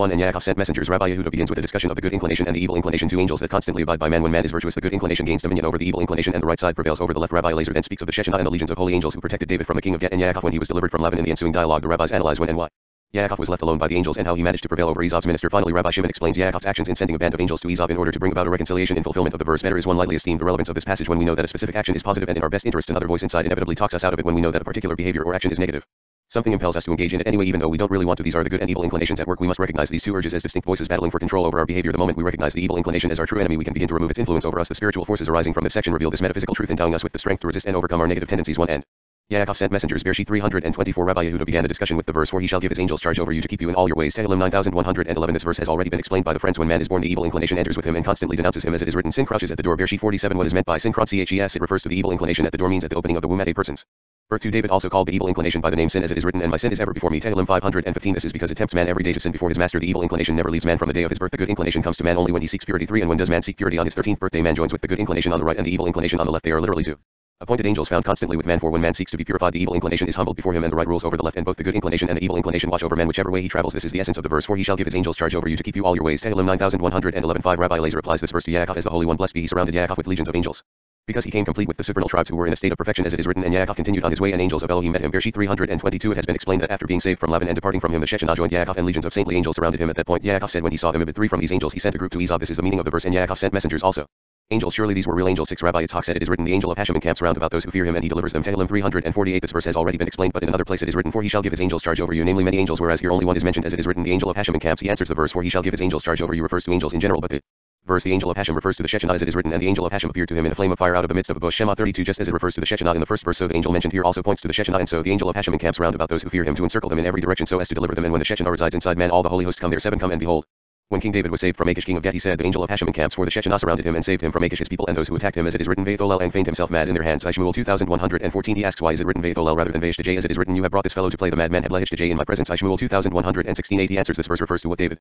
1 and Yaakov sent messengers. Rabbi Yehuda begins with a discussion of the good inclination and the evil inclination, two angels that constantly abide by man. When man is virtuous, the good inclination gains dominion over the evil inclination, and the right side prevails over the left. Rabbi Elazar then speaks of the Shechinah and the legions of holy angels who protected David from the king of Gath and Yaakov when he was delivered from Laban. In the ensuing dialogue, the rabbis analyze when and why. Yaakov was left alone by the angels and how he managed to prevail over Ezav's minister. Finally, Rabbi Shimon explains Yaakov's actions in sending a band of angels to Ezav in order to bring about a reconciliation in fulfillment of the verse. Better is one lightly esteemed the relevance of this passage when we know that a specific action is positive and in our best interest. Another voice inside inevitably talks us out of it when we know that a particular behavior or action is negative. Something impels us to engage in it anyway even though we don't really want to. These are the good and evil inclinations at work. We must recognize these two urges as distinct voices battling for control over our behavior. The moment we recognize the evil inclination as our true enemy, we can begin to remove its influence over us. The spiritual forces arising from this section reveal this metaphysical truth endowing us with the strength to resist and overcome our negative tendencies. One end. Yaakov sent messengers. Bereshit 324 Rabbi Yehuda began the discussion with the verse, For he shall give his angels charge over you to keep you in all your ways. Tehillim 9111 This verse has already been explained by the friends. When man is born, the evil inclination enters with him and constantly denounces him as it is written. Sin crouches at the door. Bereshit 47 What is meant by sin ches? It refers to the evil inclination at the door means at the opening of the womb at a person's Birth to David also called the evil inclination by the name sin as it is written and my sin is ever before me. Tehillim 515 This is because it tempts man every day to sin before his master. The evil inclination never leaves man from the day of his birth. The good inclination comes to man only when he seeks purity. 3 And when does man seek purity on his 13th birthday man joins with the good inclination on the right and the evil inclination on the left. They are literally two. Appointed angels found constantly with man for when man seeks to be purified the evil inclination is humbled before him and the right rules over the left and both the good inclination and the evil inclination watch over man whichever way he travels this is the essence of the verse for he shall give his angels charge over you to keep you all your ways Tehillim 9111 5 Rabbi Elazar replies this verse to Yaakov as the Holy One blessed be he surrounded Yaakov with legions of angels because he came complete with the supernal tribes who were in a state of perfection as it is written and Yaakov continued on his way and angels of Elohim met him. Bereshit 322 It has been explained that after being saved from Laban and departing from him the Shechinah joined Yaakov and legions of saintly angels surrounded him at that point. Yaakov said when he saw them three from these angels he sent a group to Esav. This is the meaning of the verse and Yaakov sent messengers also. Angels surely these were real angels 6 Rabbi Yitzhak said it is written the angel of Hashem encamps round about those who fear him and he delivers them Tehillim 348 This verse has already been explained but in another place it is written for he shall give his angels charge over you namely many angels whereas here only one is mentioned as it is written the angel of Hashem encamps he answers the verse for he shall give his angels charge over you refers to angels in general but the verse the angel of Hashem refers to the Shechinah as it is written and the angel of Hashem appeared to him in a flame of fire out of the midst of a bush. Shemot 32 just as it refers to the Shechinah in the first verse so the angel mentioned here also points to the Shechinah and so the angel of Hashem encamps round about those who fear him to encircle them in every direction so as to deliver them and when the Shechinah resides inside man all the holy hosts come there seven come and behold when King David was saved from Achish king of Gath he said the angel of Hashem encamps for the Shechinah surrounded him and saved him from Achish his people and those who attacked him as it is written Vaitholel and feigned himself mad in their hands. I Shmuel 2114 he asks why is it written Vaitholel rather than Vaishtijay as it is written you have brought this fellow to play the madman Heblahishtijay in my presence. I Shmuel 2116 he answers this verse refers to what David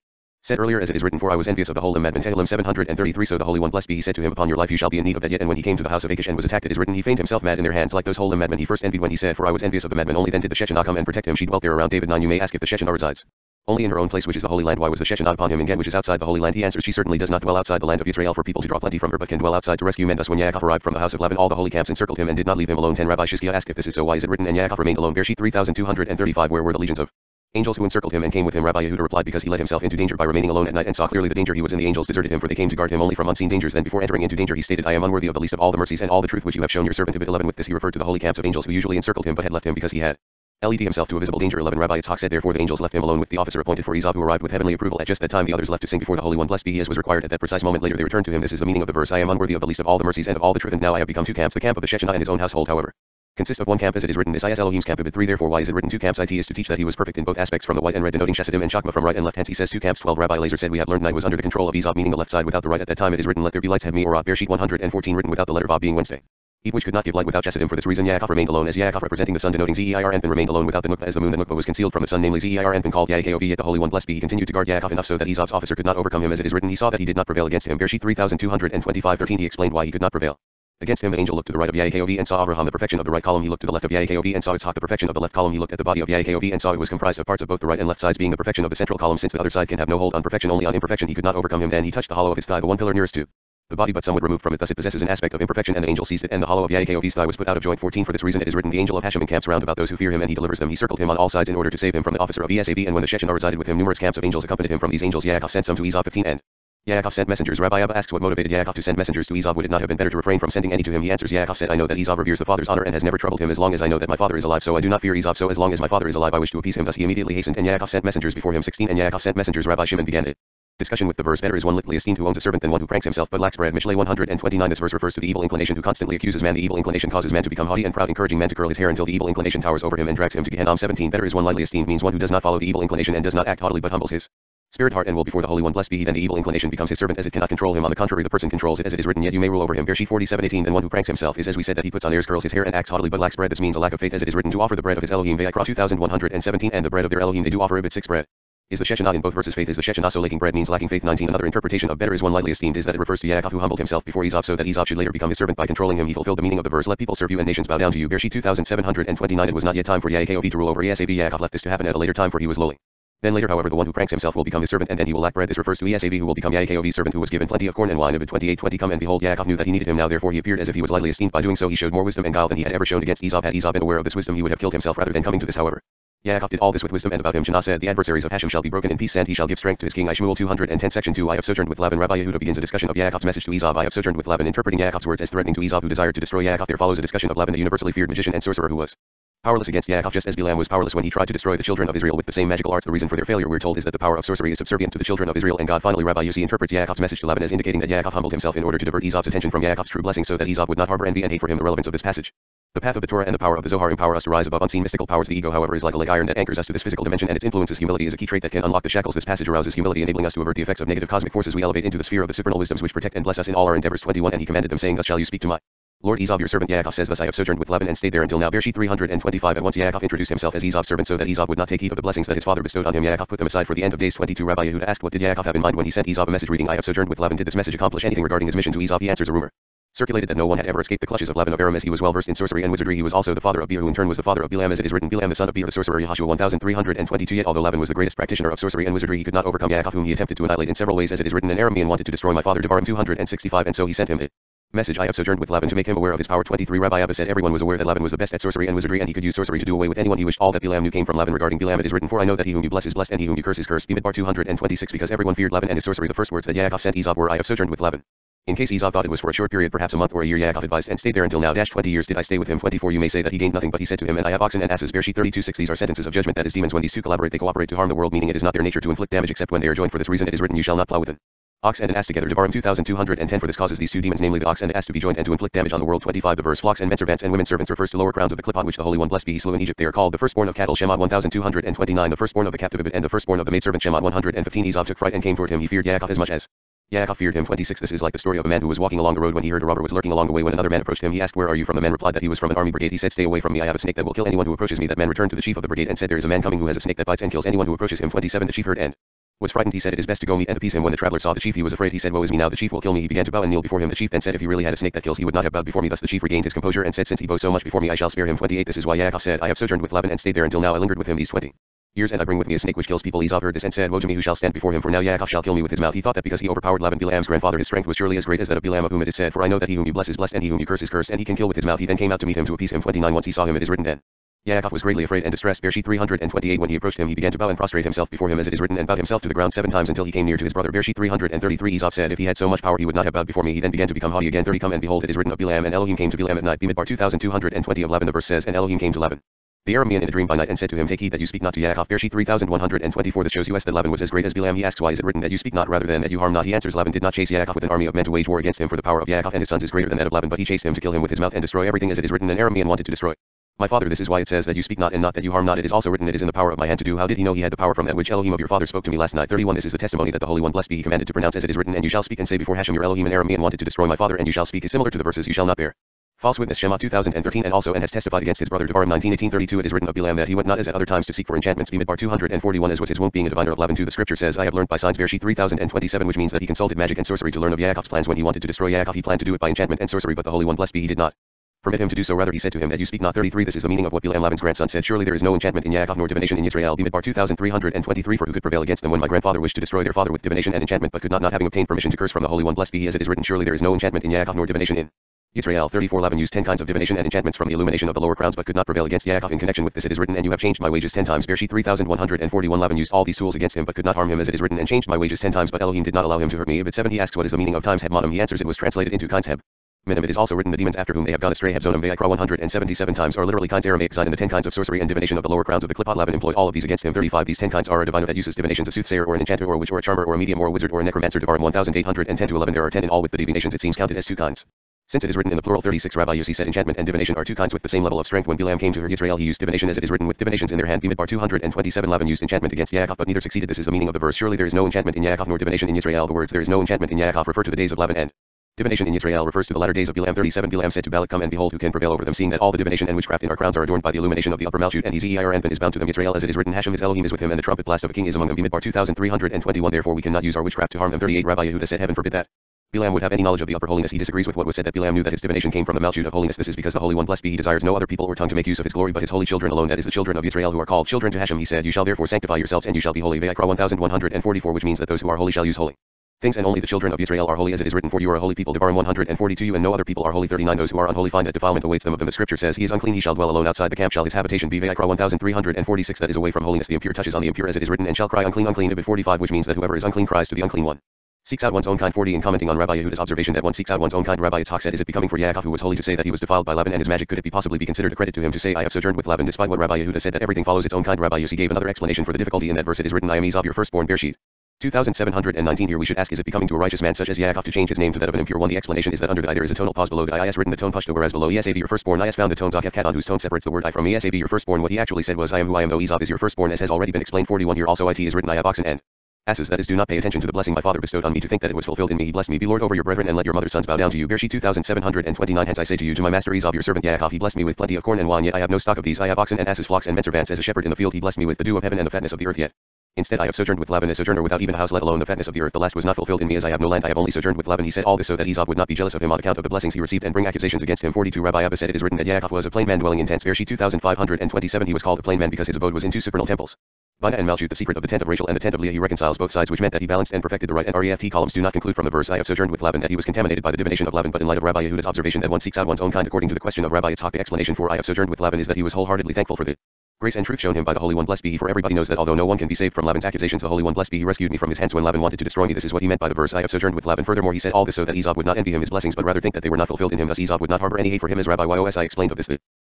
Said earlier as it is written for I was envious of the whole Madman Tehillim 733 so the Holy One blessed be he said to him upon your life you shall be in need of that yet and when he came to the house of Achish and was attacked it is written he feigned himself mad in their hands like those whole madmen he first envied when he said for I was envious of the madman only then did the Shechinah come and protect him. She dwelt there around David 9 you may ask if the Shechinah resides only in her own place which is the Holy Land. Why was the Shechinah upon him? In Gath which is outside the Holy Land he answers she certainly does not dwell outside the land of Israel for people to draw plenty from her but can dwell outside to rescue men thus when Yaakov arrived from the house of Laban all the holy camps encircled him and did not leave him alone. 10 Rabbi Shizkiah asked if this is so. Why is it written and Yaakov remained alone Bereshit 3235 where were the legions of Angels who encircled him and came with him Rabbi Yehuda replied because he let himself into danger by remaining alone at night and saw clearly the danger he was in. The angels deserted him for they came to guard him only from unseen dangers. Then before entering into danger he stated I am unworthy of the least of all the mercies and all the truth which you have shown your servant Ibid 11 with this. He referred to the holy camps of angels who usually encircled him but had left him because he had led himself to a visible danger. 11 Rabbi Yitzhak said therefore the angels left him alone with the officer appointed for Esav who arrived with heavenly approval at just that time the others left to sing before the Holy One. Blessed be he as was required at that precise moment. Later they returned to him. This is the meaning of the verse I am unworthy of the least of all the mercies and of all the truth and now I have become two camps the camp of the Shechinah and his own household however consist of one camp as it is written this is Elohim's camp of 3 therefore why is it written? Two camps it is to teach that he was perfect in both aspects from the white and red denoting Chesedim and Chakma from right and left. Hence he says two camps 12 Rabbi Elazar said we have learned night was under the control of Esav meaning the left side without the right. At that time it is written let there be lights have me or Rot sheet 114 written without the letter Vav being Wednesday. Eve which could not give light without Chesedim for this reason Yaakov remained alone as Yaakov representing the sun denoting Zeir Anpin remained alone without the Nukba as the moon the Nukba was concealed from the sun namely Zeir Anpin called Yaakov yet the Holy One blessed be he continued to guard Yaakov enough so that Esav's officer could not overcome him as it is written he saw that he did not prevail against him. Bereshit 3225 13 he explained why he could not prevail Against him the angel looked to the right of Yaakov and saw Abraham the perfection of the right column. He looked to the left of Yaakov and saw Yitzhak the perfection of the left column. He looked at the body of Yaakov and saw it was comprised of parts of both the right and left sides being the perfection of the central column since the other side can have no hold on perfection only on imperfection. He could not overcome him then he touched the hollow of his thigh the one pillar nearest to the body but somewhat removed from it. Thus it possesses an aspect of imperfection and the angel seized it and the hollow of Yaakov's thigh was put out of joint 14 for this reason it is written the angel of Hashem encamps round about those who fear him and he delivers them. He circled him on all sides in order to save him from the officer of Esav and when the Shechinah resided with him numerous camps of angels accompanied him from these angels. Yaakov sent some to Esav 15 and Yaakov sent messengers. Rabbi Abba asks what motivated Yaakov to send messengers to Esav. Would it not have been better to refrain from sending any to him? He answers, Yaakov said, I know that Esav reveres the father's honor and has never troubled him as long as I know that my father is alive. So I do not fear Esav. So as long as my father is alive, I wish to appease him. Thus he immediately hastened, and Yaakov sent messengers before him. 16 And Yaakov sent messengers. Rabbi Shimon began it. Discussion with the verse better is one little esteemed who owns a servant than one who pranks himself but lacks bread. Mishle 129 This verse refers to the evil inclination who constantly accuses man. The evil inclination causes man to become haughty and proud, encouraging man to curl his hair until the evil inclination towers over him and drags him to Gehenna. 17 Better is one lightly esteemed means one who does not follow the evil inclination and does not act haughtily but humbles his Spirit, heart, and will before the Holy One. Blessed be he. Then the evil inclination becomes his servant as it cannot control him. On the contrary, the person controls it as it is written. Yet you may rule over him. Bereshit 47:18. Then one who pranks himself is as we said that he puts on airs, curls his hair, and acts haughtily but lacks bread. This means a lack of faith as it is written to offer the bread of his Elohim. Vayikra 2117. And the bread of their Elohim they do offer. Ibid 6 bread. Is the Shechinah in both verses faith is the Shechinah so lacking bread means lacking faith 19 Another interpretation of better is one lightly esteemed is that it refers to Yaakov who humbled himself before Esav so that Esav should later become his servant by controlling him he fulfilled the meaning of the verse let people serve you and nations bow down to you Bereshit 2729 It was not yet time for Yaakov to rule over Esav Yaakov left this to happen at a later time for he was lowly. Then later however the one who pranks himself will become his servant and then he will lack bread. This refers to Esav who will become Yaakov's servant who was given plenty of corn and wine. Ibid 2820 Come and behold Yaakov knew that he needed him now therefore he appeared as if he was lightly esteemed by doing so he showed more wisdom and guile than he had ever shown against Esau. Had Esau been aware of this wisdom he would have killed himself rather than coming to this however. Yaakov did all this with wisdom and about him Shinnah said the adversaries of Hashem shall be broken in peace and he shall give strength to his king. I Shmuel 210 section 2 I have sojourned with Laban. Rabbi Yehuda begins a discussion of Yaakov's message to Esau. I have sojourned with Laban interpreting Yaakov's words as threatening to Esau who desired to destroy Yaakov. There follows a discussion of Laban the universally feared magician and sorcerer who was Powerless against Yaakov just as Bilam was powerless when he tried to destroy the children of Israel with the same magical arts. The reason for their failure we're told is that the power of sorcery is subservient to the children of Israel and God. Finally Rabbi Yossi interprets Yaakov's message to Laban as indicating that Yaakov humbled himself in order to divert Esau's attention from Yaakov's true blessing so that Esau would not harbor envy and hate for him. The relevance of this passage. The path of the Torah and the power of the Zohar empower us to rise above unseen mystical powers. The ego, however, is like a leg iron that anchors us to this physical dimension and its influences. Humility is a key trait that can unlock the shackles. This passage arouses humility, enabling us to avert the effects of negative cosmic forces. We elevate into the sphere of the supernal wisdoms which protect and bless us in all our endeavors. 21 And he commanded them, saying, Thus shall you speak to my Lord Esau your servant Yaakov says thus I have sojourned with Laban and stayed there until now. Bereshit 325 At once Yaakov introduced himself as Esau's servant so that Esau would not take heed of the blessings that his father bestowed on him. Yaakov put them aside for the end of days 22 Rabbi Yehuda asked what did Yaakov have in mind when he sent Esau a message reading I have sojourned with Laban. Did this message accomplish anything regarding his mission to Esau? He answers a rumor. Circulated that no one had ever escaped the clutches of Laban of Aram as he was well versed in sorcery and wizardry. He was also the father of Beor who in turn was the father of Bilam as it is written Bilam the son of Beor the sorcerer Yehoshua 1322 Yet although Laban was the greatest practitioner of sorcery and wizardry he could not overcome Yaakov whom he attempted to annihilate in several ways as it is written and Aramean wanted to destroy my father Devarim 265 and so he sent him it. Message I have sojourned with Laban to make him aware of his power. 23 Rabbi Abba said everyone was aware that Laban was the best at sorcery and wizardry and he could use sorcery to do away with anyone he wished. All that Bilam knew came from Laban regarding Bilam it is written for I know that he whom you bless is blessed and he whom you curse is cursed. Bimidbar 226 Because everyone feared Laban and his sorcery the first words that Yaakov sent Esau were I have sojourned with Laban. In case Esau thought it was for a short period perhaps a month or a year Yaakov advised and stayed there until now. Dash 20 years did I stay with him 24 you may say that he gained nothing but he said to him and I have oxen and asses. Bereshit 32 6 These are sentences of judgment that is demons when these two collaborate they cooperate to harm the world meaning it is not their nature to inflict damage except when they are joined for this reason it is written you shall not plow with an ox and an ass together. Devarim 2210 for this causes these two demons namely the ox and the ass to be joined and to inflict damage on the world. 25 The verse flocks and men servants and women servants refers to lower crowns of the clipot which the Holy One blessed be. He slew in Egypt. They are called the firstborn of cattle Shemot 1229 the firstborn of the captive and the firstborn of the maidservant Shemot 115 Esau took fright and came toward him. He feared Yaakov as much as Yaakov feared him. 26 This is like the story of a man who was walking along the road when he heard a robber was lurking along the way when another man approached him. He asked where are you from? The man replied that he was from an army brigade. He said stay away from me. I have a snake that will kill anyone who approaches me. That man returned to the chief of the brigade and said there is a man coming who has a snake that bites and kills anyone who approaches him. 27 The chief heard and was frightened. He said it is best to go meet and appease him. When the traveler saw the chief he was afraid. He said woe is me now. The chief will kill me. He began to bow and kneel before him. The chief then said if he really had a snake that kills he would not have bowed before me. Thus the chief regained his composure and said since he bows so much before me I shall spare him 28 This is why Yaakov said I have sojourned with Laban and stayed there until now. I lingered with him these 20 years and I bring with me a snake which kills people. Esau heard this and said woe to me who shall stand before him for now Yaakov shall kill me with his mouth he thought that because he overpowered Laban Bilam's grandfather his strength was surely as great as that of Bilam of whom it is said for I know that he whom you bless is blessed and he whom you curse is cursed and he can kill with his mouth. He then came out to meet him to appease him. 29 Once he saw him it is written then Yaakov was greatly afraid and distressed. Bereshit 328 When he approached him he began to bow and prostrate himself before him as it is written and bowed himself to the ground seven times until he came near to his brother. Bereshit 333 Esau said if he had so much power he would not have bowed before me. He then began to become haughty again. 30 Come and behold it is written of Bilam and Elohim came to Bilam at night. Bimidbar 2220 of Laban the verse says and Elohim came to Laban. The Aramean in a dream by night and said to him take heed that you speak not to Yaakov. Bereshit 3124 This shows us that Laban was as great as Bilam. He asks why is it written that you speak not rather than that you harm not. He answers Laban did not chase Yaakov with an army of men to wage war against him for the power of Yaakov and his sons is greater than that of Laban but he chased him to kill him with his mouth and destroy everything as it is written and Aramean wanted to destroy. My father this is why it says that you speak not and not that you harm not it is also written it is in the power of my hand to do how did he know he had the power from that which Elohim of your father spoke to me last night 31 This is the testimony that the Holy One blessed be he commanded to pronounce as it is written and you shall speak and say before Hashem your Elohim and Aramean wanted to destroy my father and you shall speak is similar to the verses you shall not bear. False witness Shemot 2013 and also and has testified against his brother Devarim 19 1832 it is written of Bilam that he went not as at other times to seek for enchantments Bimidbar 241 as was his wont being a diviner of Laban 2 the scripture says I have learned by signs Bereshit 3027 which means that he consulted magic and sorcery to learn of Yaakov's plans when he wanted to destroy Yaakov he planned to do it by enchantment and sorcery but the Holy One blessed be he did not. Permit him to do so. Rather he said to him that you speak not 33 this is the meaning of what Bilam Laban's grandson said. Surely there is no enchantment in Yaakov nor divination in Israel. Bimidbar 2323 for who could prevail against them when my grandfather wished to destroy their father with divination and enchantment but could not not having obtained permission to curse from the Holy One. Blessed be he as it is written surely there is no enchantment in Yaakov nor divination in Israel. 34 Laban used 10 kinds of divination and enchantments from the illumination of the lower crowns but could not prevail against Yaakov in connection with this. It is written and you have changed my wages 10 times. Bereshit 3141 Laban used all these tools against him but could not harm him as it is written and changed my wages 10 times. But Elohim did not allow him to hurt me. Ibid 7 he asks what is the meaning of times heb he answers it was translated into kinds heb Minim it is also written the demons after whom they have gone astray have zonum. Vayikra 177 times are literally kinds Aramaic sign in the ten kinds of sorcery and divination of the lower crowns of the Clipot Laban employed all of these against him. 35 these ten kinds are a diviner that uses divinations a soothsayer or an enchanter or a witch or a charmer or a medium or a wizard or a necromancer. Devarim 1810 to 11 there are ten in all with the divinations it seems counted as two kinds. Since it is written in the plural 36 Rabbi Yossi said enchantment and divination are two kinds with the same level of strength. When Bilam came to her Israel he used divination as it is written with divinations in their hand. Bimidbar 227 Laban used enchantment against Yaakov but neither succeeded. This is the meaning of the verse. Surely there is no enchantment in Yaakov nor divination in Israel. The words there is no enchantment in Yaakov refer to the days of Laban and Divination in Israel refers to the latter days of Bilam 37 Bilam said to Balak come and behold who can prevail over them seeing that all the divination and witchcraft in our crowns are adorned by the illumination of the upper Malchut and his Zeir Anpin is bound to them Israel as it is written Hashem is Elohim is with him and the trumpet blast of a king is among them Bimidbar 2321 therefore we cannot use our witchcraft to harm them 38 Rabbi Yehuda said heaven forbid that. Bilam would have any knowledge of the upper holiness. He disagrees with what was said that Bilam knew that his divination came from the Malchut of holiness. This is because the Holy One, blessed be he, desires no other people or tongue to make use of his glory but his holy children alone. That is the children of Israel who are called children to Hashem. He said, You shall therefore sanctify yourselves and you shall be holy. Vayikra 1144 which means that those who are holy shall use holy things and only the children of Israel are holy as it is written for you are a holy people. Devarim 142 you and no other people are holy. 39 those who are unholy find that defilement awaits them. Of them. The scripture says he is unclean he shall dwell alone outside the camp shall his habitation be Vayikra 1346 that is away from holiness. The impure touches on the impure as it is written and shall cry unclean unclean Ibid 45 which means that whoever is unclean cries to the unclean one. Seeks out one's own kind 40 in commenting on Rabbi Yehuda's observation that one seeks out one's own kind. Rabbi Yitzhak said is it becoming for Yaakov who was holy to say that he was defiled by Laban and his magic could it be possibly be considered a credit to him to say I have sojourned with Laban despite what Rabbi Yehuda said that everything follows its own kind Rabbi Yossi gave another explanation for the difficulty in that verse. It is written I am Esau your firstborn Bereshit 2719 here we should ask is it becoming to a righteous man such as Yaakov to change his name to that of an impure one? The explanation is that under the I there is a tonal pause below the I is written the tone pushto whereas below. Esav your firstborn I is found the tone zakef kat whose tone separates the word I from Esav your firstborn what he actually said was I am who I am though Esau is your firstborn as has already been explained 41 here. Also it is written I have oxen and asses. That is do not pay attention to the blessing my father bestowed on me to think that it was fulfilled in me. He blessed me. Be lord over your brethren and let your mother's sons bow down to you. Bereshit 2729 hence I say to you to my master Esau your servant Yaakov he blessed me with plenty of corn and wine yet I have no stock of these. I have oxen and asses flocks and men servants as a shepherd in the field. He blessed me with the dew of heaven and the fatness of the earth yet Instead I have sojourned with Laban a sojourner without even a house let alone the fatness of the earth. The last was not fulfilled in me as I have no land. I have only sojourned with Laban he said all this so that Esau would not be jealous of him on account of the blessings he received and bring accusations against him. 42 Rabbi Abba said it is written that Yaakov was a plain man dwelling in tents Bereshit 2527 he was called a plain man because his abode was in two supernal temples. Bina and Malchut the secret of the tent of Rachel and the tent of Leah he reconciles both sides which meant that he balanced and perfected the right and reft columns. Do not conclude from the verse I have sojourned with Laban that he was contaminated by the divination of Laban but in light of Rabbi Yehuda's observation that one seeks out one's own kind according to the question of Rabbi Yitzhak the explanation for I have sojourned with Laban is that he was wholeheartedly thankful for the Grace and truth shown him by the Holy One. Blessed be he for everybody knows that although no one can be saved from Laban's accusations the Holy One blessed be he rescued me from his hands when Laban wanted to destroy me. This is what he meant by the verse I have sojourned with Laban. Furthermore he said all this so that Esau would not envy him his blessings but rather think that they were not fulfilled in him. Thus Esau would not harbor any hate for him as Rabbi Yosi explained of this.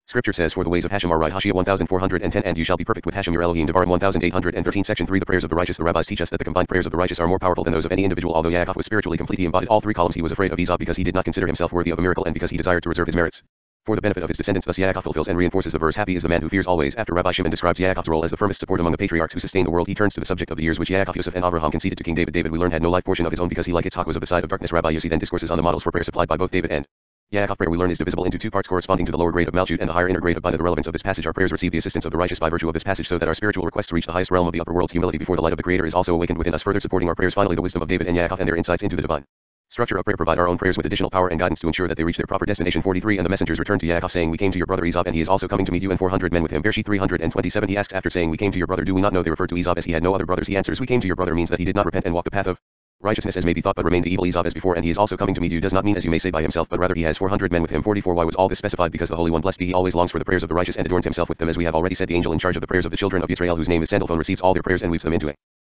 Scripture says for the ways of Hashem are right. Hoshea 1410 and you shall be perfect with Hashem your Elohim. Devarim 1813 section 3 the prayers of the righteous the rabbis teach us that the combined prayers of the righteous are more powerful than those of any individual. Although Yaakov was spiritually complete he embodied all three columns he was afraid of Esau because he did not consider himself worthy of a miracle and because he desired to reserve his merits for the benefit of his descendants. Thus Yaakov fulfills and reinforces the verse, Happy is the man who fears always. After Rabbi Shimon describes Yaakov's role as the firmest support among the patriarchs who sustain the world, he turns to the subject of the years which Yaakov, Yosef, and Avraham conceded to King David. David we learn had no life portion of his own because he like Yitzhak was of the side of darkness. Rabbi Yossi then discourses on the models for prayer supplied by both David and Yaakov prayer we learn is divisible into two parts corresponding to the lower grade of Malchut and the higher inner grade of Bina. The relevance of this passage our prayers receive the assistance of the righteous by virtue of this passage so that our spiritual requests reach the highest realm of the upper world's humility before the light of the Creator is also awakened within us further supporting our prayers finally the wisdom of David and Yaakov and their insights into the divine. Structure of prayer provide our own prayers with additional power and guidance to ensure that they reach their proper destination. 43 And the messengers returned to Yaakov saying, We came to your brother Esau and he is also coming to meet you and 400 men with him. Bereshit 327 He asks after saying, We came to your brother, do we not know they refer to Esau as he had no other brothers? He answers, We came to your brother means that he did not repent and walk the path of righteousness as may be thought but remained the evil Esau as before and he is also coming to meet you does not mean as you may say by himself but rather he has 400 men with him 44 why was all this specified because the Holy One blessed be he always longs for the prayers of the righteous and adorns himself with them as we have already said the angel in charge of the prayers of the children of Israel whose name is Sandalphon receives all their prayers and weaves them into a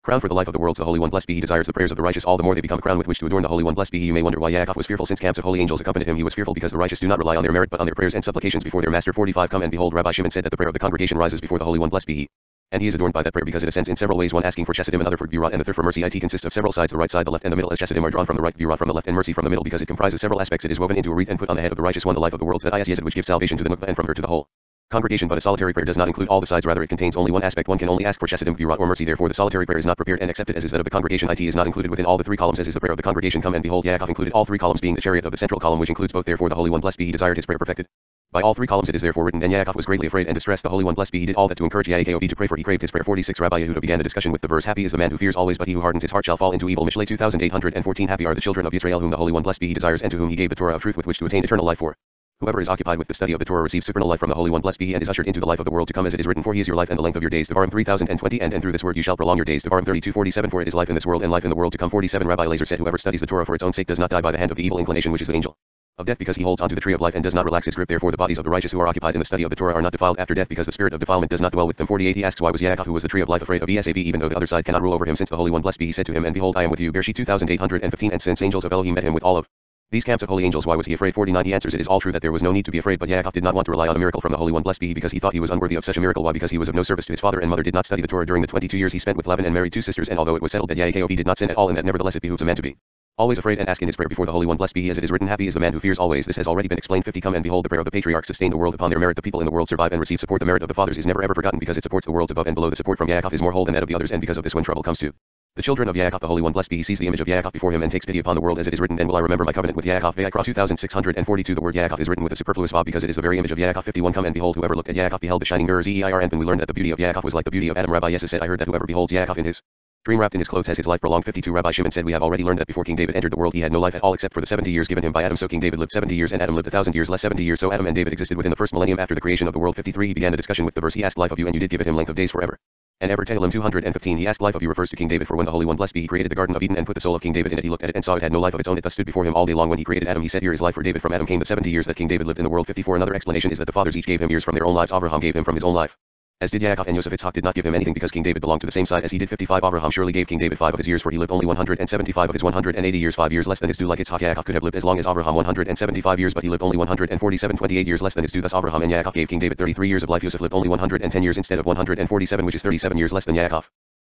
crown for the life of the worlds the Holy One. Blessed be he desires the prayers of the righteous. All the more they become a crown with which to adorn the Holy One. Blessed be he you may wonder why Yaakov was fearful since camps of holy angels accompanied him. He was fearful because the righteous do not rely on their merit but on their prayers and supplications before their master. 45 come and behold Rabbi Shimon said that the prayer of the congregation rises before the Holy One. Blessed be he. And he is adorned by that prayer because it ascends in several ways one asking for Chesedim another for Gvurat and the third for mercy. It consists of several sides the right side the left and the middle. As Chesedim are drawn from the right Gvurat from the left and mercy from the middle because it comprises several aspects. It is woven into a wreath and put on the head of the righteous one the life of the worlds that is Yesod which gives salvation to the Nukba and from her to the whole congregation but a solitary prayer does not include all the sides. Rather it contains only one aspect. One can only ask for Chesedim Gvurat or mercy. Therefore the solitary prayer is not prepared and accepted as is that of the congregation. It is not included within all the three columns as is the prayer of the congregation. Come and behold Yaakov included all three columns being the chariot of the central column which includes both therefore the Holy One. Blessed be he desired his prayer perfected by all three columns. It is therefore written, and Yaakov was greatly afraid and distressed. The Holy One blessed be he did all that to encourage Yaakov to pray for. He craved his prayer. 46 Rabbi Yehuda began the discussion with the verse, Happy is the man who fears always but he who hardens his heart shall fall into evil. Mishle 2814 Happy are the children of Israel whom the Holy One blessed be he desires and to whom he gave the Torah of truth with which to attain eternal life for. Whoever is occupied with the study of the Torah receives supernal life from the Holy One blessed be he and is ushered into the life of the world to come as it is written for he is your life and the length of your days. Devarim 3020 and, and through this word you shall prolong your days. Devarim 3247 for it is life in this world and life in the world to come. 47 Rabbi Lazar said whoever studies the Torah for its own sake does not die by the hand of the evil inclination which is the angel of death because he holds onto the tree of life and does not relax his grip. Therefore the bodies of the righteous who are occupied in the study of the Torah are not defiled after death because the spirit of defilement does not dwell with them. 48 He asks why was Yaakov who was the tree of life afraid of Esav even though the other side cannot rule over him since the Holy One blessed be he said to him and behold I am with you. Bereshit 2815 and since angels of Elohim met him with all of these camps of holy angels why was he afraid? 49 He answers. It is all true that there was no need to be afraid but Yaakov did not want to rely on a miracle from the Holy One. Blessed be he because he thought he was unworthy of such a miracle. Why? Because he was of no service to his father and mother did not study the Torah. During the 22 years he spent with Laban and married two sisters and although it was settled that Yaakov did not sin at all and that nevertheless it behooves a man to be Always afraid and ask in his prayer before the Holy One blessed be he as it is written happy is the man who fears always. This has already been explained. 50 come and behold the prayer of the patriarchs sustain the world upon their merit. The people in the world survive and receive support. The merit of the fathers is never ever forgotten because it supports the worlds above and below. The support from Yaakov is more whole than that of the others and because of this when trouble comes to the children of Yaakov the Holy One blessed be he sees the image of Yaakov before him and takes pity upon the world as it is written and will I remember my covenant with Yaakov. Vayikra 2642 the word Yaakov is written with a superfluous vav because it is the very image of Yaakov. 51 come and behold whoever looked at Yaakov beheld the shining mirrors. EIR and we learned that the beauty of Yaakov was like the beauty of Adam Rabbi Yesses said I heard that whoever beholds Yaakov in his Dream wrapped in his clothes has his life prolonged. 52 Rabbi Shimon said we have already learned that before King David entered the world he had no life at all except for the 70 years given him by Adam. So King David lived 70 years and Adam lived a thousand years less 70 years. So Adam and David existed within the first millennium after the creation of the world. 53 he began the discussion with the verse. He asked life of you and you did give it him length of days forever. And ever Tehillim 215 he asked life of you refers to King David for when the Holy One blessed be he created the Garden of Eden and put the soul of King David in it. He looked at it and saw it had no life of its own. It thus stood before him all day long when he created Adam. He said here is life for David from Adam came the 70 years that King David lived in the world 54 another explanation is that the fathers each gave him years from their own lives. Abraham gave him from his own life. As did Yaakov and Yosef Yitzhak did not give him anything because King David belonged to the same side as he did 55 Abraham. Surely gave King David 5 of his years for he lived only 175 of his 180 years. 5 years less than his due like Yitzhak Yaakov could have lived as long as Abraham. 175 years but he lived only 147 28 years less than his due. Thus Abraham and Yaakov gave King David 33 years of life. Yosef lived only 110 years instead of 147 which is 37 years less than Yaakov.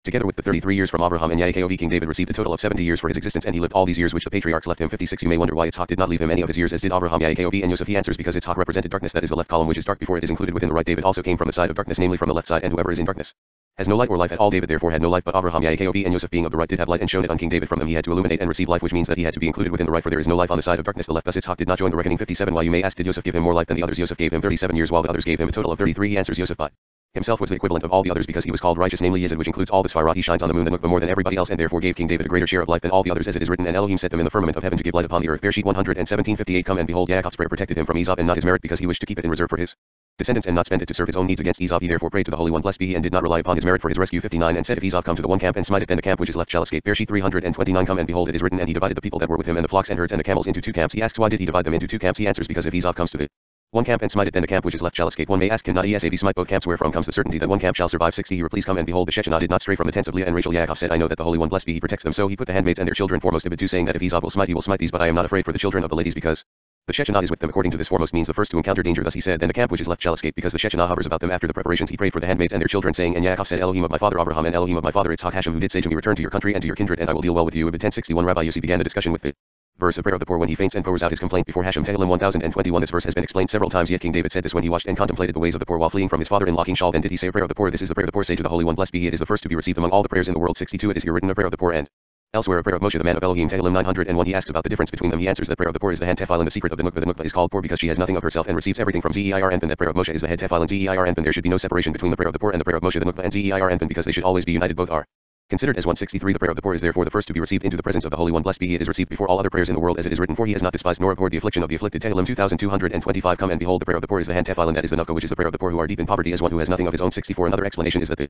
Together with the 33 years from Abraham and Yaakov King David received a total of 70 years for his existence and he lived all these years which the patriarchs left him 56 you may wonder why Yitzhak did not leave him any of his years as did Abraham Yaakov and Yosef. He answers because Yitzhak represented darkness that is the left column which is dark before it is included within the right David also came from the side of darkness namely from the left side and whoever is in darkness has no light or life at all David therefore had no life but Abraham Yaakov and Yosef being of the right did have light and shone it on King David from them he had to illuminate and receive life which means that he had to be included within the right for there is no life on the side of darkness. The left thus Yitzhak did not join the reckoning. 57 While you may ask did Yosef give him more life than the others? Yosef gave him 37 years while the others gave him a total of 33 he answers by himself was the equivalent of all the others because he was called righteous namely Yesod which includes all the Sphirot. He shines on the moon and Nukba more than everybody else and therefore gave King David a greater share of life than all the others as it is written and Elohim set them in the firmament of heaven to give light upon the earth. Bereshit 117:58 come and behold Yaakov's prayer protected him from Esau and not his merit because he wished to keep it in reserve for his descendants and not spend it to serve his own needs against Esau he therefore prayed to the Holy One blessed be he and did not rely upon his merit for his rescue. 59 and said if Esau come to the one camp and smite it then the camp which is left shall escape. Bereshit 329 come and behold it is written and he divided the people that were with him and the flocks and herds and the camels into two camps. He asks why did he divide them into two camps? He answers because if Esau comes to the one camp and smite it then the camp which is left shall escape. One may ask cannot Esav smite both camps wherefrom comes the certainty that one camp shall survive 60 here please come and behold the Shechinah did not stray from the tents of Leah and Rachel. Yaakov said I know that the Holy One blessed be he protects them. So he put the handmaids and their children foremost Ibid 2 saying that if Esau will smite he will smite these but I am not afraid for the children of the ladies because the Shechinah is with them according to this foremost means the first to encounter danger. Thus he said then the camp which is left shall escape because the Shechinah hovers about them after the preparations he prayed for the handmaids and their children saying and Yaakov said Elohim of my father Abraham and Elohim of my father Yitzhak Hashem who did say to me return to your country and to your kindred and I will deal well with you Ibid 1061 Rabbi Yossi began the discussion with the Verse of prayer of the poor when he faints and pours out his complaint before Hashem. Tehillim 1021 This verse has been explained several times. Yet King David said this when he watched and contemplated the ways of the poor while fleeing from his father-in-law King then did he say a prayer of the poor this is the prayer of the poor say to the Holy One blessed be he it is the first to be received among all the prayers in the world. 62 it is here written a prayer of the poor and Elsewhere a prayer of Moshe the man of Elohim Tehillim 901 he asks about the difference between them. He answers that prayer of the poor is the hand tefillin the secret of the nukba the is called poor because she has nothing of herself and receives everything from Zeir Anpin that prayer of Moshe is the head tefillin Zeir Anpin there should be no separation between the prayer of the poor and the prayer of Moshe the and Zeir Anpin because they should always be united both are Considered as 163 the prayer of the poor is therefore the first to be received into the presence of the Holy One. Blessed be he it is received before all other prayers in the world as it is written for he has not despised nor abhorred the affliction of the afflicted. Tehillim 2225 come and behold the prayer of the poor is the hand tefillin that is the nukba which is the prayer of the poor who are deep in poverty as one who has nothing of his own. 64 another explanation is that the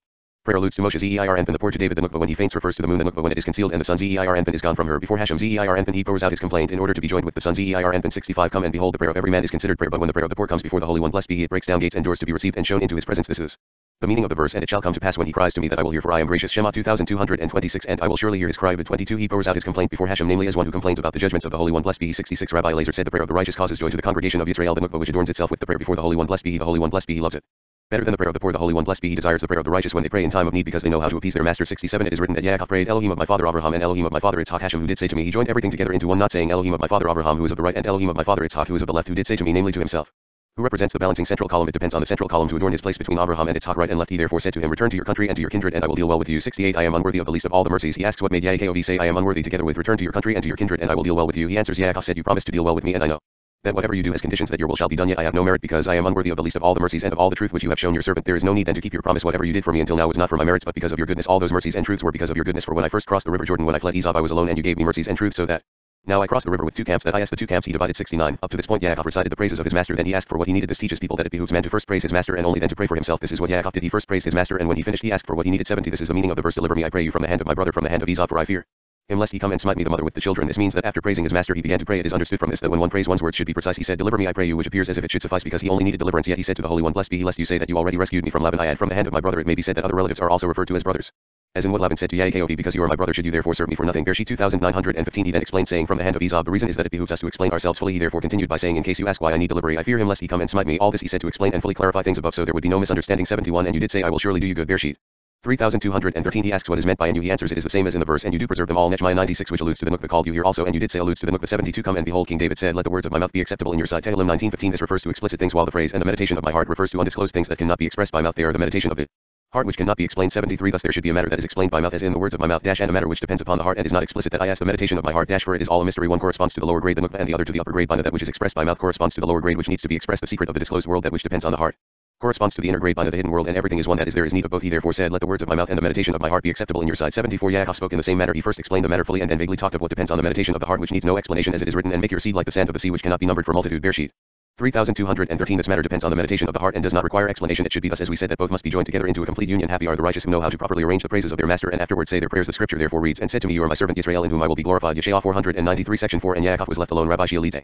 prayer alludes to Moshe Zeir Anpin the poor to David the nukba when he faints refers to the moon the nukba when it is concealed and the sun Zeir Anpin is gone from her. Before Hashem Zeir Anpin he pours out his complaint in order to be joined with the sun Zeir Anpin 65 come and behold the prayer of every man is considered prayer but when the prayer of the poor comes before the Holy One blessed be he it breaks down gates and doors to be received and shown into his presence. This is the meaning of the verse and it shall come to pass when he cries to me that I will hear for I am gracious. Shemot 2226 and I will surely hear his cry. But 22 he pours out his complaint before Hashem namely as one who complains about the judgments of the Holy One. Blessed be he 66 Rabbi Elazar said the prayer of the righteous causes joy to the congregation of Israel. The nukba which adorns itself with the prayer before the Holy One blessed be he the Holy One blessed be he loves it. Better than the prayer of the poor the Holy One. Blessed be he desires the prayer of the righteous when they pray in time of need because they know how to appease their master. 67 it is written that Yaakov prayed Elohim of my father Abraham and Elohim of my father Yitzhak. Hashem who did say to me he joined everything together into one not saying Elohim of my father Abraham who is of the right and Elohim of my father Yitzhak who is of the left who did say to me namely to himself who represents the balancing central column it depends on the central column to adorn his place between Abraham and Yitzhak right and left he therefore said to him return to your country and to your kindred and I will deal well with you 68 I am unworthy of the least of all the mercies he asks what made Yaakov say I am unworthy together with return to your country and to your kindred and I will deal well with you he answers Yaakov said you promised to deal well with me and I know that whatever you do has conditions that your will shall be done yet I have no merit because I am unworthy of the least of all the mercies and of all the truth which you have shown your servant. There is no need then to keep your promise whatever you did for me until now was not for my merits but because of your goodness all those mercies and truths were because of your goodness. For when I first crossed the river Jordan when I fled Esau I was alone and you gave me mercies and truth so that now I crossed the river with two camps that I asked the two camps he divided 69 up to this point Yaakov recited the praises of his master. Then he asked for what he needed. This teaches people that it behooves man to first praise his master and only then to pray for himself. This is what Yaakov did. He first praised his master and when he finished he asked for what he needed. 70 this is the meaning of the verse. Deliver me I pray you from the hand of my brother from the hand of Esau for I fear lest he come and smite me the mother with the children. This means that after praising his master he began to pray. It is understood from this that when one prays one's words should be precise. He said, Deliver me I pray you, which appears as if it should suffice because he only needed deliverance. Yet he said to the Holy One, Blessed be he lest you say that you already rescued me from Laban. I add from the hand of my brother. It may be said that other relatives are also referred to as brothers. As in what Laban said to Yaakov, because you are my brother should you therefore serve me for nothing. Bereshit 2915 he then explained saying from the hand of Esau, the reason is that it behooves us to explain ourselves fully. He therefore continued by saying in case you ask why I need delivery, I fear him lest he come and smite me. All this he said to explain and fully clarify things above so there would be no misunderstanding 71 and you did say I will surely do you good. Bereshit 3213 he asks what is meant by and you he answers it is the same as in the verse and you do preserve them all Nehemiah 96 which alludes to the nukba called you here also and you did say alludes to the nukba 72 come and behold King David said let the words of my mouth be acceptable in your sight Tehillim 1915 this refers to explicit things while the phrase and the meditation of my heart refers to undisclosed things that cannot be expressed by mouth they are the meditation of it. Heart which cannot be explained 73 thus there should be a matter that is explained by mouth as in the words of my mouth dash and a matter which depends upon the heart and is not explicit that I ask the meditation of my heart dash for it is all a mystery one corresponds to the lower grade the nukba and the other to the upper grade by that which is expressed by mouth corresponds to the lower grade which needs to be expressed the secret of the disclosed world that which depends on the heart. Corresponds to the inner grapevine of the hidden world and everything is one that is there is need of both. He therefore said let the words of my mouth and the meditation of my heart be acceptable in your sight. 74 Yaakov spoke in the same manner. He first explained the matter fully and then vaguely talked of what depends on the meditation of the heart which needs no explanation as it is written and make your seed like the sand of the sea which cannot be numbered for multitude. Bereshit 3213 This matter depends on the meditation of the heart and does not require explanation. It should be thus as we said that both must be joined together into a complete union. Happy are the righteous who know how to properly arrange the praises of their master and afterwards say their prayers the scripture therefore reads and said to me you are my servant Israel in whom I will be glorified Yeshayah 493 section 4 and Yaakov was left alone. Rabbi leads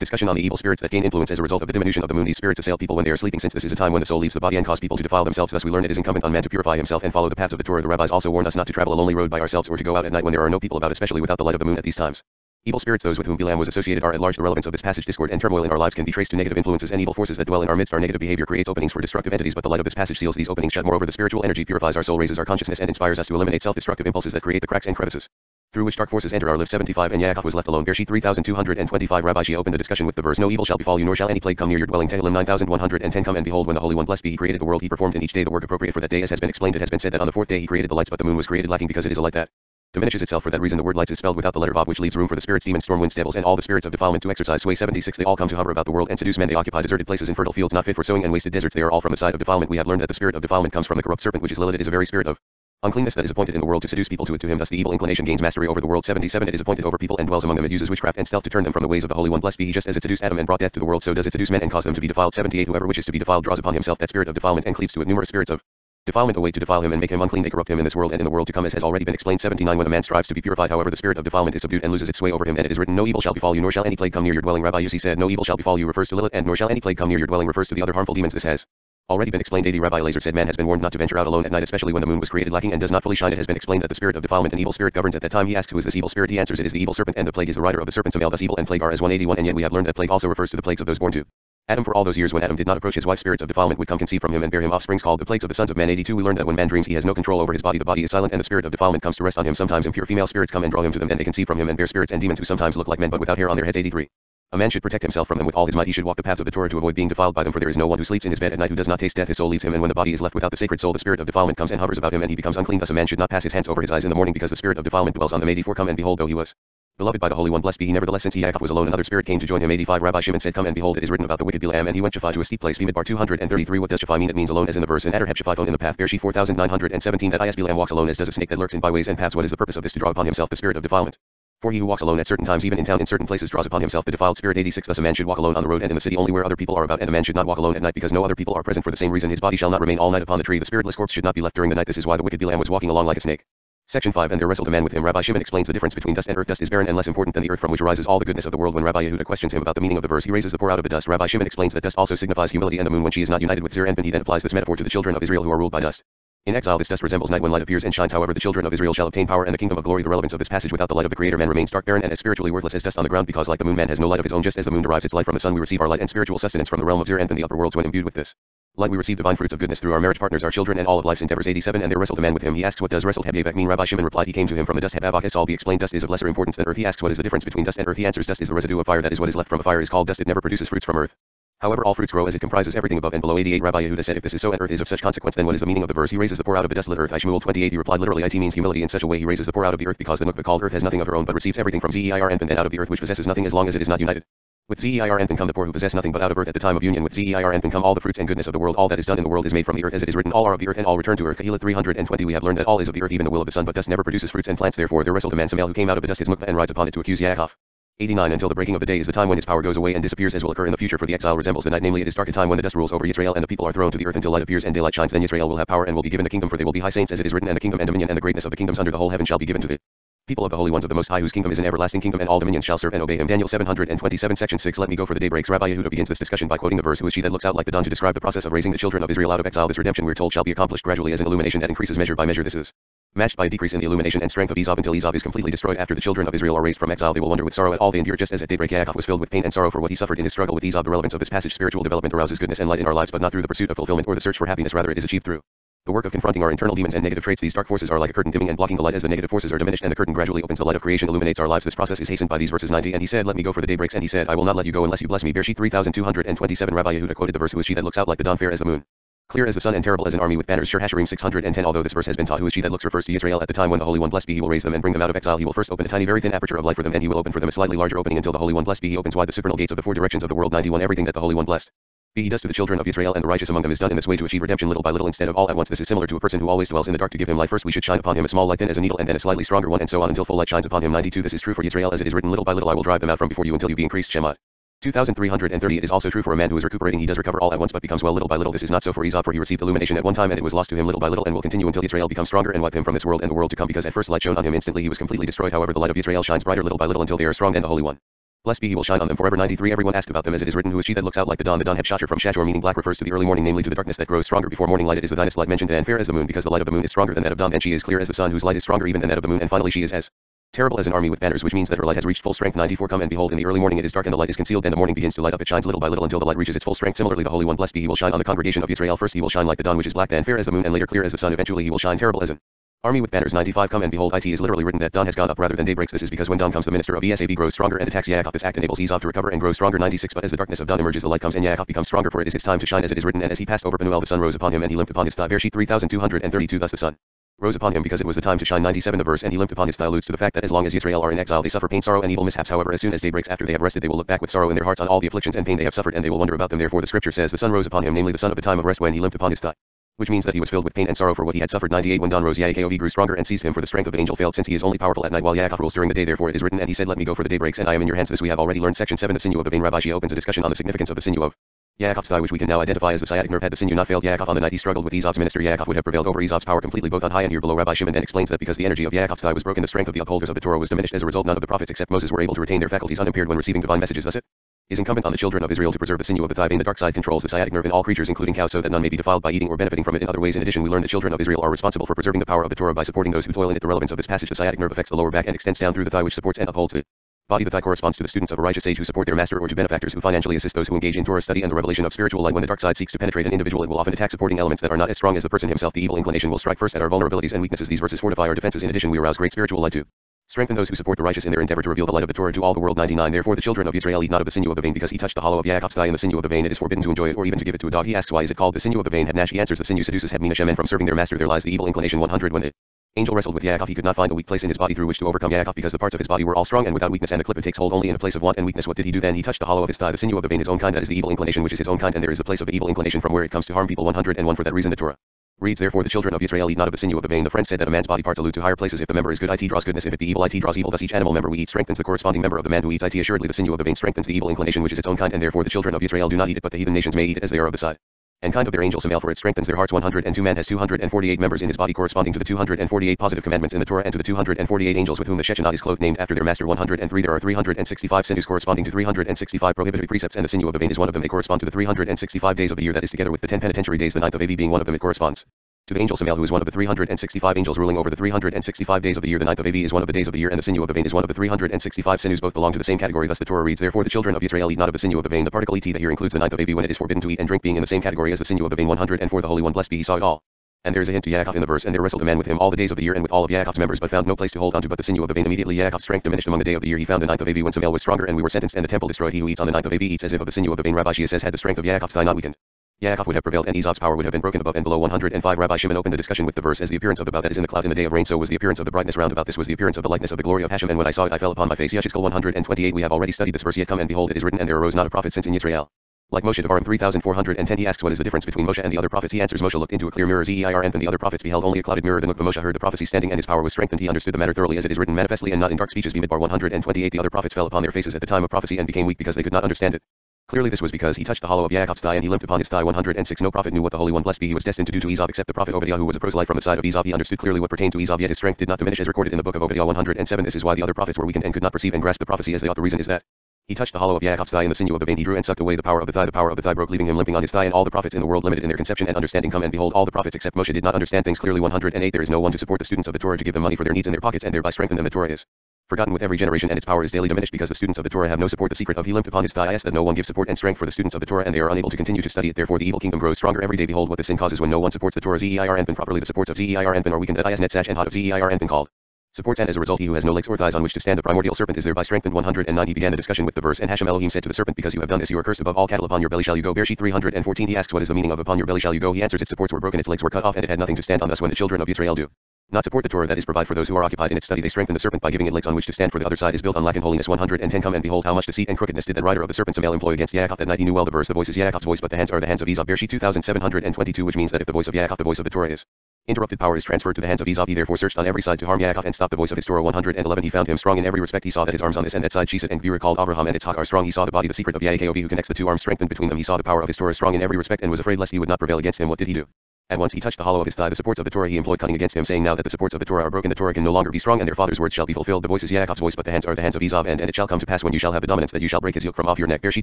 Discussion on the evil spirits that gain influence as a result of the diminution of the moon. These spirits assail people when they are sleeping since this is a time when the soul leaves the body and cause people to defile themselves. Thus we learn it is incumbent on man to purify himself and follow the paths of the Torah. The rabbis also warn us not to travel a lonely road by ourselves or to go out at night when there are no people about especially without the light of the moon at these times. Evil spirits those with whom Bilam was associated are at large the relevance of this passage discord and turmoil in our lives can be traced to negative influences and evil forces that dwell in our midst our negative behavior creates openings for destructive entities but the light of this passage seals these openings shut moreover the spiritual energy purifies our soul raises our consciousness and inspires us to eliminate self-destructive impulses that create the cracks and crevices through which dark forces enter our live 75 and Yaakov was left alone. Bereshit 3225 Rabbi she opened the discussion with the verse No evil shall befall you nor shall any plague come near your dwelling. Tehillim 9110 Come and behold when the Holy One blessed be he created the world. He performed in each day the work appropriate for that day. As has been explained it has been said that on the fourth day he created the lights but the moon was created lacking because it is a light that diminishes itself. For that reason the word lights is spelled without the letter Vav which leaves room for the spirits demons storm winds devils and all the spirits of defilement to exercise sway. 76 they all come to hover about the world and seduce men. They occupy deserted places in fertile fields not fit for sowing and wasted deserts. They are all from the side of defilement. We have learned that the spirit of defilement comes from the corrupt serpent which is Lilith. It is a very spirit of Uncleanness that is appointed in the world to seduce people to it to him thus the evil inclination gains mastery over the world. 77 it is appointed over people and dwells among them. It uses witchcraft and stealth to turn them from the ways of the Holy One. Blessed be he just as it seduced Adam and brought death to the world so does it seduce men and cause them to be defiled. 78 whoever wishes to be defiled draws upon himself that spirit of defilement and cleaves to it numerous spirits of defilement. Away to defile him and make him unclean they corrupt him in this world and in the world to come as has already been explained. 79 when a man strives to be purified however the spirit of defilement is subdued and loses its sway over him. Then it is written no evil shall befall you nor shall any plague come near your dwelling. Rabbi Yossi said no evil shall befall you refers to Lilith and nor shall any plague come near your dwelling refers to the other harmful demons. This has already been explained 80 Rabbi Elazar said man has been warned not to venture out alone at night especially when the moon was created. Lacking and does not fully shine it has been explained that the spirit of defilement and evil spirit governs at that time. He asks who is this evil spirit he answers it is the evil serpent and the plague is the rider of the serpent Samael thus evil and plague are as 181 and yet we have learned that plague also refers to the plagues of those born to Adam. For all those years when Adam did not approach his wife spirits of defilement would come conceive from him and bear him offsprings called the plagues of the sons of man 82 we learned that when man dreams he has no control over his body. The body is silent and the spirit of defilement comes to rest on him. Sometimes impure female spirits come and draw him to them and they conceive from him and bear spirits and demons who sometimes look like men but without hair on their heads. 83 a man should protect himself from them with all his might. He should walk the paths of the Torah to avoid being defiled by them. For there is no one who sleeps in his bed at night who does not taste death. His soul leaves him, and when the body is left without the sacred soul, the spirit of defilement comes and hovers about him, and he becomes unclean. Thus, a man should not pass his hands over his eyes in the morning, because the spirit of defilement dwells on them. 84 Come and behold, though he was beloved by the Holy One, blessed be he. Nevertheless, since he Yaakov was alone, another spirit came to join him. 85 Rabbi Shimon said, Come and behold, it is written about the wicked Bilam, and he went Shaphi to a steep place. Bimidbar 233 What does Shaphi mean? It means alone, as in the verse, and Adar heb Shaphi in the path. Bereshit 4917 That is Bilam walks alone, as does a snake that lurks in byways and paths. What is the purpose of this? To draw upon himself the spirit of defilement. For he who walks alone at certain times even in town in certain places draws upon himself the defiled spirit. 86 Thus a man should walk alone on the road and in the city only where other people are about and a man should not walk alone at night because no other people are present for the same reason. His body shall not remain all night upon the tree. The spiritless corpse should not be left during the night. This is why the wicked Bilam was walking along like a snake. Section 5 And there wrestled a man with him. Rabbi Shimon explains the difference between dust and earth. Dust is barren and less important than the earth from which arises all the goodness of the world. When Rabbi Yehuda questions him about the meaning of the verse he raises the poor out of the dust. Rabbi Shimon explains that dust also signifies humility and the moon when she is not united with Zeir Anpin he then applies this metaphor to the children of Israel who are ruled by dust. In exile this dust resembles night when light appears and shines. However the children of Israel shall obtain power and the kingdom of glory. The relevance of this passage without the light of the creator man remains dark barren and as spiritually worthless as dust on the ground because like the moon man has no light of his own. Just as the moon derives its light from the sun we receive our light and spiritual sustenance from the realm of Zeir Anpin the upper worlds when imbued with this. Light. We receive divine fruits of goodness through our marriage partners our children and all of life's endeavors. 87 and there wrestled a man with him. He asks what does wrestled Hebavak mean Rabbi Shimon replied he came to him from the dust Hebavak as all be explained dust is of lesser importance than earth. He asks what is the difference between dust and earth? He answers dust is the residue of fire that is what is left from a fire is called dust. It never produces fruits from earth. However, all fruits grow as it comprises everything above and below. 88 Rabbi Yehuda said, If this is so and earth is of such consequence, then what is the meaning of the verse? He raises the poor out of the desolate earth. Ishmael 28 He replied, literally, it means humility in such a way he raises the poor out of the earth because the nukva called earth has nothing of her own but receives everything from Zeir and then out of the earth which possesses nothing as long as it is not united. With Zeir Anpin come the poor who possess nothing but out of earth at the time of union. With Zeir Anpin come all the fruits and goodness of the world. All that is done in the world is made from the earth as it is written, all are of the earth and all return to earth. Kahila 320 We have learned that all is of the earth even the will of the sun but dust never produces fruits and plants. Therefore there wrestled a man Samael who came out of the dust his nukva and rides upon it to accuse Yaakov. 89 Until the breaking of the day is the time when his power goes away and disappears as will occur in the future for the exile resembles the night namely it is dark a time when the dust rules over Israel and the people are thrown to the earth until light appears and daylight shines. Then Israel will have power and will be given the kingdom for they will be high saints as it is written and the kingdom and dominion and the greatness of the kingdoms under the whole heaven shall be given to the people of the holy ones of the most high whose kingdom is an everlasting kingdom and all dominions shall serve and obey him. Daniel 727 section 6 Let me go for the day breaks Rabbi Yehuda begins this discussion by quoting the verse who is she that looks out like the dawn to describe the process of raising the children of Israel out of exile? This redemption we're told shall be accomplished gradually as an illumination that increases measure by measure. This is matched by a decrease in the illumination and strength of Ezov until Ezov is completely destroyed after the children of Israel are raised from exile they will wonder with sorrow at all they endure just as at daybreak Yaakov was filled with pain and sorrow for what he suffered in his struggle with Ezov the relevance of this passage spiritual development arouses goodness and light in our lives but not through the pursuit of fulfillment or the search for happiness rather it is achieved through the work of confronting our internal demons and negative traits. These dark forces are like a curtain dimming and blocking the light. As the negative forces are diminished and the curtain gradually opens the light of creation illuminates our lives. This process is hastened by these verses 90 and he said let me go for the day breaks and he said I will not let you go unless you bless me. Bereshit 3227 Rabbi Yehuda quoted the verse who is she that looks out like the dawn fair as the moon Clear as the sun and terrible as an army with banners. Shir Hashirim 610 Although this verse has been taught who is she that looks refers to Israel at the time when the Holy One blessed be he will raise them and bring them out of exile. He will first open a tiny very thin aperture of light for them and he will open for them a slightly larger opening until the Holy One blessed be he opens wide the supernal gates of the four directions of the world 91 Everything that the Holy One blessed be He does to the children of Israel and the righteous among them is done in this way to achieve redemption little by little instead of all at once. This is similar to a person who always dwells in the dark to give him light. First we should shine upon him a small light then as a needle and then a slightly stronger one and so on until full light shines upon him. 92 This is true for Israel as it is written little by little I will drive them out from before you until you be increased Shemot. 2330 It is also true for a man who is recuperating he does recover all at once but becomes well little by little. This is not so for Esau for he received illumination at one time and it was lost to him little by little and will continue until Israel becomes stronger and wipe him from this world and the world to come because at first light shone on him instantly he was completely destroyed however the light of Israel shines brighter little by little until they are strong and the Holy One. Blessed be he will shine on them forever. 93 Everyone asked about them as it is written, Who is she that looks out like the dawn? The dawn Hebshachar from Shachor meaning black refers to the early morning, namely to the darkness that grows stronger before morning light. It is the finest light mentioned and fair as the moon because the light of the moon is stronger than that of dawn and she is clear as the sun whose light is stronger even than that of the moon and finally she is as terrible as an army with banners which means that her light has reached full strength. 94 Come and behold in the early morning it is dark and the light is concealed and the morning begins to light up. It shines little by little until the light reaches its full strength. Similarly the Holy One blessed be he will shine on the congregation of Israel. First he will shine like the dawn which is black then fair as the moon and later clear as the sun. Eventually he will shine terrible as an Army with banners 95 come and behold it is literally written that dawn has gone up rather than day breaks this is because when dawn comes the minister of Esav grows stronger and attacks Yaakov this act enables Esau to recover and grow stronger 96 but as the darkness of dawn emerges the light comes and Yaakov becomes stronger for it is his time to shine as it is written and as he passed over Penuel the sun rose upon him and he limped upon his thigh Bereshit 3232 thus the sun rose upon him because it was the time to shine 97 the verse and he limped upon his thigh alludes to the fact that as long as Israel are in exile they suffer pain sorrow and evil mishaps however as soon as day breaks after they have rested they will look back with sorrow in their hearts on all the afflictions and pain they have suffered and they will wonder about them. Therefore the scripture says the sun rose upon him namely the sun of the time of rest when he limped upon his thigh which means that he was filled with pain and sorrow for what he had suffered. 98 When dawn rose Yaakov grew stronger and seized him for the strength of the angel failed since he is only powerful at night while Yaakov rules during the day. Therefore it is written and he said let me go for the day breaks and I am in your hands. This we have already learned section 7 the sinew of the vein Rabbi Shia opens a discussion on the significance of the sinew of Yaakov's thigh which we can now identify as the sciatic nerve had the sinew not failed Yaakov on the night he struggled with Esau's minister Yakov would have prevailed over Esau's power completely both on high and here below Rabbi Shimon then explains that because the energy of Yaakov's thigh was broken the strength of the upholders of the Torah was diminished as a result none of the prophets except Moses were able to retain their faculties unimpaired when receiving divine messages thus it is incumbent on the children of Israel to preserve the sinew of the thigh vein. The dark side controls the sciatic nerve in all creatures including cows so that none may be defiled by eating or benefiting from it in other ways. In addition, we learn the children of Israel are responsible for preserving the power of the Torah by supporting those who toil in it. The relevance of this passage, the sciatic nerve affects the lower back and extends down through the thigh which supports and upholds it. Thigh corresponds to the students of a righteous age who support their master or to benefactors who financially assist those who engage in Torah study and the revelation of spiritual light. When the dark side seeks to penetrate an individual, it will often attack supporting elements that are not as strong as the person himself. The evil inclination will strike first at our vulnerabilities and weaknesses. These verses fortify our defenses. In addition, we arouse great spiritual light to Strengthen those who support the righteous in their endeavor to reveal the light of the Torah to all the world. 99 Therefore the children of Israel eat not of the sinew of the vein because he touched the hollow of Yaakov's thigh in the sinew of the vein. It is forbidden to enjoy it or even to give it to a dog. He asks why is it called the sinew of the vein. Had Nash he answers the sinew seduces Hebmin and from serving their master there lies the evil inclination. 100 When the angel wrestled with Yaakov. He could not find a weak place in his body through which to overcome Yaakov because the parts of his body were all strong and without weakness and the clipper takes hold only in a place of want and weakness. What did he do then? He touched the hollow of his thigh. The sinew of the vein his own kind. That is the evil inclination which is his own kind and there is a place of the evil inclination from where it comes to harm people. 101 For that reason the Torah reads therefore the children of Israel eat not of the sinew of the vein. The friend said that a man's body parts allude to higher places. If the member is good it draws goodness. If it be evil it draws evil. Thus each animal member we eat strengthens the corresponding member of the man who eats. It assuredly the sinew of the vein strengthens the evil inclination which is its own kind and therefore the children of Israel do not eat it but the heathen nations may eat it as they are of the side and kind of their angel Samael for it strengthens their hearts 102 man has 248 members in his body corresponding to the 248 positive commandments in the Torah and to the 248 angels with whom the Shechinah is clothed named after their master 103 there are 365 sinews corresponding to 365 prohibitory precepts and the sinew of the vein is one of them. They correspond to the 365 days of the year that is together with the 10 penitentiary days the ninth of Av being one of them. It corresponds to the angel Samael who is one of the 365 angels ruling over the 365 days of the year the ninth of Av is one of the days of the year and the sinew of the vein is one of the 365 sinews both belong to the same category thus the Torah reads therefore the children of Israel eat not of the sinew of the vein the particle et that here includes the ninth of Av when it is forbidden to eat and drink being in the same category as the sinew of the vein 104 the Holy One blessed be he saw it all. And there is a hint to Yaakov in the verse, and there wrestled a man with him all the days of the year and with all of Yaakov's members, but found no place to hold on to but the sinew of the vein. Immediately Yaakov's strength diminished among the day of the year. He found the ninth of Av when Samael was stronger, and we were sentenced, and the temple destroyed. He who eats on the ninth of Av eats as if of the sinew of the vein. Rabbi Shia says, had the strength of Yaakov's thigh not weakened. Yaakov would have prevailed and Esau's power would have been broken above and below 105. Rabbi Shimon opened the discussion with the verse as the appearance of the bow that is in the cloud in the day of rain so was the appearance of the brightness round about this was the appearance of the likeness of the glory of Hashem and when I saw it I fell upon my face. Yechezkel 128 We have already studied this verse yet come and behold it is written and there arose not a prophet since in Yisrael. Like Moshe Devarim 3410 he asks what is the difference between Moshe and the other prophets he answers Moshe looked into a clear mirror Zeir and the other prophets beheld only a clouded mirror then Moshe heard the prophecy standing and his power was strengthened he understood the matter thoroughly as it is written manifestly and not in dark speeches Bamidbar 128 the other prophets fell upon their faces at the time of prophecy and became weak because they could not understand it. Clearly this was because he touched the hollow of Yaakov's thigh and he limped upon his thigh 106 no prophet knew what the Holy One blessed be he was destined to do to Esau except the prophet Obadiah who was a proselyte from the side of Esau he understood clearly what pertained to Esau yet his strength did not diminish as recorded in the book of Obadiah 107 this is why the other prophets were weakened and could not perceive and grasp the prophecy as they ought the reason is that he touched the hollow of Yaakov's thigh in the sinew of the vein. He drew and sucked away the power of the thigh. The power of the thigh broke, leaving him limping on his thigh. And all the prophets in the world limited in their conception and understanding come and behold, all the prophets except Moshe did not understand things clearly. 108 There is no one to support the students of the Torah to give them money for their needs in their pockets and thereby strengthen them. The Torah is forgotten with every generation and its power is daily diminished because the students of the Torah have no support. The secret of he limped upon his thigh is that no one gives support and strength for the students of the Torah and they are unable to continue to study it. Therefore the evil kingdom grows stronger every day. Behold what the sin causes when no one supports the Torah. Zeir Anpin properly the supports of Zeir Anpin are weakened at is Netzach and Hod of Zeir Anpin called supports and as a result he who has no legs or thighs on which to stand the primordial serpent is thereby strengthened 109 he began the discussion with the verse and Hashem Elohim said to the serpent because you have done this you are cursed above all cattle upon your belly shall you go Bereshit 314 he asks what is the meaning of upon your belly shall you go he answers its supports were broken its legs were cut off and it had nothing to stand on thus when the children of Israel do Not support the Torah that is provide for those who are occupied in its study. They strengthen the serpent by giving it legs on which to stand. For the other side is built on lack and holiness. 110 Come and behold how much deceit and crookedness did that rider of the serpent Samael employ against Yaakov that night. He knew well the verse. The voice is Yaakov's voice, but the hands are the hands of Esau. Bereshit 2722, which means that if the voice of Yaakov, the voice of the Torah is interrupted, power is transferred to the hands of Esau. He therefore searched on every side to harm Yaakov and stop the voice of his Torah. 111 He found him strong in every respect. He saw that his arms on this and that side, Chesed and Gvurah called Avraham and Yitzhak are strong. He saw the body, the secret of Yaakov who connects the two arms strengthened between them. He saw the power of his Torah strong in every respect and was afraid lest he would not prevail against him. What did he do? At once he touched the hollow of his thigh, the supports of the Torah he employed cutting against him, saying, Now that the supports of the Torah are broken, the Torah can no longer be strong, and their father's words shall be fulfilled. The voice is Yaakov's voice, but the hands are the hands of Esau, and, and it shall come to pass when you shall have the dominance that you shall break his yoke from off your neck. Bereshit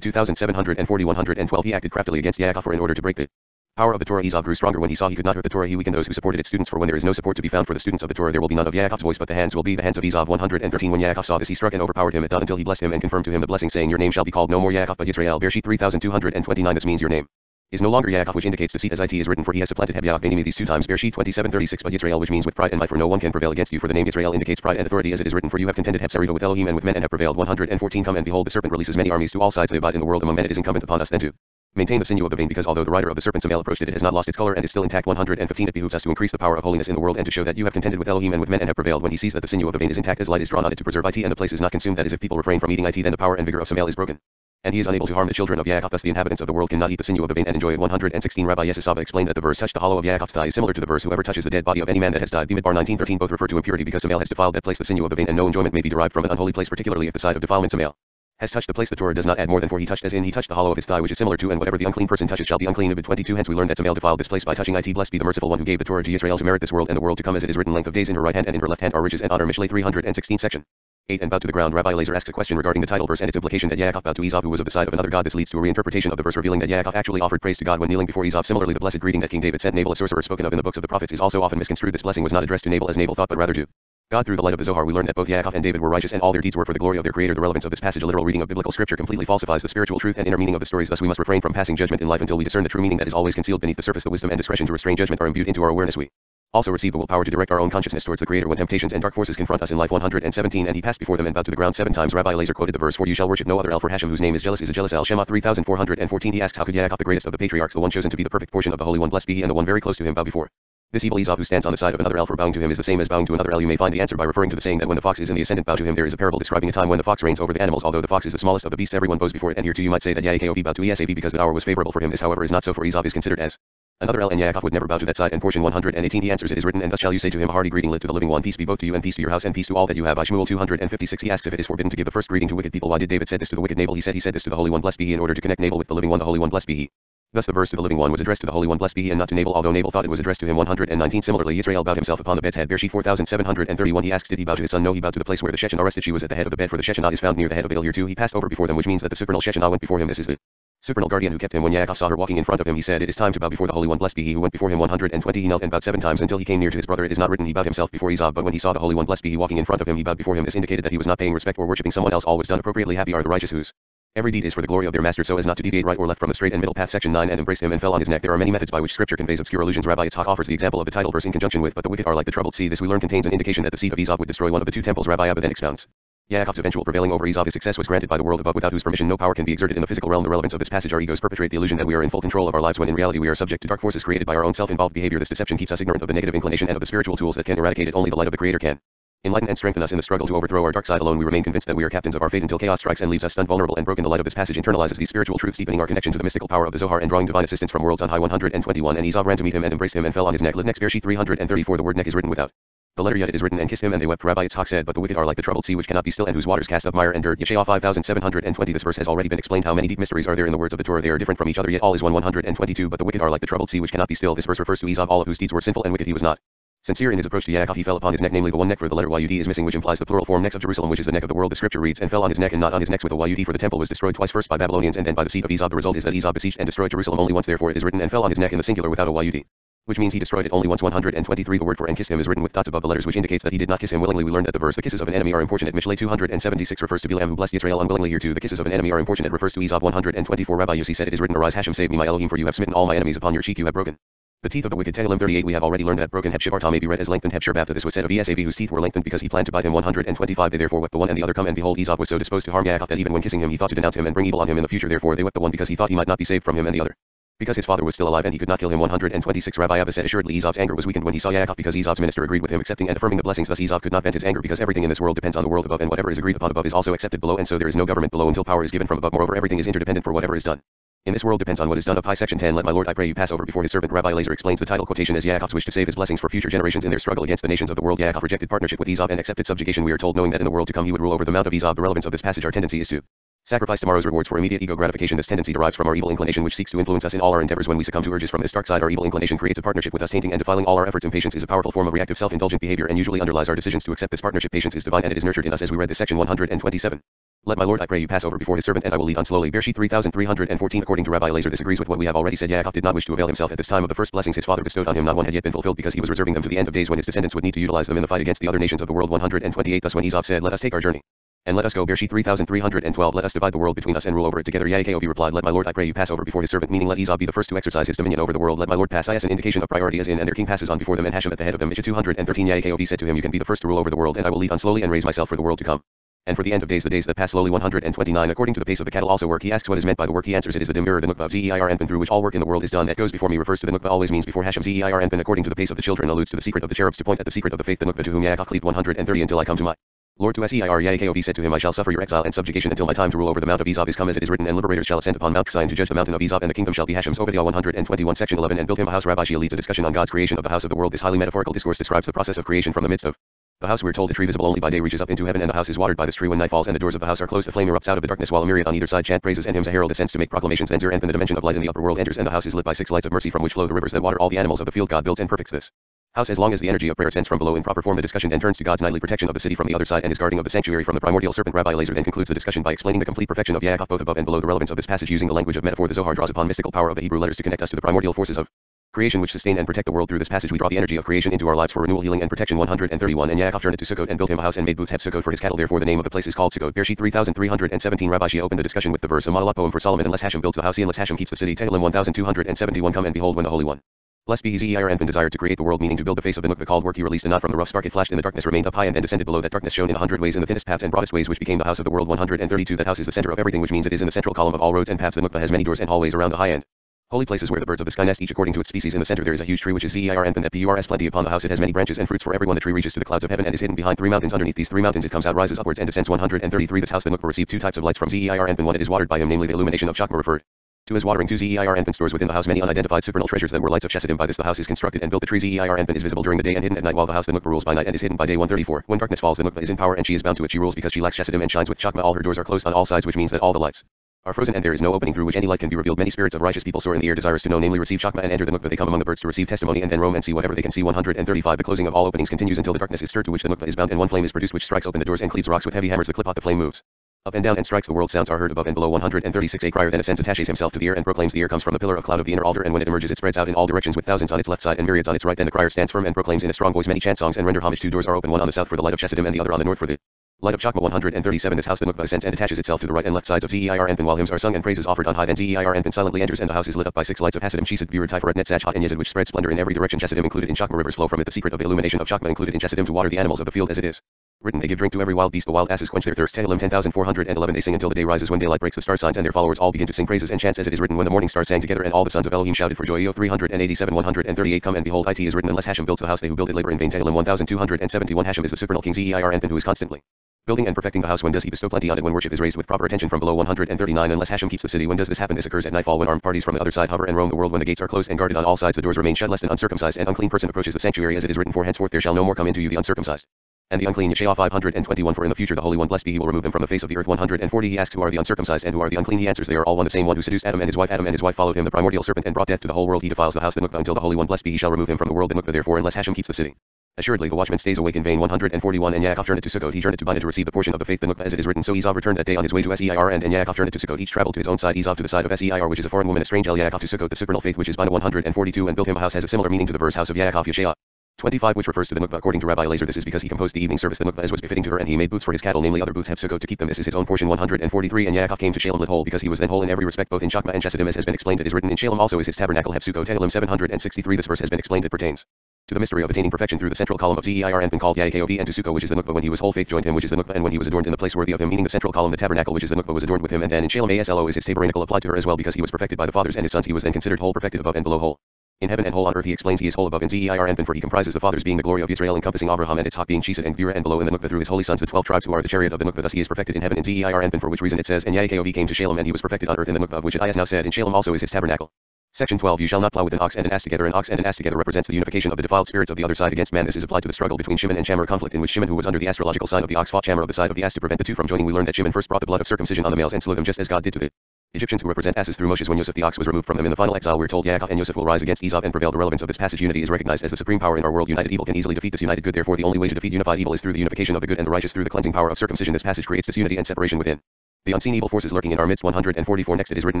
2740 112 He acted craftily against Yaakov, for in order to break the power of the Torah, Esau grew stronger when he saw he could not hurt the Torah. He weakened those who supported its students, for when there is no support to be found for the students of the Torah, there will be none of Yaakov's voice, but the hands will be the hands of Esau. 113 When Yaakov saw this, he struck and overpowered him at done until he blessed him and confirmed to him the blessing, saying, Your name shall be called no more Yaakov, but Yisrael. Bereshit 3229 This means your name is no longer Yaakov which indicates deceit as it is written for he has supplanted Hebyah Benimi these two times Bereshit 2736 but Yisrael which means with pride and might for no one can prevail against you for the name Yisrael indicates pride and authority as it is written for you have contended Hepzerita with Elohim and with men and have prevailed 114 Come and behold the serpent releases many armies to all sides they abide in the world among men it is incumbent upon us then to maintain the sinew of the vein because although the rider of the serpent Samael approached it it has not lost its color and is still intact. 115 it behooves us to increase the power of holiness in the world and to show that you have contended with Elohim and with men and have prevailed when he sees that the sinew of the vein is intact as light is drawn on it to preserve it and the place is not consumed. That is if people refrain from eating it then the power and vigor of Samael is broken and he is unable to harm the children of Yaakov. Thus the inhabitants of the world cannot eat the sinew of the vein and enjoy it. 116 Rabbi Yesisava explained that the verse touched the hollow of Yaakov's thigh is similar to the verse whoever touches the dead body of any man that has died. Bimidbar 1913 both refer to impurity because Samael has defiled that place the sinew of the vein and no enjoyment may be derived from an unholy place particularly if the side of defilement Samael has touched the place the Torah does not add more than for he touched as in he touched the hollow of his thigh which is similar to and whatever the unclean person touches shall be unclean. Ibid 22 Hence we learn that Samael defiled this place by touching it. Blessed be the merciful one who gave the Torah to Israel to merit this world and the world to come as it is written length of days in her right hand and in her left hand are riches and honor. Mishle 316 section. 8 and bowed to the ground. Rabbi Elazar asks a question regarding the title verse and its implication that Yaakov bowed to Esau who was of the side of another god. This leads to a reinterpretation of the verse revealing that Yaakov actually offered praise to God when kneeling before Esau. Similarly, the blessed greeting that King David sent Nabal, a sorcerer spoken of in the books of the prophets, is also often misconstrued. This blessing was not addressed to Nabal as Nabal thought, but rather to God through the light of the Zohar. We learn that both Yaakov and David were righteous and all their deeds were for the glory of their Creator. The relevance of this passage, a literal reading of biblical scripture, completely falsifies the spiritual truth and inner meaning of the stories. Thus, we must refrain from passing judgment in life until we discern the true meaning that is always concealed beneath the surface. The wisdom and discretion to restrain judgment are imbued into our awareness. We also receive the willpower to direct our own consciousness towards the Creator when temptations and dark forces confront us in life 117 and he passed before them and bowed to the ground seven times. Rabbi Elazar quoted the verse for you shall worship no other El for Hashem whose name is jealous is a jealous El. Shemot 3414 he asks how could Yaakov the greatest of the patriarchs the one chosen to be the perfect portion of the Holy One? Blessed be he and the one very close to him bow before. This evil Esau who stands on the side of another El bowing to him is the same as bowing to another El. You may find the answer by referring to the saying that when the fox is in the ascendant bow to him. There is a parable describing a time when the fox reigns over the animals although the fox is the smallest of the beasts everyone bows before it. And here too you might say that Yaakov bowed to Esau because the hour was favorable for him. This however is not so for Esau is considered as Another El and Yaakov would never bow to that side and portion 118 he answers it is written and thus shall you say to him a hearty greeting lit to the living one peace be both to you and peace to your house and peace to all that you have. I Shmuel 256 he asks if it is forbidden to give the first greeting to wicked people. Why did David say this to the wicked Nabal? He said he said this to the Holy One blessed be he in order to connect Nabal with the living one. The Holy One blessed be he. Thus the verse to the living one was addressed to the Holy One blessed be he and not to Nabal. Although Nabal thought it was addressed to him 119 similarly Israel bowed himself upon the bed's head Bereshit 4731 he asks did he bow to his son? No he bowed to the place where the Shechinah rested. She was at the head of the bed for the Shechinah is found near the head of Baal here too. He passed over before them which means that the supernal Shechinah went before him. This is the supernal guardian who kept him when Yaakov saw her walking in front of him he said it is time to bow before the Holy One. Blessed be he who went before him 120 he knelt and bowed seven times until he came near to his brother. It is not written he bowed himself before Esau but when he saw the Holy One blessed be he walking in front of him he bowed before him this indicated that he was not paying respect or worshipping someone else. All was done appropriately. Happy are the righteous whose Every deed is for the glory of their master so as not to deviate right or left from the straight and middle path. Section 9 and embraced him and fell on his neck. There are many methods by which scripture conveys obscure allusions. Rabbi Yitzhak offers the example of the title verse in conjunction with but the wicked are like the troubled sea. This we learn contains an indication that the seed of Esau would destroy one of the two temples. Rabbi Abba then expounds Yaakov's eventual prevailing over Esau his success was granted by the world above without whose permission no power can be exerted in the physical realm. The relevance of this passage our egos perpetrate the illusion that we are in full control of our lives when in reality we are subject to dark forces created by our own self-involved behavior. This deception keeps us ignorant of the negative inclination and of the spiritual tools that can eradicate it. Only the light of the creator can enlighten and strengthen us in the struggle to overthrow our dark side alone. We remain convinced that we are captains of our fate until chaos strikes and leaves us stunned vulnerable and broken. The light of this passage internalizes these spiritual truths deepening our connection to the mystical power of the Zohar and drawing divine assistance from worlds on high 121 and Esau ran to meet him and embraced him and fell on his neck. Live next Bereshit 334 the word neck is written without the letter yet it is written and kissed him and they wept. Rabbi Yitzhak said, but the wicked are like the troubled sea which cannot be still and whose waters cast up mire and dirt. Yeshayah 5720 This verse has already been explained how many deep mysteries are there in the words of the Torah. They are different from each other yet all is one 122 but the wicked are like the troubled sea which cannot be still. This verse refers to Esau all of whose deeds were sinful and wicked he was not. Sincere in his approach to Yaakov he fell upon his neck namely the one neck for the letter Yud is missing which implies the plural form necks of Jerusalem which is the neck of the world the scripture reads and fell on his neck and not on his necks with a Yud for the temple was destroyed twice first by Babylonians and then by the seed of Esau the result is that Esau besieged and destroyed Jerusalem only once therefore it is written and fell on his neck in the singular without a Yud which means he destroyed it only once. 123 the word for and kiss him is written with dots above the letters which indicates that he did not kiss him willingly. We learned that the verse the kisses of an enemy are importunate Mishle 276 refers to Bilam who blessed Israel unwillingly here too. The kisses of an enemy are importunate refers to Esau. 124 Rabbi Yossi said it is written arise Hashem save me my Elohim for you have smitten all my enemies upon your cheek you have broken the teeth of the wicked. Tehillim 38 we have already learned that broken Hebshivarta may be read as lengthened. Hebshir this was said of Esav whose teeth were lengthened because he planned to bite him 125 they therefore wept the one and the other. Come and behold Esau was so disposed to harm Yaakov that even when kissing him he thought to denounce him and bring evil on him in the future. Therefore they wept the one because he thought he might not be saved from him and the other Because his father was still alive and he could not kill him 126 Rabbi Abba said assuredly Esav's anger was weakened when he saw Yaakov because Esav's minister agreed with him accepting and affirming the blessings. Thus Esav could not vent his anger because everything in this world depends on the world above and whatever is agreed upon above is also accepted below and so there is no government below until power is given from above. Moreover everything is interdependent for whatever is done. In this world depends on what is done. Of high section 10 let my lord I pray you pass over before his servant Rabbi Lazer explains the title quotation as Yaakov's wish to save his blessings for future generations in their struggle against the nations of the world. Yaakov rejected partnership with Esau and accepted subjugation. We are told knowing that in the world to come he would rule over the mount of Esau the relevance of this passage our tendency is to Sacrifice tomorrow's rewards for immediate ego gratification. This tendency derives from our evil inclination which seeks to influence us in all our endeavors. When we succumb to urges from this dark side, our evil inclination creates a partnership with us, tainting and defiling all our efforts. Impatience is a powerful form of reactive self-indulgent behavior and usually underlies our decisions to accept this partnership. Patience is divine and it is nurtured in us as we read this section 127. Let my Lord, I pray you pass over before his servant, and I will lead on slowly. Bereshit 3314 According to Rabbi Lazer, this agrees with what we have already said. Yaakov did not wish to avail himself at this time of the first blessings his father bestowed on him. Not one had yet been fulfilled because he was reserving them to the end of days when his descendants would need to utilize them in the fight against the other nations of the world. 128 Thus when Esau said, Let us take our journey. And let us go Bereshit 3312 Let us divide the world between us and rule over it together. Yaakov replied Let my lord I pray you pass over before his servant meaning let Esau be the first to exercise his dominion over the world. Let my lord pass I as an indication of priority as in and their king passes on before them and Hashem at the head of them. Micha 213 Yaakov said to him you can be the first to rule over the world and I will lead on slowly and raise myself for the world to come. And for the end of days the days that pass slowly 129 according to the pace of the cattle also work he asks what is meant by the work. He answers it is the mirror the nukba zeir anpin through which all work in the world is done. That goes before me refers to the nukba always means before Hashem. Zeir anpin according to the pace of the children alludes to the secret of the cherubs to point at the secret of the faith. The nukba to whom Yaakov 130 until I come to my Lord to Seir Yaakov said to him I shall suffer your exile and subjugation until my time to rule over the mount of Esau is come as it is written and liberators shall ascend upon Mount Zion to judge the mountain of Esau and the kingdom shall be Hashem's Obadiah 121 section 11 and build him a house Rabbi Chiya leads a discussion on God's creation of the house of the world. This highly metaphorical discourse describes the process of creation from the midst of the house. We're told the tree visible only by day reaches up into heaven and the house is watered by this tree when night falls and the doors of the house are closed a flame erupts out of the darkness while a myriad on either side chant praises and hymns. A herald ascends to make proclamations and Zeir Anpin the dimension of light in the upper world enters and the house is lit by six lights of mercy from which flow the rivers that water all the animals of the field. God builds and perfects this house as long as the energy of prayer ascends from below in proper form the discussion then turns to God's nightly protection of the city from the other side and his guarding of the sanctuary from the primordial serpent Rabbi Lazer then concludes the discussion by explaining the complete perfection of Yaakov both above and below the relevance of this passage using the language of metaphor the Zohar draws upon mystical power of the Hebrew letters to connect us to the primordial forces of creation which sustain and protect the world through this passage. We draw the energy of creation into our lives for renewal healing and protection. 131 and Yaakov turned to Sukkot and built him a house and made booths have Sukkot for his cattle. Therefore the name of the place is called Sukkot. Bereshit 3317 Rabbi Chiya opened the discussion with the verse a monologue poem for Solomon unless Hashem builds the house unless Hashem keeps the city Tehillim 1271 come and behold when the Holy One Blessed be he and been desired to create the world meaning to build the face of the Nukva called work he released knot from the rough spark it flashed in the darkness remained up high and then descended below. That darkness shone in a hundred ways in the thinnest paths and broadest ways which became the house of the world 132 that house is the center of everything which means it is in the central column of all roads and paths. The Nukva has many doors and hallways around the high end. Holy places where the birds of the sky nest each according to its species. In the center there is a huge tree which is Zeir Anpin that purs plenty upon the house. It has many branches and fruits for everyone. The tree reaches to the clouds of heaven and is hidden behind three mountains. Underneath these three mountains it comes out rises upwards and descends 133 this house the Nukva received two types of lights from Zeir Anpin. It is watered by him namely the illumination of Chakma referred to as watering two Zeir Anpin stores within the house. Many unidentified supernal treasures that were lights of Chesedim by this the house is constructed and built. The tree Zeir Anpin is visible during the day and hidden at night while the house the Nukba rules by night and is hidden by day 134 when darkness falls the Nukba is in power and she is bound to it. She rules because she lacks Chesedim and shines with Chakma. All her doors are closed on all sides which means that all the lights are frozen and there is no opening through which any light can be revealed. Many spirits of righteous people soar in the air desirous to know namely receive Chakma and enter the Nukba they come among the birds to receive testimony and then roam and see whatever they can see. 135 the closing of all openings continues until the darkness is stirred to which the Nukba is bound and one flame is produced which strikes open the doors and cleaves rocks with heavy hammers. The clip off the flame moves up and down and strikes the world sounds are heard above and below 136 a crier then ascends attaches himself to the ear and proclaims the ear comes from the pillar of cloud of the inner altar and when it emerges it spreads out in all directions with thousands on its left side and myriads on its right. Then the crier stands firm and proclaims in a strong voice many chant songs and render homage. Two doors are open one on the south for the light of Chesedim and the other on the north for the light of Chakma. 137 this house the Nukba ascends and attaches itself to the right and left sides of Zeir Anpin while hymns are sung and praises offered on high then Zeir Anpin silently enters and the house is lit up by six lights of Chesedim Chesed Gvurah Tiferet Netzach Hod and Yesod which spread splendor in every direction. Chesedim included in Chakma rivers flow from it. The secret of the illumination of Chakma included in Chesedim to water the animals of the field as it is Written they give drink to every wild beast the wild asses quench their thirst. Tehillim 10411 they sing until the day rises when daylight breaks the star signs and their followers all begin to sing praises and chants as it is written. When the morning stars sang together and all the sons of Elohim shouted for joy Eo 387 138 come and behold it is written unless Hashem builds the house they who build it labor in vain. Tehillim 1271 Hashem is the supernal king Zeir Anpin who is constantly. Building and perfecting the house when does he bestow plenty on it? When worship is raised with proper attention from below 139 unless Hashem keeps the city when does this happen? This occurs at nightfall when armed parties from the other side hover and roam the world when the gates are closed and guarded on all sides the doors remain shut lest an uncircumcised and unclean person approaches the sanctuary as it is written for henceforth there shall no more come into you the uncircumcised and the unclean Yeshayah 521 for in the future the Holy One blessed be he will remove them from the face of the earth 140 he asks who are the uncircumcised and who are the unclean? He answers they are all one the same one who seduced Adam and his wife. Adam and his wife followed him the primordial serpent and brought death to the whole world. He defiles the house the Nukba until the Holy One blessed be. He shall remove him from the world. The Nukba therefore unless Hashem keeps the city. Assuredly the watchman stays awake in vain 141 and Yaakov journeyed to Sukkot. He journeyed to Bina to receive the portion of the faith the Nukba as it is written. So Esau returned that day on his way to Seir and, and Yaakov journeyed to Sukkot. Each traveled to his own side. Esau to the side of Seir which is a foreign woman a strange El Yaakov to Sukkot the supernal faith which is Bina 142 and built him a house has a similar meaning to the verse house of Yaakov Yeshayah 25 which refers to the Nukba according to Rabbi Elazar this is because he composed the evening service the Nukba as was befitting to her and he made booths for his cattle namely other booths have Sukkot to keep them. This is his own portion 143 and Yaakov came to Shalem lit whole because he was then whole in every respect both in Chakma and Chesedim as has been explained. It is written in Shalem also is his tabernacle have Sukkot. Tehillim 763 this verse has been explained it pertains to the mystery of attaining perfection through the central column of Zeir Anpin called Yaakov and to Sukkot which is the Nukba when he was whole faith joined him which is the Nukba and when he was adorned in the place worthy of him meaning the central column the tabernacle which is the Nukba was adorned with him and then in Shalem Aslo is his tabernacle applied to her as well because he was perfected by the fathers and his sons. He was then considered whole perfected above and below whole in heaven and whole on earth he explains he is whole above in Zeir Anpin for he comprises the fathers being the glory of Israel encompassing Abraham and Yitzhak being Chesed and Gvurah and below in the Nukba through his holy sons the twelve tribes who are the chariot of the Nukba thus he is perfected in heaven in Zeir Anpin for which reason it says and Yaakov came to Shalem and he was perfected on earth in the Nukba of which it is now said in Shalem also is his tabernacle. Section 12 You shall not plow with an ox and an ass together. An ox and an ass together represents the unification of the defiled spirits of the other side against man. This is applied to the struggle between Shimon and Chamor conflict in which Shimon who was under the astrological sign of the ox fought Chamor of the side of the ass to prevent the two from joining. We learn that Shimon first brought the blood of circumcision on the males and slew them just as God did to the Egyptians who represent asses through Moses when Yosef the ox was removed from them in the final exile we're told Yaakov and Yosef will rise against Esau and prevail. The relevance of this passage unity is recognized as the supreme power in our world. United evil can easily defeat this united good. Therefore the only way to defeat unified evil is through the unification of the good and the righteous through the cleansing power of circumcision. This passage creates disunity and separation within. The unseen evil forces lurking in our midst 144 next it is written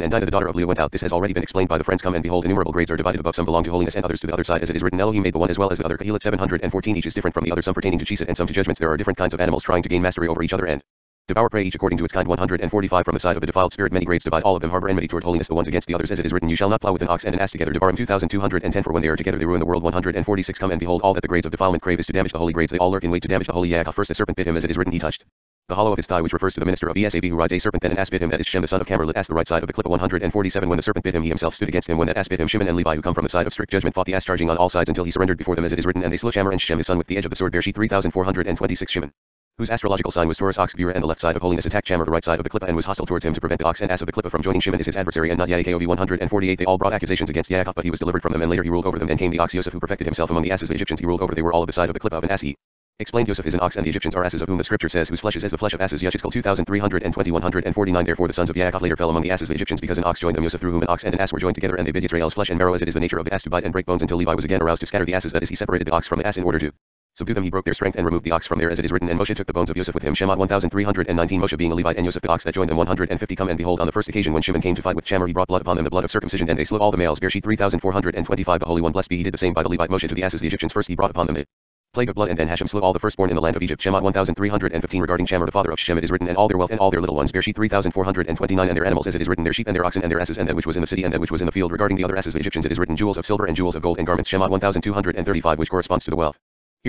and Dinah the daughter of Leah went out. This has already been explained by the friends. Come and behold innumerable grades are divided above. Some belong to holiness and others to the other side. As it is written Elohim made the one as well as the other. Kohelet 714 each is different from the other. Some pertaining to Chesed and some to judgments. There are different kinds of animals trying to gain mastery over each other and Devour prey each according to its kind 145 from the side of the defiled spirit many grades divide all of them harbor enmity toward holiness the ones against the others. As it is written you shall not plow with an ox and an ass together Devarim 2210 for when they are together they ruin the world 146 come and behold all that the grades of defilement crave is to damage the holy grades. They all lurk in wait to damage the holy Yaakov first a serpent bit him as it is written he touched the hollow of his thigh which refers to the minister of Esav who rides a serpent then an ass bit him that is Shem the son of Chamor lit ass the right side of the Klippa 147 when the serpent bit him he himself stood against him. When that ass bit him Shimon and Levi who come from the side of strict judgment fought the ass charging on all sides until he surrendered before them as it is written and they slew Chamor and Shem his son with the edge of the sword Bereshit 3426 Shimon whose astrological sign was Taurus ox Gvurah and the left side of holiness attacked Chamor the right side of the Klippa and was hostile towards him to prevent the ox and ass of the Klippa from joining Shimon is his adversary and not Yaakov 148 they all brought accusations against Yaakov but he was delivered from them and later he ruled over them then came the ox Yosef who perfected himself among the asses the Egyptians. He ruled over they were all of the side of the Klippa of an ass. He explained Yosef is an ox and the Egyptians are asses of whom the scripture says whose flesh is as the flesh of asses. Yechezkel 2320 149 therefore the sons of Yaakov later fell among the asses the Egyptians because an ox joined them. Yosef through whom an ox and an ass were joined together and they bit Israel's flesh and marrow as it is the nature of the ass to bite and break bones until Levi was again aroused to scatter the asses that is he separated the ox from the ass in order to subdue them he broke their strength and removed the ox from there as it is written and Moshe took the bones of Yosef with him. Shemot 1319 Moshe being a Levite and Yosef the ox that joined them 150 come and behold on the first occasion when Shimon came to fight with Chamor he brought blood upon them the blood of circumcision and they slew all the males. Bereshit 3425 the Holy One blessed be he did the same by the Levite Moshe to the asses the Egyptians first he brought upon them the plague of blood and then Hashem slew all the firstborn in the land of Egypt. Shemot 1315 regarding Chamor the father of Shem it is written and all their wealth and all their little ones. Bereshit 3429 and their animals as it is written their sheep and their oxen and their asses and that which was in the city and that which was in the field. Regarding the other asses the Egyptians it is written jewels of silver and jewels of gold and garments. Shemot 1235 which corresponds to the wealth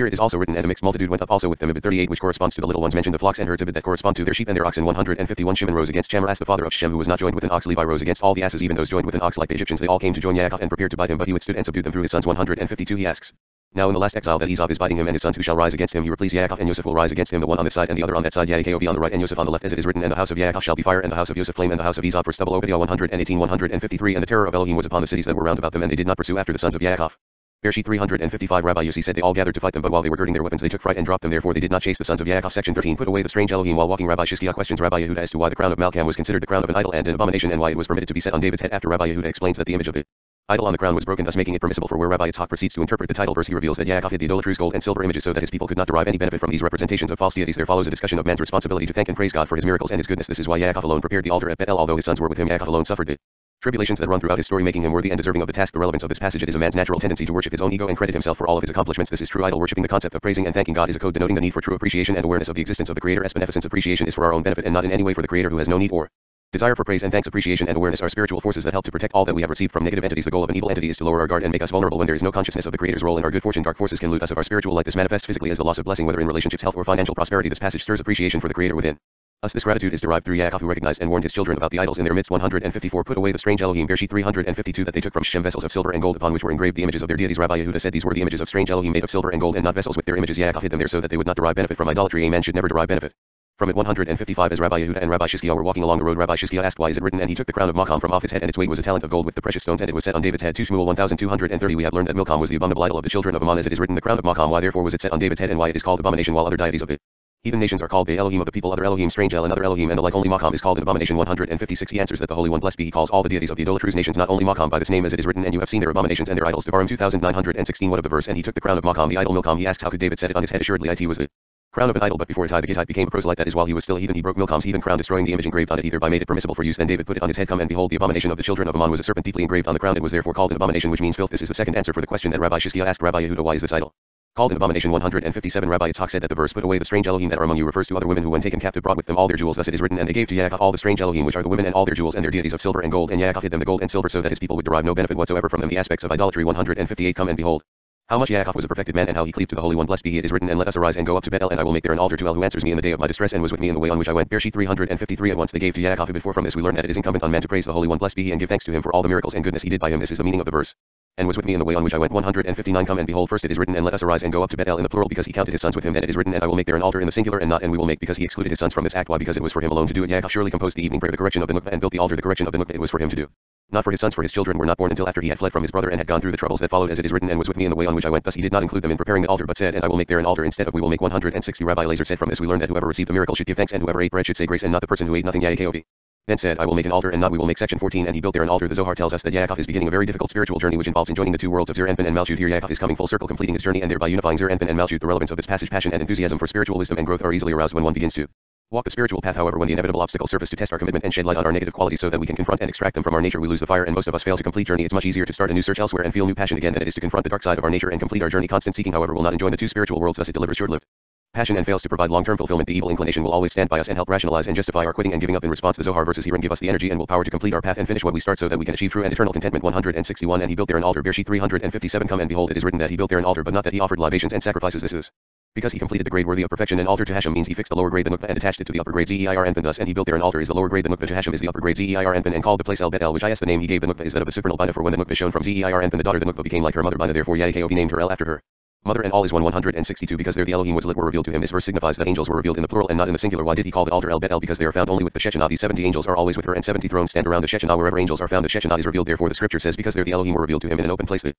here it is also written and a mixed multitude went up also with them Ibid 38 which corresponds to the little ones mentioned the flocks and herds Ibid that correspond to their sheep and their oxen. 151 Shimon rose against Chamor as the father of Shem who was not joined with an ox Levi rose against all the asses even those joined with an ox like the Egyptians. They all came to join Yaakov and prepared to bite him but he withstood and subdued them through his sons. 152 he asks now in the last exile that Esau is biting him and his sons who shall rise against him he replees Yaakov and Yosef will rise against him the one on this side and the other on that side. Yaakov on the right and Yosef on the left as it is written and the house of Yaakov shall be fire and the house of Yosef flame and the house of Esau for stubble Obadiah 118 153 and the terror of Elohim was upon the cities that were round about them and they did not pursue after the sons of Yaakov. Bereshit 355 Rabbi Yossi said they all gathered to fight them but while they were girding their weapons they took fright and dropped them. Therefore they did not chase the sons of Yaakov. Section 13 put away the strange Elohim while walking. Rabbi Chizkiyah questions Rabbi Yehuda as to why the crown of Malcham was considered the crown of an idol and an abomination and why it was permitted to be set on David's head after Rabbi Yehuda explains that the image of the idol on the crown was broken thus making it permissible for where Rabbi Yitzhak proceeds to interpret the title verse he reveals that Yaakov hid the idolatrous gold and silver images so that his people could not derive any benefit from these representations of false deities. There follows a discussion of man's responsibility to thank and praise God for his miracles and his goodness. This is why Yaakov alone prepared the altar at Bethel although his sons were with him Yaakov alone suffered the tribulations that run throughout his story making him worthy and deserving of the task the relevance of this passage it is a man's natural tendency to worship his own ego and credit himself for all of his accomplishments this is true idol worshipping the concept of praising and thanking God is a code denoting the need for true appreciation and awareness of the existence of the creator as beneficence appreciation is for our own benefit and not in any way for the creator who has no need or Desire for praise and thanks appreciation and awareness are spiritual forces that help to protect all that we have received from negative entities. The goal of an evil entity is to lower our guard and make us vulnerable when there is no consciousness of the creator's role in our good fortune. Dark forces can loot us of our spiritual light. This manifests physically as the loss of blessing whether in relationships, health or financial prosperity. This passage stirs appreciation for the creator within. Us this gratitude is derived through Yaakov who recognized and warned his children about the idols in their midst. 154 put away the strange Elohim Bereshit 352 that they took from Shem vessels of silver and gold upon which were engraved the images of their deities. Rabbi Yehuda said these were the images of strange Elohim made of silver and gold and not vessels with their images. Yaakov hid them there so that they would not derive benefit from idolatry. A man should never derive benefit from it. 155 as Rabbi Yehuda and Rabbi Chizkiyah were walking along the road Rabbi Chizkiyah asked why is it written and he took the crown of Malcham from off his head and its weight was a talent of gold with the precious stones and it was set on David's head. 2 Shmuel 1230 we have learned that Milcom was the abominable idol of the children of Ammon as it is written the crown of Malcham why therefore was it set on David's head and why it is called abomination while other deities of the heathen nations are called the Elohim of the people other Elohim strange El and other Elohim and the like. Only Malcham is called an abomination 156 he answers that the Holy One blessed be. He calls all the deities of the idolatrous nations not only Malcham by this name as it is written and you have seen their abominations and their idols. Devarim 2916 what of the verse? And he took the crown of Malcham the idol Milcom he asked how could David set it on his head? Assuredly it was a crown of an idol but before it the Gittite became a proselyte that is while he was still a heathen he broke Milcom's heathen crown destroying the image engraved on it either by made it permissible for use. And David put it on his head come and behold the abomination of the children of Ammon was a serpent deeply engraved on the crown it was therefore called an abomination which means filth. This is the second answer for the question that Rabbi Chizkiyah asked Rabbi Yehuda why is this idol Called an abomination 157 Rabbi Yitzhak said that the verse put away the strange Elohim that are among you refers to other women who when taken captive brought with them all their jewels. Thus it is written and they gave to Yaakov all the strange Elohim which are the women and all their jewels and their deities of silver and gold and Yaakov hid them the gold and silver so that his people would derive no benefit whatsoever from them. The aspects of idolatry 158 come and behold. How much Yaakov was a perfected man and how he cleaved to the Holy One. Blessed be he it is written and let us arise and go up to Bethel and I will make there an altar to El who answers me in the day of my distress and was with me in the way on which I went Bereshit 353 at once they gave to Yaakov before from this. We learn that it is incumbent on man to praise the Holy One. Blessed be he and give thanks to him for all the miracles and goodness he did by him. This is the meaning of the verse and was with me in the way on which I went. 159 come and behold first it is written and let us arise and go up to Bethel in the plural because he counted his sons with him. Then it is written and I will make there an altar in the singular and not and we will make because he excluded his sons from this act. Why? Because it was for him alone to do it. Yaakov surely composed the evening prayer the correction of the Nukba and built the altar the correction of the Nukba it was for him to do. Not for his sons for his children were not born until after he had fled from his brother and had gone through the troubles that followed as it is written and was with me in the way on which I went. Thus he did not include them in preparing the altar but said and I will make there an altar instead of we will make 160 Rabbi Lazar said from this. We learn that whoever received a miracle should give thanks and whoever ate bread should say grace and not the person who ate nothing. Yaakov then said I will make an altar and not we will make section 14 and he built there an altar. The Zohar tells us that Yaakov is beginning a very difficult spiritual journey which involves enjoining the two worlds of Anpin and Malchut. Here Yaakov is coming full circle completing his journey and thereby unifying Anpin and Malchut. The relevance of this passage passion and enthusiasm for spiritual wisdom and growth are easily aroused when one begins to Walk the spiritual path however when the inevitable obstacles surface to test our commitment and shed light on our negative qualities so that we can confront and extract them from our nature. We lose the fire and most of us fail to complete journey. It's much easier to start a new search elsewhere and feel new passion again than it is to confront the dark side of our nature and complete our journey constant seeking however will not enjoy the two spiritual worlds thus it delivers short-lived passion and fails to provide long-term fulfillment the evil inclination will always stand by us and help rationalize and justify our quitting and giving up in response the Zohar verses herein give us the energy and willpower to complete our path and finish what we start so that we can achieve true and eternal contentment. 161 and he built there an altar. Bereshit 357 come and behold it is written that he built there an altar but not that he offered libations and sacrifices. This is because he completed the grade worthy of perfection an altar to Hashem means he fixed the lower grade the Nukba and attached it to the upper grade. Zeir Anpin thus and he built there an altar is the lower grade. The Nukba to Hashem is the upper grade. Zeir Anpin and called the place El Bet El which I asked the name he gave. The Nukba is that of the supernal Bina for when the Nukba shown from Zeir Anpin the daughter the Nukba became like her mother Bina therefore Yaakov named her El after her. Mother and all is one 162 because there the Elohim was lit were revealed to him. This verse signifies that angels were revealed in the plural and not in the singular. Why did he call the altar El Bet El? Because they are found only with the Shechinah. These 70 angels are always with her and 70 thrones stand around the Shechinah. Wherever angels are found the Shechinah is revealed. Therefore the scripture says because there the Elohim were revealed to him in an open place. The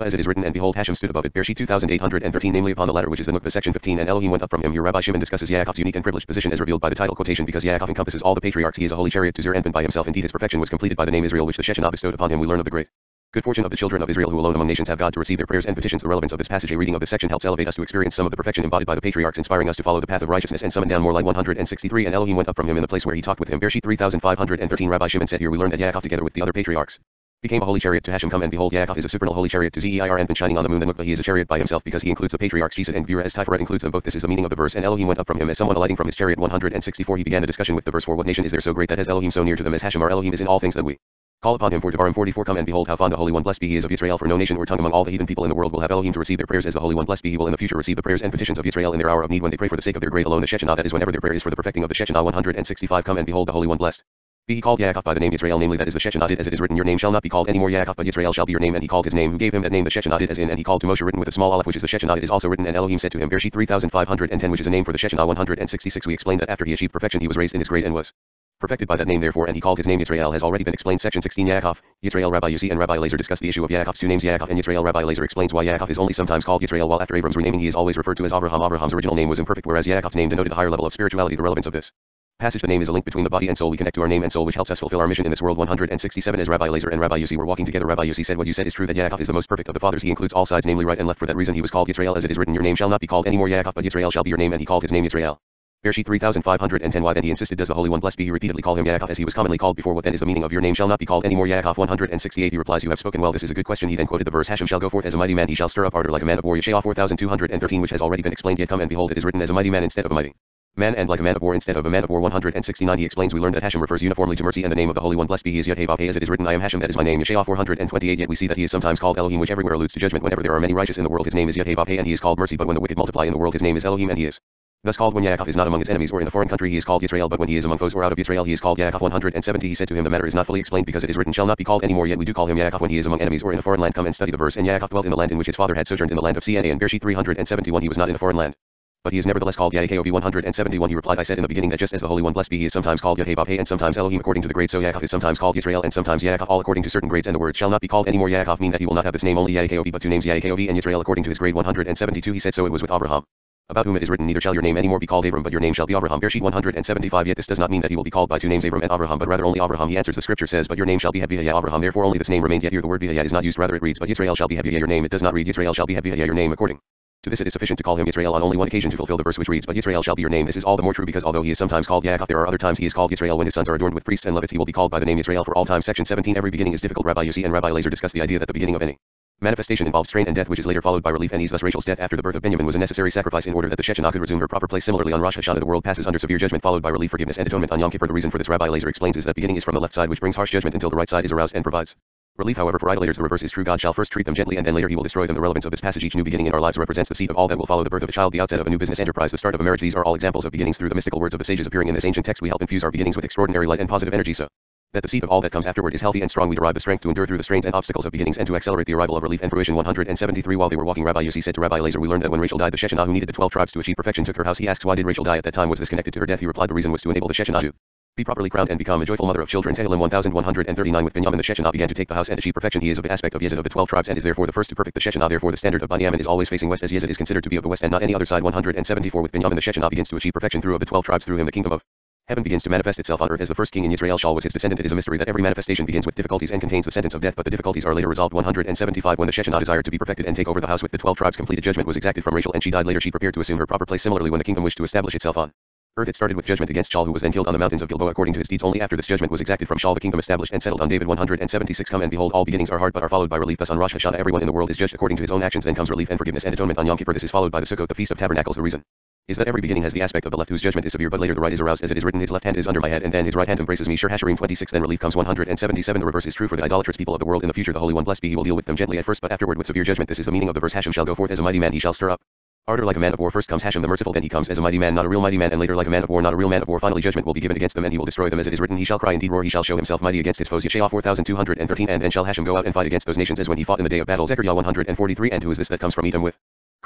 as it is written and behold Hashem stood above it. Bereshit 2813 namely upon the ladder which is the Nukba section 15 and Elohim went up from him. Here Rabbi Shimon discusses Yaakov's unique and privileged position as revealed by the title quotation because Yaakov encompasses all the patriarchs. He is a holy chariot to Zeir Anpin by himself. Indeed his perfection was completed by the name Israel which the Shechinah bestowed upon him. We learn of the great Good fortune of the children of Israel who alone among nations have God to receive their prayers and petitions. The relevance of this passage, a reading of this section helps elevate us to experience some of the perfection embodied by the patriarchs, inspiring us to follow the path of righteousness and summon down more light. 163 and Elohim went up from him in the place where he talked with him. Bereshit 3513 Rabbi Shimon said here we learn that Yaakov together with the other patriarchs became a holy chariot to Hashem. Come and behold Yaakov is a supernal holy chariot to Zeir Anpin shining on the moon. The Nukba he is a chariot by himself because he includes the patriarchs Chesed and Gvurah as Tiferet includes them both. This is the meaning of the verse. And Elohim went up from him as someone alighting from his chariot 164 he began the discussion with the verse for what nation is there so great that has Elohim so near to them as Hashem? Our Elohim is in all things that we Call upon him for Devarim 44 Come and behold how fond the Holy One blessed be he is of Israel for no nation or tongue among all the heathen people in the world will have Elohim to receive their prayers as the Holy One blessed be he will in the future receive the prayers and petitions of Israel in their hour of need when they pray for the sake of their great alone the Shechinah that is whenever their prayer is for the perfecting of the Shechinah 165 Come and behold the Holy One blessed. Be he called Yaakov by the name Israel namely that is the Shechinah did as it is written your name shall not be called any more Yaakov but Israel shall be your name and he called his name who gave him that name the Shechinah did as in and he called to Moshe written with a small aleph which is the Shechinah it is also written and Elohim said to him Bereshit 3510 which is a name for the Shechinah 166 we explained that after he achieved perfection he was raised in his grade and was perfected by that name therefore and he called his name Israel has already been explained. Section 16 Yaakov, Israel Rabbi Yossi and Rabbi Lazar discuss the issue of Yaakov's two names Yaakov and Israel Rabbi Lazar explains why Yaakov is only sometimes called Israel while after Abram's renaming he is always referred to as Avraham. Avraham's original name was imperfect whereas Yaakov's name denoted a higher level of spirituality. The relevance of this passage the name is a link between the body and soul. We connect to our name and soul which helps us fulfill our mission in this world. 167 as Rabbi Lazar and Rabbi Yossi. Were walking together. Rabbi Yossi said what you said is true that Yaakov is the most perfect of the fathers. He includes all sides namely right and left. For that reason he was called Israel as it is written your name shall not be called any more Yaakov but Israel shall be your name and he called his name Israel. Bereshit 3510 Why then he insisted does the Holy One blessed be? He repeatedly call him Yaakov as he was commonly called before. What then is the meaning of your name shall not be called any more Yaakov? 168 he replies you have spoken well. This is a good question. He then quoted the verse Hashem shall go forth as a mighty man. He shall stir up ardor like a man of war. Yeshayah 4213 which has already been explained. Yet come and behold it is written as a mighty man instead of a mighty man and like a man of war instead of a man of war 169 he explains we learned that Hashem refers uniformly to mercy and the name of the Holy One. Blessed be he is Yud as it is written I am Hashem that is my name Yeshayah 428 yet we see that he is sometimes called Elohim which everywhere alludes to judgment. Whenever there are many righteous in the world his name is Yud and he is called mercy. But when the wicked multiply in the world his name is Elohim and he is Thus called when Yaakov is not among his enemies or in a foreign country he is called Israel but when he is among foes or out of Israel he is called Yaakov 170 he said to him the matter is not fully explained because it is written shall not be called any more yet we do call him Yaakov when he is among enemies or in a foreign land. Come and study the verse. And Yaakov dwelt in the land in which his father had sojourned in the land of Cana and Bereshit 371 he was not in a foreign land. But he is nevertheless called Yaakov 171 he replied I said in the beginning that just as the Holy One blessed be he is sometimes called Yud and sometimes Elohim according to the grade so Yaakov is sometimes called Israel and sometimes Yaakov all according to certain grades. And the words shall not be called any more Yaakov mean that he will not have this name only Yaakov but two names Yaakov and Israel according to his grade 172 he said so it was with Abraham about whom it is written neither shall your name any more be called Abram but your name shall be Avraham Bereshit 175 yet this does not mean that he will be called by two names Abram and Abraham, but rather only Abraham. he answers the scripture says but your name shall be Hebiyah Avraham therefore only this name remained yet here the word Biyah is not used rather it reads but Israel shall be Hebiyah your name. It does not read Israel shall be Hebiyah your name according to this it is sufficient to call him Israel on only one occasion to fulfill the verse which reads but Israel shall be your name. This is all the more true because although he is sometimes called Yaakov there are other times he is called Israel when his sons are adorned with priests and Levites he will be called by the name Israel for all time section 17 every beginning is difficult. Rabbi Yossi and Rabbi Lazar discuss the idea that the beginning of any Manifestation involved strain and death which is later followed by relief and ease. Thus Rachel's death after the birth of Benjamin was a necessary sacrifice in order that the Shechinah could resume her proper place. Similarly on Rosh Hashanah the world passes under severe judgment followed by relief forgiveness and atonement. On Yom Kippur the reason for this Rabbi Lazer explains is that beginning is from the left side which brings harsh judgment until the right side is aroused and provides relief. However for idolaters the reverse is true. God shall first treat them gently and then later he will destroy them. The relevance of this passage each new beginning in our lives represents the seed of all that will follow the birth of a child the outset of a new business enterprise the start of a marriage. These are all examples of beginnings through the mystical words of the sages appearing in this ancient text we help infuse our beginnings with extraordinary light and positive energy. So that the seed of all that comes afterward is healthy and strong. We derive the strength to endure through the strains and obstacles of beginnings and to accelerate the arrival of relief and fruition. 173 while they were walking Rabbi Yossi said to Rabbi Lazer we learned that when Rachel died the Shechinah who needed the 12 tribes to achieve perfection took her house. He asks why did Rachel die at that time? Was this connected to her death? He replied the reason was to enable the Shechinah to be properly crowned and become a joyful mother of children. Tehillim 1139 with Binyamin the Shechinah began to take the house and achieve perfection. He is of the aspect of Yesod of the 12 tribes and is therefore the first to perfect the Shechinah. Therefore the standard of Binyamin is always facing west as Yesod is considered to be of the west and not any other side. 174 with Binyamin the Shechinah begins to achieve perfection through of the 12 tribes through him the kingdom of Heaven begins to manifest itself on earth as the first king in Israel Shaul was his descendant. It is a mystery that every manifestation begins with difficulties and contains the sentence of death, but the difficulties are later resolved. 175 When the Shechinah desired to be perfected and take over the house with the 12 tribes, completed judgment was exacted from Rachel and she died later. She prepared to assume her proper place. Similarly, when the kingdom wished to establish itself on earth, it started with judgment against Shaul, who was then killed on the mountains of Gilboa according to his deeds. Only after this judgment was exacted from Shaul, the kingdom established and settled on David. 176 Come and behold, all beginnings are hard, but are followed by relief. Thus on Rosh Hashanah, everyone in the world is judged according to his own actions. Then comes relief and forgiveness and atonement on Yom Kippur. This is followed by the Sukkot, the feast of tabernacles. The reason is that every beginning has the aspect of the left whose judgment is severe but later the right is aroused as it is written. His left hand is under my head and then his right hand embraces me. Shir Hashirim 26 then relief comes 177 the reverse is true for the idolatrous people of the world in the future the Holy One blessed be he will deal with them gently at first but afterward with severe judgment. This is the meaning of the verse Hashem shall go forth as a mighty man he shall stir up ardor like a man of war. First comes Hashem the merciful then he comes as a mighty man not a real mighty man and later like a man of war not a real man of war. Finally judgment will be given against them and he will destroy them as it is written. He shall cry indeed roar he shall show himself mighty against his foes. Yeshayah 4213 and then shall Hashem go out and fight against those nations as when he fought in the day of battle. Zechariah 143 and who is this that comes from Edom with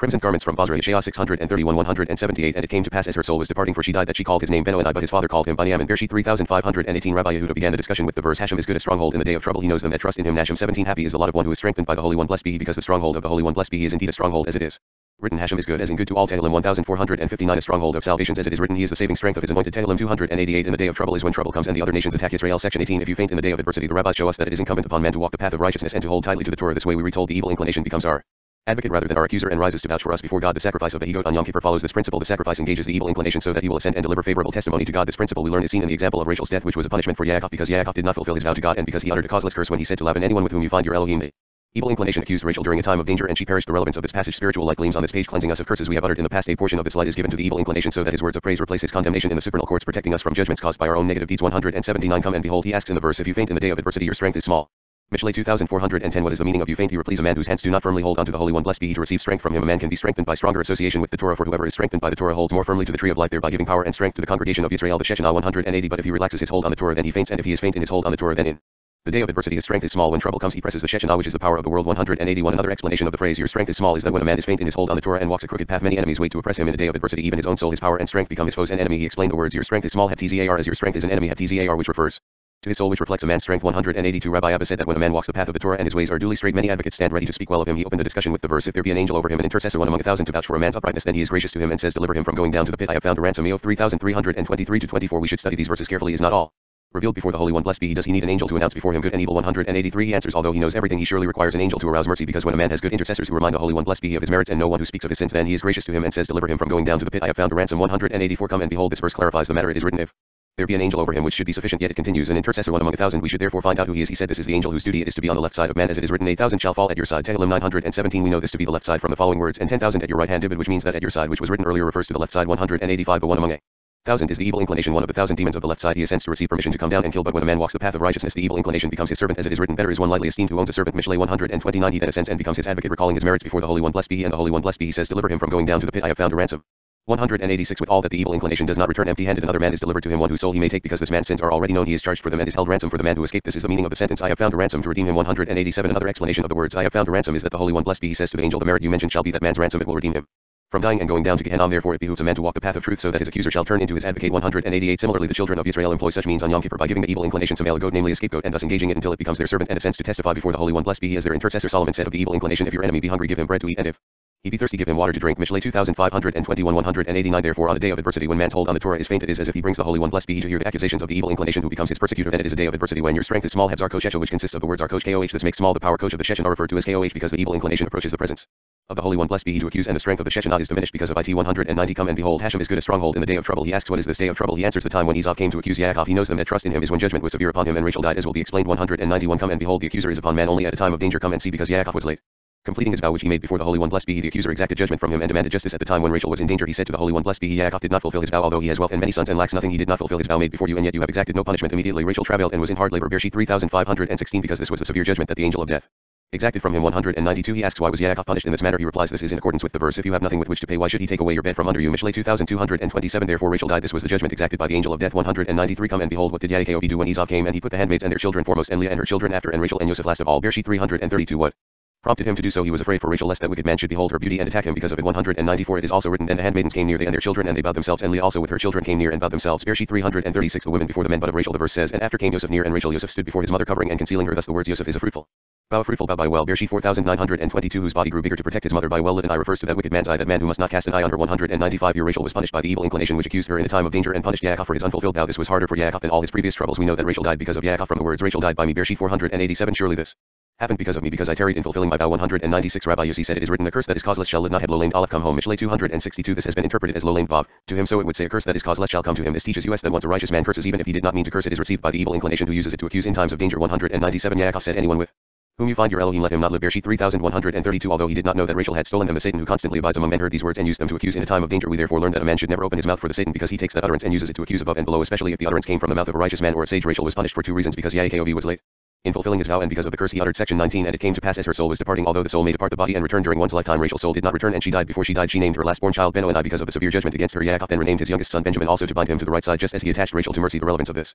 Crimson garments from Basra Yeshayah 631 178 And it came to pass as her soul was departing for she died that she called his name Ben Oni but his father called him Binyamin Bereshit 3518 Rabbi Yehuda began the discussion with the verse Hashem is good a stronghold in the day of trouble he knows them that trust in him. Hashem 17 Happy is the lot of one who is strengthened by the Holy One blessed be he because the stronghold of the Holy One blessed be he is indeed a stronghold as it is. Written Hashem is good as in good to all Tehillim 1459 a stronghold of salvations as it is written he is the saving strength of his anointed Tehillim 288 in the day of trouble is when trouble comes and the other nations attack Israel. Section 18 if you faint in the day of adversity the rabbis show us that it is incumbent upon man to walk the path of righteousness and to hold tightly to the Torah this way we retold the evil inclination becomes our advocate rather than our accuser and rises to vouch for us before God. The sacrifice of the he-goat on Yom Kippur follows this principle. The sacrifice engages the evil inclination so that he will ascend and deliver favorable testimony to God. This principle we learn is seen in the example of Rachel's death, which was a punishment for Yaakov because Yaakov did not fulfill his vow to God and because he uttered a causeless curse when he said to Laban, anyone with whom you find your Elohim, evil inclination accused Rachel during a time of danger and she perished. The relevance of this passage spiritual light gleams on this page cleansing us of curses we have uttered in the past. A portion of this light is given to the evil inclination so that his words of praise replace his condemnation in the supernal courts protecting us from judgments caused by our own negative deeds. 179 Come and behold, he asks in the verse, if you faint in the day of adversity, your strength is small. Mishle 2410 What is the meaning of you faint? He please a man whose hands do not firmly hold onto the Holy One. Blessed be he to receive strength from him. A man can be strengthened by stronger association with the Torah for whoever is strengthened by the Torah holds more firmly to the tree of life thereby giving power and strength to the congregation of Israel the Shechinah 180 but if he relaxes his hold on the Torah then he faints and if he is faint in his hold on the Torah then in the day of adversity his strength is small. When trouble comes he presses the Shechinah which is the power of the world. 181 another explanation of the phrase your strength is small is that when a man is faint in his hold on the Torah and walks a crooked path many enemies wait to oppress him. In a day of adversity even his own soul his power and strength become his foes. And enemy he explained the words your strength is small. Heptzar as your strength is an enemy. Heptzar which refers to his soul which reflects a man's strength 182 Rabbi Abba said that when a man walks the path of the Torah and his ways are duly straight many advocates stand ready to speak well of him. He opened the discussion with the verse if there be an angel over him an intercessor one among a thousand to vouch for a man's uprightness then he is gracious to him and says deliver him from going down to the pit. I have found a ransom Eo 3323 to 24 we should study these verses carefully is not all revealed before the Holy One. Blessed be he does he need an angel to announce before him good and evil? 183 he answers although he knows everything he surely requires an angel to arouse mercy because when a man has good intercessors who remind the Holy One blessed be he of his merits and no one who speaks of his sins then he is gracious to him and says deliver him from going down to the pit. I have found a ransom. 184 come and behold this verse clarifies the matter. It is written if there be an angel over him which should be sufficient yet it continues an intercessor one among a thousand we should therefore find out who he is. He said this is the angel whose duty it is to be on the left side of man. As it is written a thousand shall fall at your side Tehillim 917 we know this to be the left side from the following words and ten thousand at your right hand David which means that at your side which was written earlier refers to the left side 185 but one among a thousand. Is the evil inclination one of the thousand demons of the left side? He ascends to receive permission to come down and kill but when a man walks the path of righteousness the evil inclination becomes his servant. As it is written better is one lightly esteemed who owns a servant. Mishle 129 he then ascends and becomes his advocate recalling his merits before the Holy One. Blessed be he and the Holy One blessed be he says deliver him from going down to the pit. I have found a ransom 186 With all that the evil inclination does not return empty-handed another man is delivered to him one whose soul he may take because this man's sins are already known. He is charged for them and is held ransom for the man who escaped. This is the meaning of the sentence I have found a ransom to redeem him 187 Another explanation of the words I have found a ransom is that the Holy One blessed be. He says to the angel the merit you mentioned shall be that man's ransom it will redeem him from dying and going down to Gehenna therefore it behooves a man to walk the path of truth so that his accuser shall turn into his advocate 188 Similarly the children of Israel employ such means on Yom Kippur by giving the evil inclination some male goat namely a scapegoat and thus engaging it until it becomes their servant and ascends to testify before the Holy One. Blessed be he as their intercessor Solomon said of the evil inclination if your enemy be hungry give him bread to eat and if he be thirsty give him water to drink. Mishle 2521 189 Therefore on a day of adversity when man's hold on the Torah is faint it is as if he brings the Holy One. Blessed be he to hear the accusations of the evil inclination who becomes his persecutor then it is a day of adversity when your strength is small. Hebzar Kosh which consists of the words Arkosh Koh this makes small the power Kosh of the Shechin are referred to as Koh because the evil inclination approaches the presence of the Holy One. Blessed be he to accuse and the strength of the Shechinah is diminished because of it 190 come and behold Hashem is good a stronghold in the day of trouble. He asks what is this day of trouble. He answers the time when Esau came to accuse Yaakov. He knows them that trust in him is when judgment was severe upon him and Rachel died as will be explained 191 come and behold the accuser is upon man only at a time of danger. Come and see because Yaakov was late. Completing his vow which he made before the Holy One blessed be he. The accuser exacted judgment from him and demanded justice at the time when Rachel was in danger. He said to the Holy One blessed be he. Yaakov did not fulfill his vow although he has wealth and many sons and lacks. Nothing he did not fulfill his vow made before you and yet you have exacted no punishment immediately. Rachel travailed and was in hard labor. Bereshit 3516 because this was a severe judgment that the angel of death exacted from him 192 he asks why was Yaakov punished in this manner he replies this is in accordance with the verse. If you have nothing with which to pay why should he take away your bed from under you? Mishle 2227 therefore Rachel died. This was the judgment exacted by the angel of death 193 come and behold what did Yaakov do when Esau came and he put the handmaids and their children foremost and Leah and her children after and Rachel and Joseph last of all. Bereshit 332 what prompted him to do so? He was afraid for Rachel lest that wicked man should behold her beauty and attack him because of it. 194 it is also written then the handmaidens came near they and their children and they bowed themselves and Leah also with her children came near and bowed themselves. Bereshit 336 the women before the men but of Rachel the verse says and after came Joseph near and Rachel Joseph stood before his mother covering and concealing her. Thus the words Joseph is a fruitful bow fruitful bow by well. Bereshit 4922 whose body grew bigger to protect his mother by well lit an eye refers to that wicked man's eye. That man who must not cast an eye on her 195 year Rachel was punished by the evil inclination which accused her in a time of danger and punished Yaakov for his unfulfilled vow. This was harder for Yaakov than all his previous troubles. We know that Rachel died because of Yaakov from the words Rachel died by me. Bereshit 487 surely this happened because of me because I tarried in fulfilling my vow. 196 Rabbi Yossi said it is written a curse that is causeless shall not have lo lamed aleph come home Mishle 262 this has been interpreted as lo lamed vav. To him so it would say a curse that is causeless shall come to him. This teaches us that once a righteous man curses even if he did not mean to curse it is received by the evil inclination who uses it to accuse in times of danger. 197 Yaakov said anyone with whom you find your Elohim let him not live Bereshit 3132 although he did not know that Rachel had stolen them the Satan who constantly abides among men heard these words and used them to accuse in a time of danger. We therefore learn that a man should never open his mouth for the Satan because he takes that utterance and uses it to accuse above and below especially if the utterance came from the mouth of a righteous man or a sage. Rachel was punished for two reasons because Yaakov was late in fulfilling his vow and because of the curse he uttered. Section 19 and it came to pass as her soul was departing although the soul may depart the body and return during one's lifetime Rachel's soul did not return and she died before she died. She named her last born child Ben Oni because of the severe judgment against her Yaakov then renamed his youngest son Benjamin also to bind him to the right side just as he attached Rachel to mercy. The relevance of this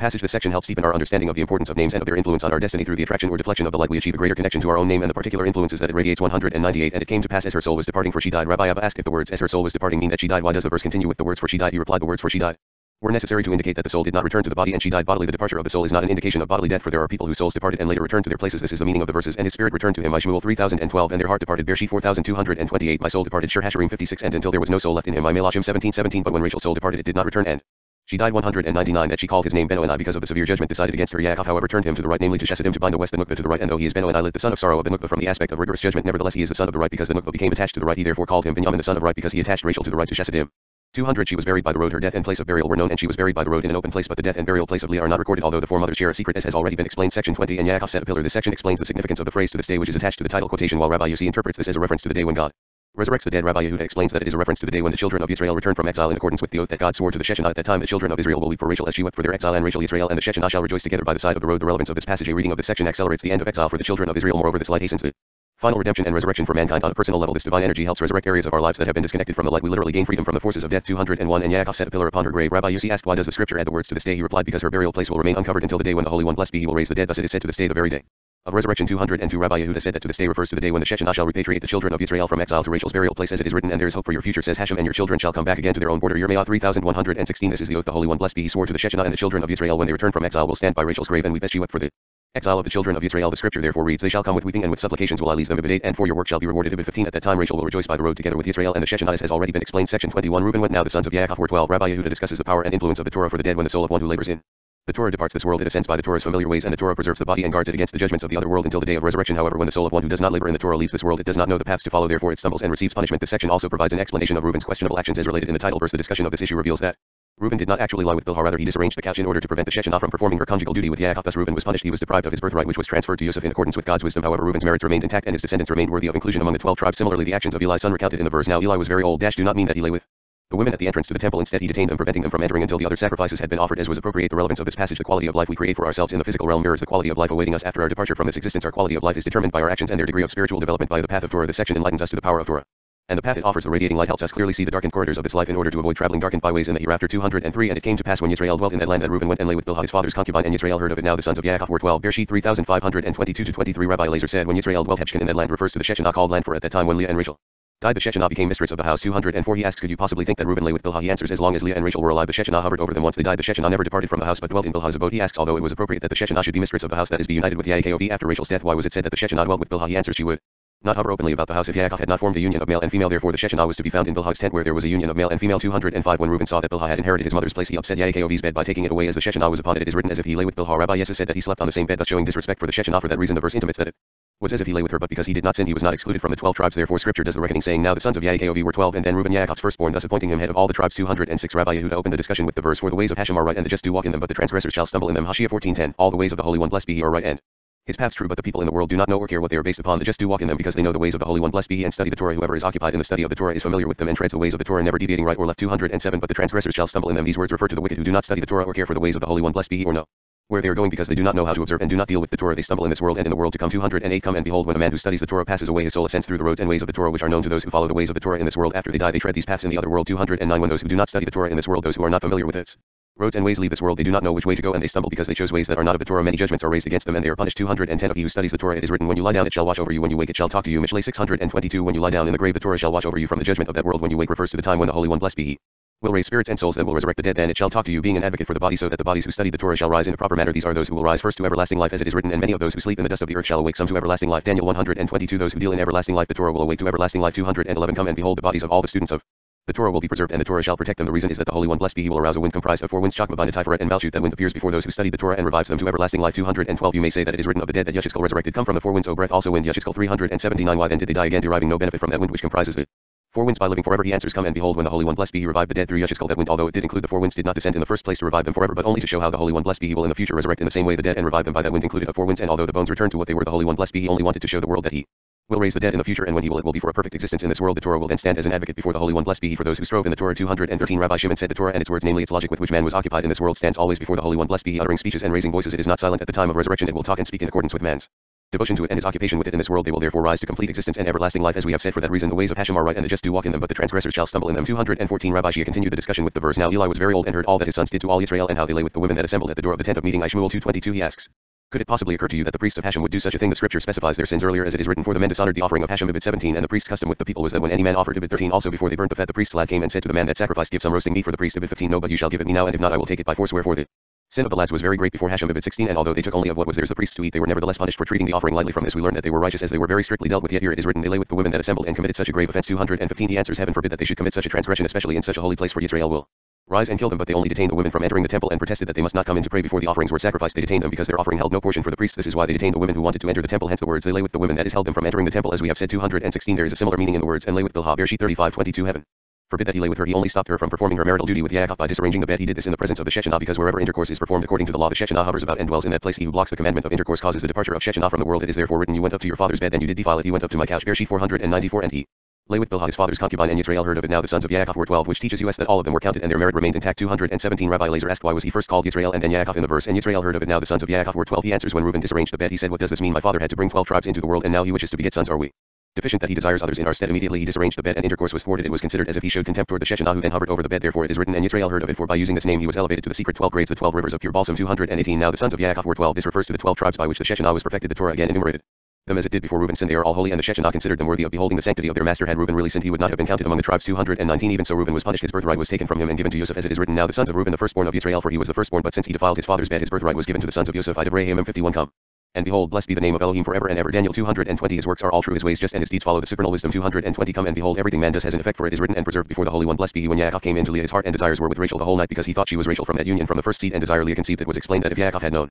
passage this section helps deepen our understanding of the importance of names and of their influence on our destiny through the attraction or deflection of the light we achieve a greater connection to our own name and the particular influences that it radiates 198 and it came to pass as her soul was departing for she died Rabbi Abba asked if the words as her soul was departing mean that she died why does the verse continue with the words for she died he replied the words for she died were necessary to indicate that the soul did not return to the body and she died bodily. The departure of the soul is not an indication of bodily death, for there are people whose souls departed and later returned to their places. This is the meaning of the verses. And his spirit returned to him. I Shmuel 3012 and their heart departed. Bereshit 4228. My soul departed. Shir Hashirim 56 and until there was no soul left in him. I Melachim 1717. But when Rachel's soul departed, it did not return and she died 199 that she called his name Ben Oni because of the severe judgment decided against her. Yaakov however turned him to the right namely to Chesedim to bind the west the Nukba to the right and though he is Ben Oni lit the son of sorrow of the Nukba from the aspect of rigorous judgment. Nevertheless he is the son of the right because the Nukba became attached to the right. He therefore called him Binyamin the son of right because he attached Rachel to the right to Chesedim. 200 She was buried by the road. Her death and place of burial were known and she was buried by the road in an open place. But the death and burial place of Leah are not recorded although the four mothers share a secret as has already been explained. Section 20 and Yaakov set a pillar. This section explains the significance of the phrase to this day which is attached to the title. Quotation while Rabbi Yossi interprets this as a reference to the day when God resurrects the dead. Rabbi Yehuda explains that it is a reference to the day when the children of Israel return from exile in accordance with the oath that God swore to the Shechinah. At that time, the children of Israel will weep for Rachel as she wept for their exile, and Rachel Israel and the Shechinah shall rejoice together by the side of the road. The relevance of this passage, a reading of this section accelerates the end of exile for the children of Israel. Moreover, this light hastens the final redemption and resurrection for mankind on a personal level. This divine energy helps resurrect areas of our lives that have been disconnected from the light. We literally gain freedom from the forces of death. 201 and Yaakov set a pillar upon her grave. Rabbi Yossi asked, Why does the scripture add the words to this day? He replied, Because her burial place will remain uncovered until the day when the Holy One blessed be he will raise the dead. Thus it is said to this day the very day of resurrection 202 Rabbi Yehuda said that to this day refers to the day when the Shechinah shall repatriate the children of Israel from exile to Rachel's burial place as it is written and there is hope for your future says Hashem and your children shall come back again to their own border. Yirmiyah 3116 This is the oath the Holy One blessed be he swore to the Shechinah and the children of Israel when they return from exile will stand by Rachel's grave and weep as she wept for the exile of the children of Israel. The scripture therefore reads they shall come with weeping and with supplications will I lease them Ibid 8 and for your work shall be rewarded Ibid 15 at that time Rachel will rejoice by the road together with Israel and the Shechinah as has already been explained. Section 21 Reuben went now the sons of Yaakov were 12 Rabbi Yehuda discusses the power and influence of the Torah for the dead when the soul of one who labors in the Torah departs this world, it ascends by the Torah's familiar ways, and the Torah preserves the body and guards it against the judgments of the other world until the day of resurrection. However, when the soul of one who does not labor in the Torah leaves this world, it does not know the paths to follow, therefore it stumbles and receives punishment. This section also provides an explanation of Reuben's questionable actions as related in the title verse. The discussion of this issue reveals that Reuben did not actually lie with Bilhah, rather he disarranged the couch in order to prevent the Shechinah from performing her conjugal duty with Yaakov. Thus Reuben was punished. He was deprived of his birthright, which was transferred to Yosef in accordance with God's wisdom. However, Reuben's merits remained intact and his descendants remained worthy of inclusion among the twelve tribes. Similarly, the actions of Eli's son recounted in the verse. Now Eli was very old. Dash do not mean that he lay with the women at the entrance to the temple instead he detained them preventing them from entering until the other sacrifices had been offered. As was appropriate the relevance of this passage the quality of life we create for ourselves in the physical realm mirrors the quality of life awaiting us after our departure from this existence. Our quality of life is determined by our actions and their degree of spiritual development by the path of Torah. This section enlightens us to the power of Torah. And the path it offers the radiating light helps us clearly see the darkened corridors of this life in order to avoid traveling darkened byways in the hereafter. 203 and it came to pass when Israel dwelt in that land that Reuben went and lay with Bilhah his father's concubine and Israel heard of it. Now the sons of Yaakov were 12 Bereshit 3522 to 23 Rabbi Lazar said when Israel dwelt Heshkin in that land refers to the Shechinah called land for at that time when Leah and Rachel died the Shechinah became mistress of the house. 204 he asks could you possibly think that Reuben lay with Bilhah? He answers as long as Leah and Rachel were alive the Shechinah hovered over them once. They died. The Shechinah never departed from the house but dwelt in Bilhah's abode. He asks although it was appropriate that the Shechinah should be mistress of the house that is be united with Yaakov after Rachel's death why was it said that the Shechinah dwelt with Bilhah? He answers she would not hover openly about the house if Yaakov had not formed a union of male and female. Therefore the Shechinah was to be found in Bilhah's tent where there was a union of male and female. 205 when Reuben saw that Bilhah had inherited his mother's place he upset Yaakov's bed by taking it away. As the Shechinah was upon it it is written as if he lay with Bilhah Rabbi. Yessa said that he slept on the same bed thus showing disrespect for the Shechinah for that reason the verse intimates that it was as if he lay with her but because he did not sin he was not excluded from the twelve tribes therefore scripture does the reckoning saying now the sons of Yaakov were twelve and then Reuben Yaakov's firstborn thus appointing him head of all the tribes 206 Rabbi Yehuda opened the discussion with the verse for the ways of Hashem are right and the just do walk in them but the transgressors shall stumble in them Hoshea 1410 all the ways of the Holy One blessed be he are right and His paths true, but the people in the world do not know or care what they are based upon. the just do walk in them because they know the ways of the Holy One. Blessed be He and study the Torah. Whoever is occupied in the study of the Torah is familiar with them and treads the ways of the Torah, never deviating right or left. 207. But the transgressors shall stumble in them. These words refer to the wicked who do not study the Torah or care for the ways of the Holy One. Blessed be He or no where they are going because they do not know how to observe and do not deal with the Torah. They stumble in this world and in the world to come. 208 Come and behold, when a man who studies the Torah passes away, his soul ascends through the roads and ways of the Torah which are known to those who follow the ways of the Torah in this world. After they die, they tread these paths in the other world. 209 When those who do not study the Torah in this world, those who are not familiar with its roads and ways leave this world, they do not know which way to go and they stumble because they chose ways that are not of the Torah. Many judgments are raised against them and they are punished. 210 Of he who studies the Torah, it is written, When you lie down, it shall watch over you. When you wake, it shall talk to you. Mishlei 622 When you lie down in the grave, the Torah shall watch over you from the judgment of that world. When you wake refers to the time when the Holy One, blessed be he will raise spirits and souls that will resurrect the dead. Then it shall talk to you, being an advocate for the body, so that the bodies who study the Torah shall rise in a proper manner. These are those who will rise first to everlasting life, as it is written, and many of those who sleep in the dust of the earth shall awake, some to everlasting life. Daniel 122 Those who deal in everlasting life, the Torah will awake to everlasting life. 211 Come and behold the bodies of all the students of the Torah will be preserved, and the Torah shall protect them. The reason is that the Holy One, blessed be He, will arouse a wind comprised of four winds, Chakma, Bina, Tiferet, and Malchut. That wind appears before those who study the Torah and revives them to everlasting life. 212 You may say that it is written of the dead that Yechezkel resurrected come from the four winds, O breath, also wind. Yechezkel 379 Why then did they die again, deriving no benefit from that wind which comprises it? Four winds by living forever he answers come and behold when the Holy One blessed be he revived the dead. Through Yechezkel that wind although it did include the four winds did not descend in the first place to revive them forever but only to show how the Holy One blessed be he will in the future resurrect in the same way the dead and revive them by that wind included. Of four winds and although the bones returned to what they were the Holy One blessed be he only wanted to show the world that he will raise the dead in the future and when he will it will be for a perfect existence in this world. The Torah will then stand as an advocate before the Holy One. Blessed be he for those who strove in the Torah 213 Rabbi Shimon said the Torah and its words namely its logic with which man was occupied in this world stands always before the Holy One. Blessed be he uttering speeches and raising voices. It is not silent at the time of resurrection. It will talk and speak in accordance with man's devotion to it and his occupation with it in this world. They will therefore rise to complete existence and everlasting life as we have said for that reason. The ways of Hashem are right and the just do walk in them but the transgressors shall stumble in them. 214 Rabbi Chiya continued the discussion with the verse. Now Eli was very old and heard all that his sons did to all Israel and how they lay with the women that assembled at the door of the tent of meeting. I Shmuel 222 he asks could it possibly occur to you that the priests of Hashem would do such a thing? The scripture specifies their sins earlier as it is written for the men dishonored the offering of Hashem Ibid 17 and the priest's custom with the people was that when any man offered Ibid 13 also before they burnt the fat the priest's lad came and said to the man that sacrificed give some roasting meat for the priest Ibid 15 no but you shall give it me now and if not I will take it by force wherefore the sin of the lads was very great before Hashem Ibid 16 and although they took only of what was theirs the priests to eat they were nevertheless punished for treating the offering lightly from this we learn that they were righteous as they were very strictly dealt with yet here it is written they lay with the women that assembled and committed such a grave offense 215 he answers heaven forbid that they should commit such a transgression especially in such a holy place for Israel will rise and kill them but they only detained the women from entering the temple and protested that they must not come in to pray before the offerings were sacrificed. They detained them because their offering held no portion for the priests. This is why they detained the women who wanted to enter the temple. Hence the words they lay with the women that is held them from entering the temple. As we have said 216 there is a similar meaning in the words and lay with Bilhah Bereshit 35 22 heaven forbid that he lay with her. He only stopped her from performing her marital duty with Yaakov by disarranging the bed. He did this in the presence of the Shechinah because wherever intercourse is performed according to the law the Shechinah hovers about and dwells in that place. He who blocks the commandment of intercourse causes the departure of Shechinah from the world. It is therefore written you went up to your father's bed and you did defile it. He went up to my couch. Bereshit 494 and he lay with Bilhah his father's concubine and Yisrael heard of it. Now the sons of Yaakov were 12 which teaches us that all of them were counted and their merit remained intact. 217 Rabbi Elazar asked why was he first called Yisrael and then Yaakov in the verse? And Yisrael heard of it. Now the sons of Yaakov were 12 he answers when Reuben disarranged the bed he said what does this mean? My father had to bring 12 tribes into the world and now he wishes to beget sons. Are we deficient that he desires others in our stead immediately he disarranged the bed and intercourse was thwarted. It was considered as if he showed contempt toward the Shechinah who hovered over the bed. Therefore it is written and Yisrael heard of it for by using this name he was elevated to the secret 12 grades the 12 rivers of pure balsam 218 now the sons of Yaakov were 12 this refers to the 12 tribes by which the Shechinah was perfected the Torah again enumerated them as it did before Reuben sinned they are all holy and the Shechinah considered them worthy of beholding the sanctity of their master had Reuben really sinned he would not have been counted among the tribes 219 even so Reuben was punished his birthright was taken from him and given to Joseph as it is written now the sons of Reuben the firstborn of Israel for he was the firstborn but since he defiled his father's bed his birthright was given to the sons of Joseph I Divrei Hayamim 51 come and behold, blessed be the name of Elohim forever and ever. Daniel 220 His works are all true, his ways just, and his deeds follow the supernal wisdom. 220 Come and behold, everything man does has an effect, for it is written and preserved before the Holy One. Blessed be he when Yaakov came in to Leah, his heart and desires were with Rachel the whole night, because he thought she was Rachel from that union from the first seed, and desire Leah conceived. It was explained that if Yaakov had known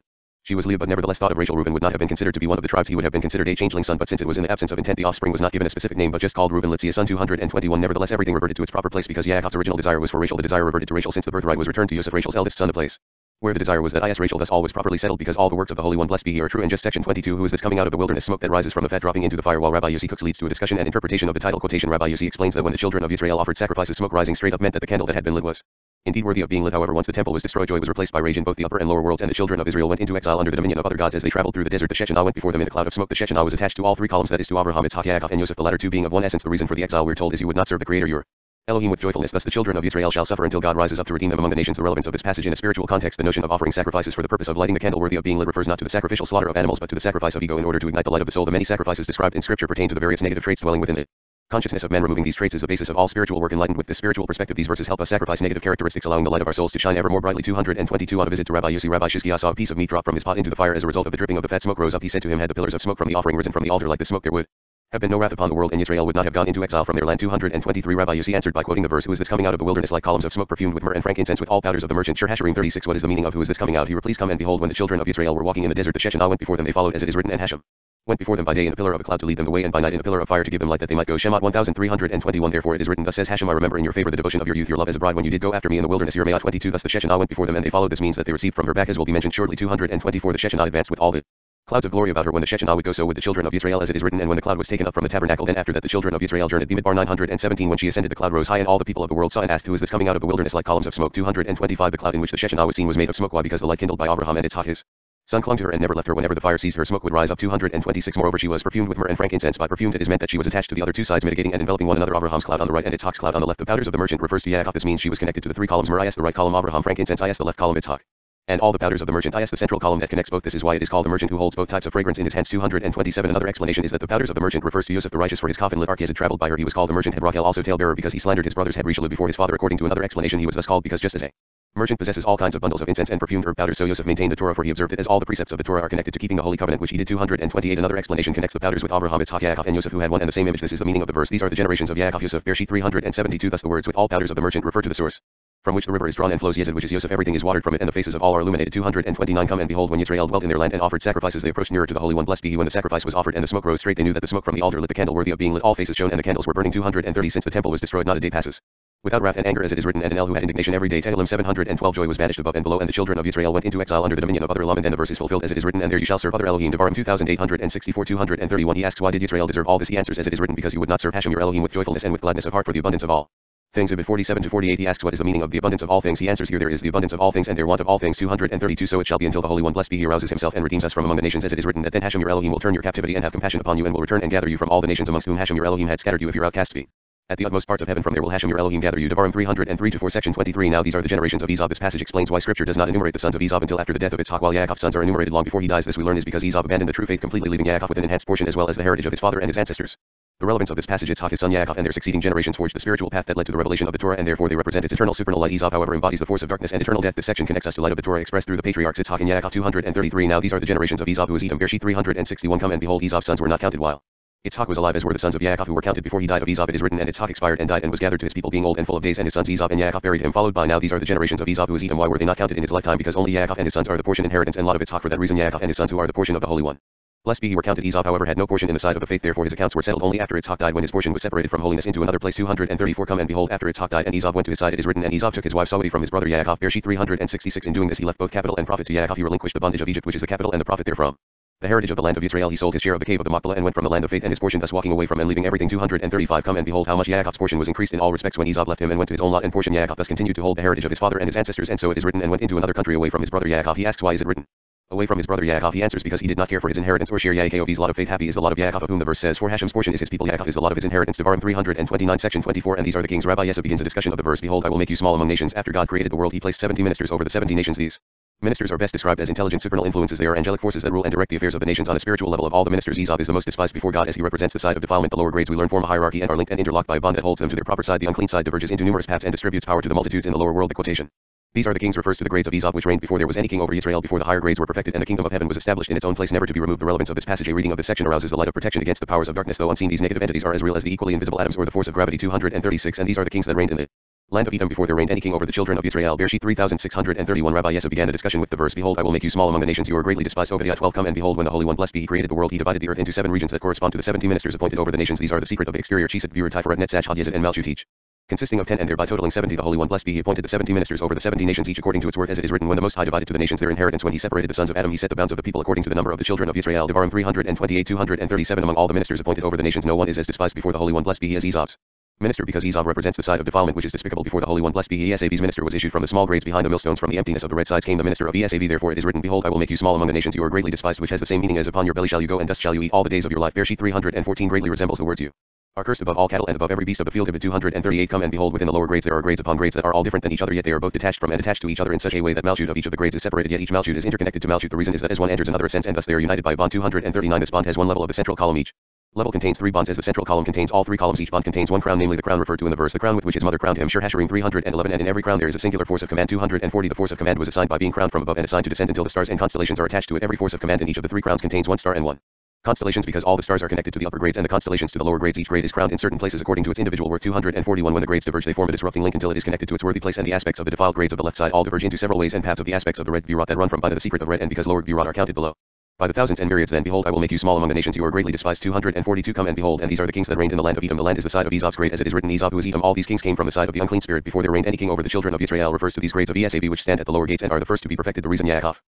she was Leah, but nevertheless thought of Rachel, Reuben would not have been considered to be one of the tribes. He would have been considered a changeling son, but since it was in the absence of intent, the offspring was not given a specific name, but just called Reuben. Let's see a son. 221 Nevertheless, everything reverted to its proper place because Yaakov's original desire was for Rachel. The desire reverted to Rachel since the birthright was returned to Joseph, Rachel's eldest son. The place where the desire was that is Rachel thus all was properly settled because all the works of the Holy One blessed be he are true and just section 22 who is this coming out of the wilderness smoke that rises from the fat dropping into the fire while Rabbi Yossi Cooks leads to a discussion and interpretation of the title quotation Rabbi Yossi explains that when the children of Israel offered sacrifices smoke rising straight up meant that the candle that had been lit was indeed worthy of being lit however once the temple was destroyed joy was replaced by rage in both the upper and lower worlds and the children of Israel went into exile under the dominion of other gods as they traveled through the desert the Shechinah went before them in a cloud of smoke the Shechinah was attached to all three columns that is to Avraham Yitzhak Yaakov and Yosef the latter two being of one essence the reason for the exile we're told is you would not serve the creator your Elohim with joyfulness. Thus the children of Israel shall suffer until God rises up to redeem them among the nations. The relevance of this passage in a spiritual context, the notion of offering sacrifices for the purpose of lighting the candle worthy of being lit refers not to the sacrificial slaughter of animals but to the sacrifice of ego in order to ignite the light of the soul. The many sacrifices described in scripture pertain to the various negative traits dwelling within the consciousness of man. Removing these traits is the basis of all spiritual work. Enlightened with this spiritual perspective, these verses help us sacrifice negative characteristics, allowing the light of our souls to shine ever more brightly. 222 On a visit to Rabbi Yossi, Rabbi Chizkiyah saw a piece of meat drop from his pot into the fire as a result of the dripping of the fat smoke rose up. He said to him, Had the pillars of smoke from the offering risen from the altar like the smoke, there would have been no wrath upon the world and Israel would not have gone into exile from their land 223 Rabbi Yossi answered by quoting the verse who is this coming out of the wilderness like columns of smoke perfumed with myrrh and frankincense with all powders of the merchant Hashirim 36 What is the meaning of who is this coming out here please come and behold when the children of Israel were walking in the desert the Shechinah went before them they followed as it is written and Hashem went before them by day in a pillar of a cloud to lead them the way and by night in a pillar of fire to give them light that they might go. Shemot 1321 Therefore it is written thus says Hashem I remember in your favor the devotion of your youth your love as a bride when you did go after me in the wilderness Yeremiah 22 Thus the Shechinah went before them and they followed this means that they received from her. Back as will be mentioned shortly 224 The Shechinah advanced with all the Clouds of glory about her when the Shechinah would go so with the children of Israel as it is written and when the cloud was taken up from the tabernacle then after that the children of Israel journeyed Bemidbar 917 when she ascended the cloud rose high and all the people of the world saw and asked who is this coming out of the wilderness like columns of smoke? 225 the cloud in which the Shechinah was seen was made of smoke. Why? Because the light kindled by Abraham and its hot his Son clung to her and never left her. Whenever the fire seized her smoke would rise up 226 moreover she was perfumed with myrrh and frankincense. By perfumed it is meant that she was attached to the other two sides mitigating and enveloping one another. Abraham's cloud on the right and its Itzhak's cloud on the left. The powders of the merchant refers to Yaakov this means she was connected to the three columns. Myrrh is the right column. Abraham frankincense. Is the left column. Itzhak and all the powders of the merchant. Is the central column that connects both. This is why it is called the merchant who holds both types of fragrance in his hands. 227 another explanation is that the powders of the merchant refers to Yosef the righteous for his coffin lit ark. As traveled by her. He was called a merchant head Rachel also talebearer because he slandered his brother's head rechilut before his father according to another explanation. He was thus called because just as a merchant possesses all kinds of bundles of incense and perfumed herb powders so Yosef maintained the Torah for he observed it as all the precepts of the Torah are connected to keeping the holy covenant which he did 228 another explanation connects the powders with Abraham Itzhak Yaakov and Yosef who had one and the same image. This is the meaning of the verse. These are the generations of Yaakov Yosef Bereshit 372 thus the words with all powders of the merchant refer to the source from which the river is drawn and flows. Yesod which is Yosef. Everything is watered from it and the faces of all are illuminated. 229 come and behold when Israel dwelt in their land and offered sacrifices they approached nearer to the Holy One. Blessed be he when the sacrifice was offered and the smoke rose straight. They knew that the smoke from the altar lit the candle worthy of being lit. All faces shone and the candles were burning. 230 since the temple was destroyed not a day passes without wrath and anger as it is written and an El who had indignation every day. Tehillim 712 joy was banished above and below and the children of Israel went into exile under the dominion of other Elohim and then the verse is fulfilled as it is written and there you shall serve other Elohim. Devarim 2864 231 he asks why did Israel deserve all this? He answers as it is written because you would not serve Hashem your Elohim with joyfulness and with gladness of heart for the abundance of all Things Ibid 47 to 48 he asks what is the meaning of the abundance of all things he answers here there is the abundance of all things and their want of all things 232 so it shall be until the Holy One blessed be he arouses himself and redeems us from among the nations as it is written that then Hashem your Elohim will turn your captivity and have compassion upon you and will return and gather you from all the nations amongst whom Hashem your Elohim had scattered you if your outcasts be. At the utmost parts of heaven from there will Hashem your Elohim gather you Devarim 303 to 4 section 23 now these are the generations of Esau this passage explains why scripture does not enumerate the sons of Esau until after the death of Itzhak while Yaakov's sons are enumerated long before he dies this we learn is because Esau abandoned the true faith completely leaving Yaakov with an enhanced portion as well as the heritage of his father and his ancestors. The relevance of this passage Itzhak his son Yaakov and their succeeding generations forged the spiritual path that led to the revelation of the Torah and therefore they represent its eternal supernal light. Esau however embodies the force of darkness and eternal death. This section connects us to light of the Torah expressed through the patriarchs. Itzhak and Yaakov 233 now these are the generations of Esau who is Edom. Bereshit 361 come and behold Esau's sons were not counted while Itzhak was alive as were the sons of Yaakov who were counted before he died. Of Esau it is written and Itzhak expired and died and was gathered to his people being old and full of days. And his sons Esau and Yaakov buried him followed by now these are the generations of Esau who is Edom. Why were they not counted in his lifetime? Because only Yaakov and his sons are the portion inheritance and lot of Itzhak for that reason Yaakov and his sons who are the portion of the Holy One. Blessed be he were counted Esau however had no portion in the side of the faith therefore his accounts were settled only after its Itzhak died when his portion was separated from holiness into another place 234 come and behold after its Itzhak died and Esau went to his side it is written and Esau took his wife Sawati from his brother Yaakov Bereshit 366 in doing this he left both capital and profit to Yaakov. He relinquished the bondage of Egypt which is the capital and the profit therefrom. The heritage of the land of Israel he sold his share of the cave of the Machpelah and went from the land of faith and his portion thus walking away from and leaving everything 235 come and behold how much Yaakov's portion was increased in all respects when Esau left him and went to his own lot and portion Yaakov thus continued to hold the heritage of his father and his ancestors. And so it is written and went into another country away from his brother Yaakov. He asks why is it written away from his brother Yaakov. He answers because he did not care for his inheritance or share Yaakov's lot of faith happy is the lot of Yaakov of whom the verse says for Hashem's portion is his people Yaakov is the lot of his inheritance. Devarim 329 section 24 and these are the kings Rabbi Yesa begins a discussion of the verse behold I will make you small among nations. After God created the world he placed 70 ministers over the 70 nations. These Ministers are best described as intelligent supernal influences. They are angelic forces that rule and direct the affairs of the nations on a spiritual level. Of all the ministers Esau is the most despised before God as he represents the side of defilement. The lower grades we learn form a hierarchy and are linked and interlocked by a bond that holds them to their proper side. The unclean side diverges into numerous paths and distributes power to the multitudes in the lower world. The quotation these are the kings refers to the grades of Esau which reigned before there was any king over Israel before the higher grades were perfected and the kingdom of heaven was established in its own place never to be removed the relevance of this passage a reading of this section arouses the light of protection against the powers of darkness though unseen these negative entities are as real as the equally invisible atoms or the force of gravity 236 and these are the kings that reigned in the land of Edom before there reigned any king over the children of Israel. Bereshit 3631 Rabbi Yesa began a discussion with the verse, Behold, I will make you small among the nations, you are greatly despised. Obadiah 12 Come and behold, when the Holy One blessed be, he created the world, he divided the earth into seven regions that correspond to the seventy ministers appointed over the nations. These are the secret of the exterior, Chesed, Gvurah, Tiferet, Netzach, Hod Yesod, and Malchut each. Consisting of ten and thereby totaling seventy, the Holy One blessed be, he appointed the seventy ministers over the seventy nations, each according to its worth, as it is written, when the Most High divided to the nations their inheritance, when he separated the sons of Adam, he set the bounds of the people according to the number of the children of Israel. Devarim 328 237 Among all the ministers appointed over the nations, no one is as despised before the Holy One blessed be he as Esau's minister because Esau represents the side of defilement which is despicable before the Holy One blessed be he Esav's minister was issued from the small grades behind the millstones. From the emptiness of the red sides came the minister of Esav therefore it is written behold I will make you small among the nations. You are greatly despised which has the same meaning as upon your belly shall you go and dust shall you eat all the days of your life. Bereshit 314 greatly resembles the words you are cursed above all cattle and above every beast of the field. Ibid 238 Come and behold within the lower grades there are grades upon grades that are all different than each other yet they are both detached from and attached to each other in such a way that Malchut of each of the grades is separated yet each Malchut is interconnected to Malchut. The reason is that as one enters another ascends and thus they are united by bond 239 this bond has one level of the central column each. Level contains three bonds as the central column contains all three columns each bond contains one crown namely the crown referred to in the verse the crown with which his mother crowned him Hashirim 311 and in every crown there is a singular force of command 240 the force of command was assigned by being crowned from above and assigned to descend until the stars and constellations are attached to it every force of command in each of the three crowns contains one star and one constellations because all the stars are connected to the upper grades and the constellations to the lower grades. Each grade is crowned in certain places according to its individual worth. 241 when the grades diverge they form a disrupting link until it is connected to its worthy place and the aspects of the defiled grades of the left side all diverge into several ways and paths of the aspects of the red Gvurot that run from by the secret of red and because lower Gvurot are counted below. By the thousands and myriads then behold I will make you small among the nations. You are greatly despised. 242 come and behold and these are the kings that reigned in the land of Edom. The land is the side of Esau's great as it is written Esau who is Edom. All these kings came from the side of the unclean spirit. Before there reigned any king over the children of Israel refers to these grades of Esav which stand at the lower gates and are the first to be perfected. The reason Yaakov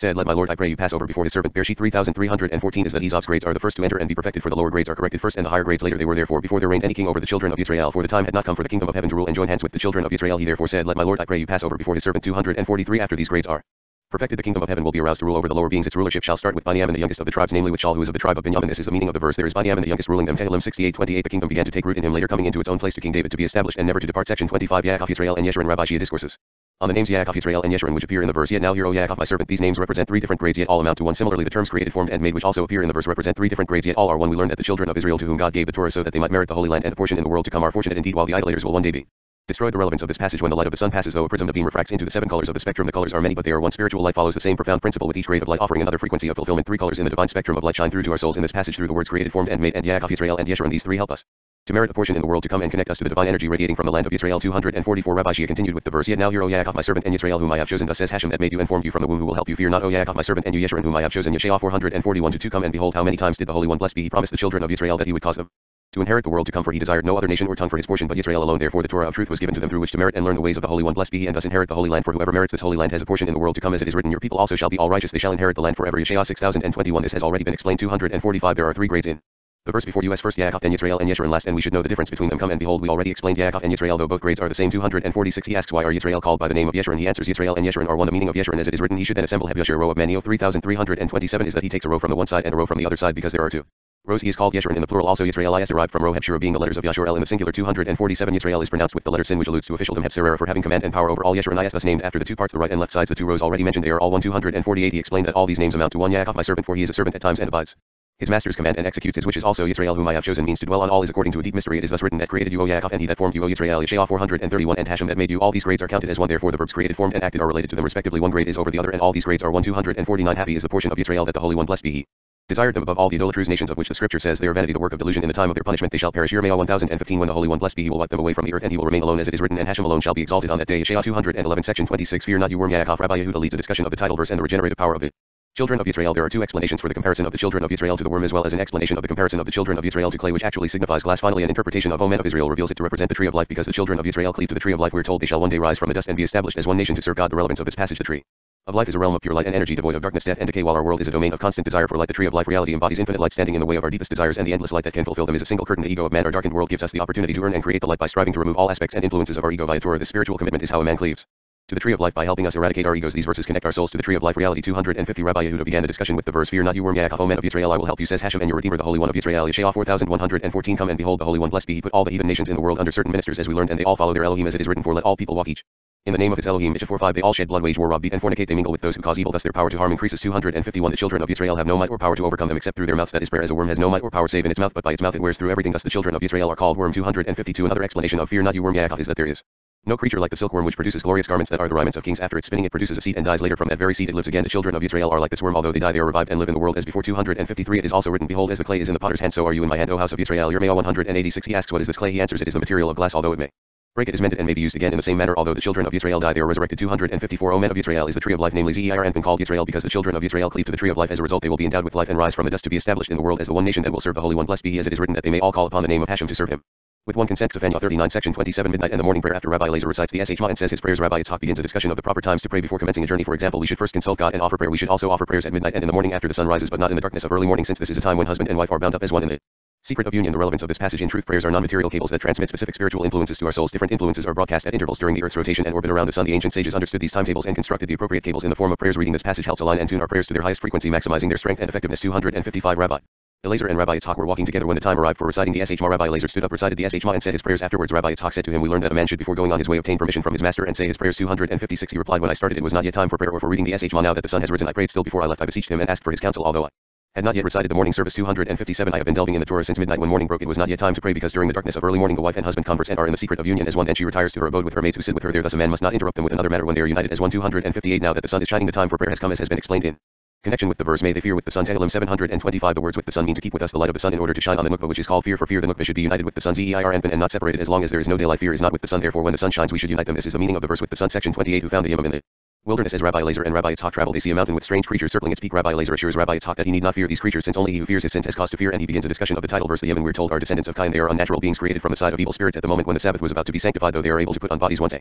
said, Let my Lord, I pray you pass over before his servant. Bereshit 3314 is that Esau's grades are the first to enter and be perfected, for the lower grades are corrected first, and the higher grades later. They were therefore before there reigned any king over the children of Israel, for the time had not come for the kingdom of heaven to rule and join hands with the children of Israel. He therefore said, Let my Lord, I pray you pass over before his servant. 243 After these grades are perfected, the kingdom of heaven will be aroused to rule over the lower beings. Its rulership shall start with Binyamin, the youngest of the tribes, namely with Shaul, who is of the tribe of Benjamin. This is the meaning of the verse. There is Binyamin, the youngest, ruling them. Tehillim 68:28. The kingdom began to take root in him, later coming into its own place to King David to be established and never to depart. Section 25. Yaakov Israel and Yeshurun Rabbi Chiya discourses. On the names Yaakov, Israel, and Yeshurun which appear in the verse, yet now hear, O Yaakov, my servant, these names represent three different grades, yet all amount to one. Similarly, the terms created, formed, and made, which also appear in the verse, represent three different grades, yet all are one. We learn that the children of Israel to whom God gave the Torah so that they might merit the Holy Land and a portion in the world to come are fortunate indeed, while the idolaters will one day be destroyed. The relevance of this passage when the light of the sun passes, though a prism, the beam refracts into the seven colors of the spectrum. The colors are many, but they are one. Spiritual light follows the same profound principle, with each grade of light offering another frequency of fulfillment. Three colors in the divine spectrum of light shine through to our souls in this passage through the words created, formed, and made, and Yaakov, Israel, and Yeshurun. These three help us to merit a portion in the world to come and connect us to the divine energy radiating from the land of Israel. 244 Rabbi Chiya continued with the verse, Yet now hear, O Yaakov, my servant, and Israel, whom I have chosen. Thus says Hashem that made you and formed you from the womb, who will help you. Fear not, O Yaakov, my servant, and you Yeshurun, whom I have chosen. Yeshayah 441 to 2 Come and behold how many times did the Holy One blessed be. He promised the children of Israel that he would cause them to inherit the world to come for he desired no other nation or tongue for his portion but Israel alone therefore the Torah of truth was given to them through which to merit and learn the ways of the Holy One blessed be he and thus inherit the Holy Land for whoever merits this Holy Land has a portion in the world to come as it is written your people also shall be all righteous they shall inherit the land forever Yeshayah 6021 this has already been explained 245 there are three grades in the verse before us first Yaakov then Yisrael and Yeshurun last and we should know the difference between them. Come and behold we already explained Yaakov and Yisrael though both grades are the same. 246 he asks why are Yisrael called by the name of Yeshurun? He answers Yisrael and Yeshurun are one the meaning of Yeshurun. As it is written he should then assemble Hebyashir row of many o 3327 is that he takes a row from the one side and a row from the other side because there are two. Rows. He is called Yeshurun in the plural. Also Yisrael is derived from Ro Hebshira being the letters of Yashurel in the singular. 247 Yisrael is pronounced with the letter sin which alludes to officialdom Hebserera for having command and power over all Yeshurun. Is thus named after the two parts the right and left sides. The two rows already mentioned they are all one. 248 he explained that all these names amount to one. Yaakov my servant for he is a servant at times and abides. His master's command and executes his wishes. Also Yisrael whom I have chosen means to dwell on all is according to a deep mystery. It is thus written that created you O Yaakov and he that formed you O Yisrael Yeshayah 431 and Hashem that made you. All these grades are counted as one. Therefore the verbs created formed and acted are related to them. Respectively one grade is over the other and all these grades are one. 249 happy is the portion of Yisrael that the Holy One blessed be. He desired them above all the idolatrous nations of which the scripture says they are vanity the work of delusion in the time of their punishment they shall perish. Yirmiyah 1015 when the Holy One blessed be he will wipe them away from the earth and he will remain alone as it is written and Hashem alone shall be exalted on that day. Yeshayah 211 section 26 Fear not you worm Yaakov. Rabbi Yehuda leads a discussion of the title verse and the regenerative power of it. Children of Israel There are two explanations for the comparison of the children of Israel to the worm as well as an explanation of the comparison of the children of Israel to clay which actually signifies glass. Finally an interpretation of O men of Israel reveals it to represent the tree of life because the children of Israel cleave to the tree of life. We're told they shall one day rise from the dust and be established as one nation to serve God. The relevance of this passage the tree of life is a realm of pure light and energy devoid of darkness death and decay while our world is a domain of constant desire for light. The tree of life reality embodies infinite light standing in the way of our deepest desires and the endless light that can fulfill them is a single curtain. The ego of man our darkened world gives us the opportunity to earn and create the light by striving to remove all aspects and influences of our ego via Torah this spiritual commitment is how a man cleaves to the tree of life by helping us eradicate our egos. These verses connect our souls to the tree of life reality. 250 Rabbi Yehuda began the discussion with the verse, Fear not you worm Yaakov, men of Israel, I will help you, says Hashem, and your Redeemer, the Holy One of Israel. Yeshayah 4114 Come and behold, the Holy One, blessed be he put all the heathen nations in the world under certain ministers as we learned, and they all follow their Elohim as it is written, for let all people walk each. In the name of his Elohim, Micha 4-5 They all shed blood, wage war, rob, beat, and fornicate. They mingle with those who cause evil, thus their power to harm increases. 251 The children of Israel have no might or power to overcome them except through their mouths. That is prayer as a worm has no might or power save in its mouth, but by its mouth it wears through everything. Thus the children of Israel are called worm. 252 Another explanation of fear not you worm Yaakov is that there is no creature like the silkworm which produces glorious garments that are the raiments of kings after its spinning it produces a seed and dies later from that very seed. It lives again. The children of Israel are like this worm although they die they are revived and live in the world as before 253 it is also written behold as the clay is in the potter's hand so are you in my hand O house of Israel. Yirmiyah 186 he asks what is this clay? He answers it is the material of glass although it may break. It is mended and may be used again in the same manner although the children of Israel die they are resurrected 254 O men of Israel is the tree of life namely Zeir Anpin called Israel because the children of Israel cleave to the tree of life. As a result they will be endowed with life and rise from the dust to be established in the world as the one nation that will serve the Holy One. Blessed be he as it is written that they may all call upon the name of Hashem to serve him. With one consent Zephaniah 39 section 27 midnight and the morning prayer after Rabbi Elazar recites the Shema and says his prayers Rabbi Yitzhak begins a discussion of the proper times to pray before commencing a journey. For example we should first consult God and offer prayer. We should also offer prayers at midnight and in the morning after the sun rises but not in the darkness of early morning since this is a time when husband and wife are bound up as one in the secret of union. The relevance of this passage in truth prayers are non-material cables that transmit specific spiritual influences to our souls. Different influences are broadcast at intervals during the earth's rotation and orbit around the sun. The ancient sages understood these timetables and constructed the appropriate cables in the form of prayers. Reading this passage helps align and tune our prayers to their highest frequency maximizing their strength and effectiveness. 255 Rabbi Elazar and Rabbi Yitzhak were walking together when the time arrived for reciting the Shema. Rabbi Elazar stood up, recited the Shema, and said his prayers. Afterwards, Rabbi Yitzhak said to him, We learned that a man should before going on his way obtain permission from his master and say his prayers. 256 He replied, When I started, it was not yet time for prayer or for reading the Shema. Now that the sun has risen, I prayed still before I left. I beseeched him and asked for his counsel, although I had not yet recited the morning service 257 I have been delving in the Torah since midnight when morning broke it was not yet time to pray because during the darkness of early morning the wife and husband converse and are in the secret of union as one then she retires to her abode with her maids who sit with her there thus a man must not interrupt them with another matter when they are united as one 258 now that the sun is shining the time for prayer has come as has been explained in Connection with the verse may they fear with the sun Tehillim 725 The words with the sun mean to keep with us the light of the sun in order to shine on the nukba which is called fear for fear the nukba should be united with the sun. Zeir and not separated as long as there is no daylight fear is not with the sun therefore when the sun shines we should unite them. This is the meaning of the verse with the sun section 28 who found the Yemim in the wilderness as Rabbi Elazar and Rabbi Yitzhak travel they see a mountain with strange creatures circling its peak. Rabbi Elazar assures Rabbi Yitzhak that he need not fear these creatures since only he who fears his sins has cause to fear and he begins a discussion of the title verse the Yemim we're told are descendants of Cain they are unnatural beings created from the side of evil spirits at the moment when the Sabbath was about to be sanctified though they are able to put on bodies once a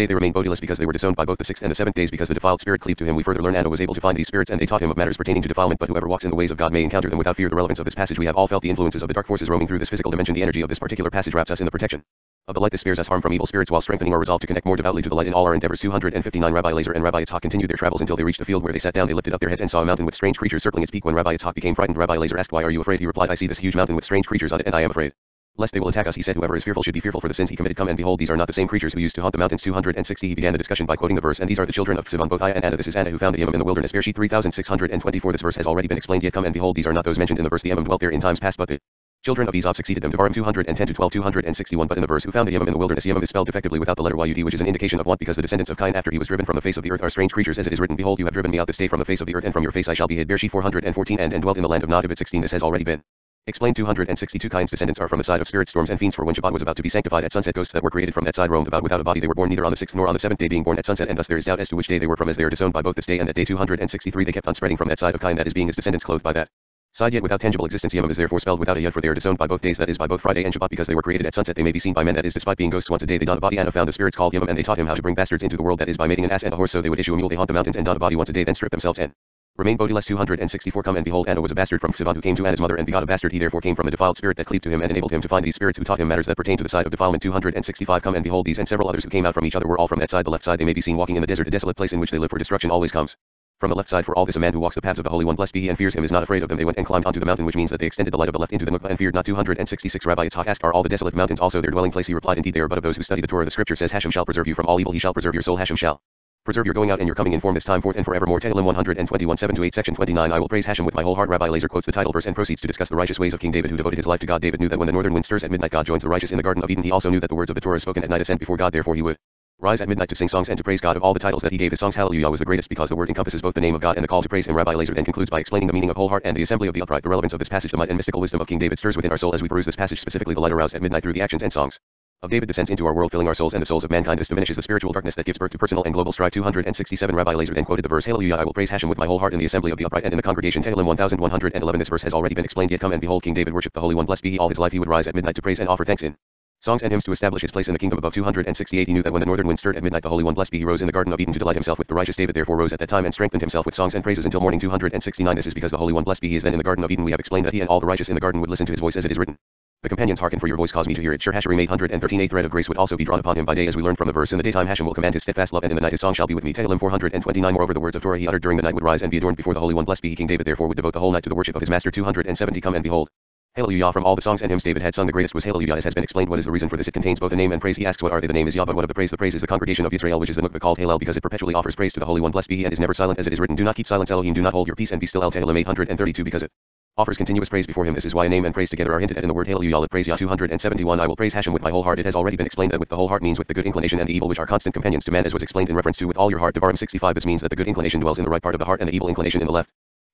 Day they remained bodiless because they were disowned by both the sixth and the seventh days because the defiled spirit cleaved to him. We further learn Anna was able to find these spirits and they taught him of matters pertaining to defilement. But whoever walks in the ways of God may encounter them without fear. The relevance of this passage we have all felt the influences of the dark forces roaming through this physical dimension. The energy of this particular passage wraps us in the protection of the light that spares us harm from evil spirits while strengthening our resolve to connect more devoutly to the light in all our endeavors. 259 Rabbi Elazar and Rabbi Yitzhak continued their travels until they reached a field where they sat down. They lifted up their heads and saw a mountain with strange creatures circling its peak. When Rabbi Yitzhak became frightened, Rabbi Elazar asked, "Why are you afraid?" He replied, "I see this huge mountain with strange creatures on it, and I am afraid." Lest they will attack us, he said, Whoever is fearful should be fearful for the sins he committed. Come and behold, these are not the same creatures who used to haunt the mountains. 260 He began the discussion by quoting the verse, And these are the children of Sivan, both Aya and Anna. This is Anna who found the Yemim in the wilderness. Bereshit 3624 This verse has already been explained, yet come and behold, these are not those mentioned in the verse. The Yemim dwelt there in times past, but the children of Esau succeeded them. Devarim 210 to 12 261 But in the verse, who found the Yemim in the wilderness, Yemim is spelled defectively without the letter Yud, which is an indication of want, because the descendants of Cain after he was driven from the face of the earth are strange creatures, as it is written, Behold, you have driven me out this day from the face of the earth, and from your face I shall be hid. Bereshit 414 And, and dwelt in the land of Nod. 16 This has already been Explain 262 Cain's descendants are from the side of spirits, storms, and fiends. For when Shabbat was about to be sanctified at sunset, ghosts that were created from that side roamed about without a body. They were born neither on the sixth nor on the seventh day, being born at sunset, and thus there is doubt as to which day they were from, as they are disowned by both this day and that day. 263 They kept on spreading from that side of Cain, that is, being his descendants clothed by that side yet without tangible existence. Yemim is therefore spelled without a yud, for they are disowned by both days, that is, by both Friday and Shabbat, because they were created at sunset. They may be seen by men, that is, despite being ghosts once a day. They don a body. Anna found the spirits called Yemim, and they taught him how to bring bastards into the world, that is, by mating an ass and a horse. So they would issue a mule. They haunt the mountains and don a body once a day, then strip themselves and Remain bodiless 264 Come and behold Anna was a bastard from Sivan who came to Anna's mother and begot a bastard. He therefore came from the defiled spirit that cleaved to him and enabled him to find these spirits who taught him matters that pertain to the side of defilement. 265 Come and behold these and several others who came out from each other were all from that side. The left side they may be seen walking in the desert a desolate place in which they live for destruction always comes. From the left side for all this a man who walks the paths of the Holy One blessed be he and fears him is not afraid of them. They went and climbed onto the mountain which means that they extended the light of the left into the Nukba and feared not. 266 Rabbi Yitzhak asked are all the desolate mountains also their dwelling place? He replied indeed they are but of those who study the Torah the scripture says Hashem shall preserve you from all evil. He shall preserve your soul. Hashem shall Preserve your going out and your coming in form this time forth and forevermore. Tehillim 121 7 to 8 Section 29 I will praise Hashem with my whole heart. Rabbi Elazar quotes the title verse and proceeds to discuss the righteous ways of King David who devoted his life to God. David knew that when the northern wind stirs at midnight God joins the righteous in the Garden of Eden. He also knew that the words of the Torah spoken at night ascend before God therefore he would rise at midnight to sing songs and to praise God of all the titles that he gave his songs Hallelujah was the greatest because the word encompasses both the name of God and the call to praise him. Rabbi Elazar then concludes by explaining the meaning of whole heart and the assembly of the upright. The relevance of this passage the might and mystical wisdom of King David stirs within our soul as we peruse this passage specifically the light aroused at midnight through the actions and songs of David descends into our world filling our souls and the souls of mankind. This diminishes the spiritual darkness that gives birth to personal and global strife. 267 Rabbi Elazar then quoted the verse Hallelujah I will praise Hashem with my whole heart in the assembly of the upright and in the congregation. Tehillim 1111 This verse has already been explained yet come and behold King David worshipped the Holy One blessed be he all his life he would rise at midnight to praise and offer thanks in songs and hymns to establish his place in the kingdom above 268 he knew that when the northern wind stirred at midnight the Holy One blessed be he rose in the garden of Eden to delight himself with the righteous David therefore rose at that time and strengthened himself with songs and praises until morning 269 this is because the Holy One blessed be he is then in the garden of Eden we have explained that he and all the righteous in the garden would listen to his voice as it is written the companions hearken for your voice cause me to hear it. Shir Hashirim 813 a thread of grace would also be drawn upon him by day as we learn from the verse. In the daytime Hashem will command his steadfast love and in the night his song shall be with me. Tehillim 429 Moreover the words of Torah he uttered during the night would rise and be adorned before the Holy One. Blessed be he King David therefore would devote the whole night to the worship of his master. 270 Come and behold. Hallelujah from all the songs and hymns David had sung the greatest was Hallelujah as has been explained what is the reason for this it contains both a name and praise he asks what are they the name is Yah but what of the praise the praise is the congregation of Israel which is the Nukba called Hallel because it perpetually offers praise to the Holy One blessed be he and is never silent as it is written do not keep silence Elohim do not hold your peace and be still El Tehillim 832 because it offers continuous praise before him. This is why a name and praise together are hinted at in the word Hallelujah. Let praise Yah 271. I will praise Hashem with my whole heart. It has already been explained that with the whole heart means with the good inclination and the evil which are constant companions to man as was explained in reference to with all your heart. Devarim 65. This means that the good inclination dwells in the right part of the heart and the evil inclination in the left.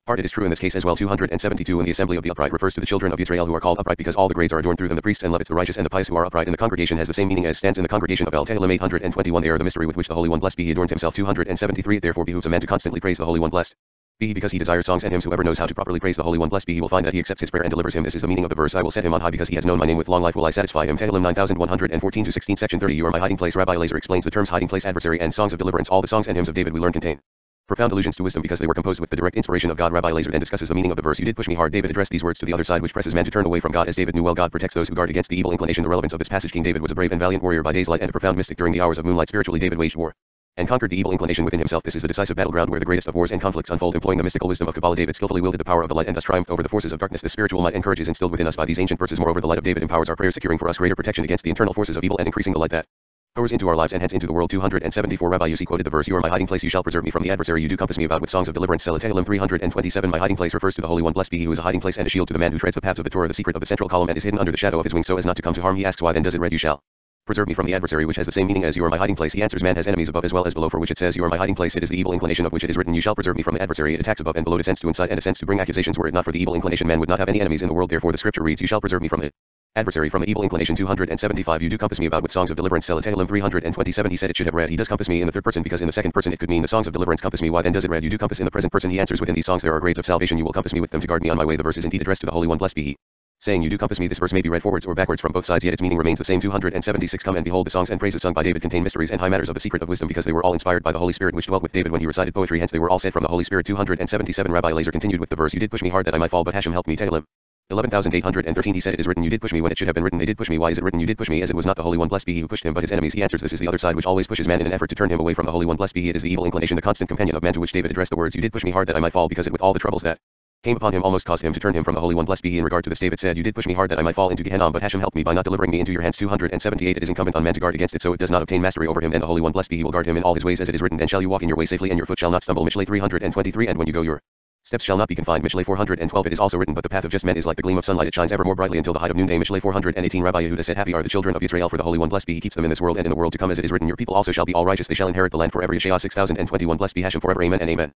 Part it is true in this case as well 272 in the assembly of the upright refers to the children of Israel who are called upright because all the grades are adorned through them the priests and Levites the righteous and the pious who are upright in the congregation has the same meaning as stands in the congregation of El Tehillim 821 they are the mystery with which the Holy One blessed be he adorns himself 273 it therefore behooves a man to constantly praise the Holy One blessed be he because he desires songs and hymns whoever knows how to properly praise the Holy One blessed be he will find that he accepts his prayer and delivers him. This is the meaning of the verse I will set him on high because he has known my name with long life. Will I satisfy him? Tehillim 9114 to 16 section 30 you are my hiding place. Rabbi Elazar explains the terms hiding place adversary and songs of deliverance. All the songs and hymns of David we learn contain profound allusions to wisdom because they were composed with the direct inspiration of God. Rabbi Elazar then discusses the meaning of the verse. You did push me hard. David addressed these words to the other side which presses man to turn away from God. As David knew well God protects those who guard against the evil inclination. The relevance of this passage. King David was a brave and valiant warrior by day's light and a profound mystic during the hours of moonlight. Spiritually David waged war and conquered the evil inclination within himself. This is a decisive battleground where the greatest of wars and conflicts unfold. Employing the mystical wisdom of Kabbalah, David skillfully wielded the power of the light and thus triumphed over the forces of darkness. The spiritual might and courage instilled within us by these ancient verses. Moreover, the light of David empowers our prayers, securing for us greater protection against the internal forces of evil and increasing the light that pours into our lives and hence into the world. 274 Rabbi Yossi quoted the verse, You are my hiding place, you shall preserve me from the adversary, you do compass me about with songs of deliverance. Tehillim 327 My hiding place refers to the Holy One, blessed be he who is a hiding place and a shield to the man who treads the paths of the Torah. The secret of the central column and is hidden under the shadow of his wings so as not to come to harm. He asks why then does it read, You shall preserve me from the adversary which has the same meaning as you are my hiding place. He answers man has enemies above as well as below for which it says you are my hiding place. It is the evil inclination of which it is written. You shall preserve me from the adversary. It attacks above and below descends to incite and ascends to bring accusations were it not for the evil inclination. Man would not have any enemies in the world. Therefore the scripture reads you shall preserve me from the adversary from the evil inclination. 275 you do compass me about with songs of deliverance. Tehillim 327 he said it should have read. He does compass me in the third person because in the second person it could mean the songs of deliverance. Compass me. Why then does it read you do compass in the present person. He answers within these songs there are grades of salvation. You will compass me with them to guard me on my way. The verse is indeed addressed to the Holy One. Blessed be he saying you do compass me this verse may be read forwards or backwards from both sides yet its meaning remains the same. 276 come and behold the songs and praises sung by david contain mysteries and high matters of the secret of wisdom because they were all inspired by the holy spirit which dwelt with david when he recited poetry. Hence they were all sent from the holy spirit. 277 rabbi Elazar continued with the verse you did push me hard that i might fall but hashem helped me Tehillim. 11813 he said it is written you did push me when it should have been written. They did push me. Why is it written you did push me? As it was not the holy one blessed be he who pushed him but his enemies he answers. This is the other side which always pushes man in an effort to turn him away from the holy one. Blessed be he. It is the evil inclination the constant companion of man to which david addressed the words you did push me hard that i might fall because it with all the troubles that came upon him almost caused him to turn him from the Holy One. Blessed be he in regard to this David said, You did push me hard that I might fall into Gehenna, but Hashem helped me by not delivering me into your hands. 278 It is incumbent on man to guard against it so it does not obtain mastery over him. And the Holy One, blessed be he will guard him in all his ways as it is written, and shall you walk in your way safely and your foot shall not stumble. Mishle 323 And when you go your steps shall not be confined. Mishle 412 It is also written, but the path of just men is like the gleam of sunlight. It shines ever more brightly until the height of noonday. Mishle 418 Rabbi Yehuda said, Happy are the children of Israel for the Holy One. Blessed be he keeps them in this world and in the world to come as it is written, Your people also shall be all righteous. They shall inherit the land forever. Yeshayah 6021 Blessed be Hashem forever. Amen and amen.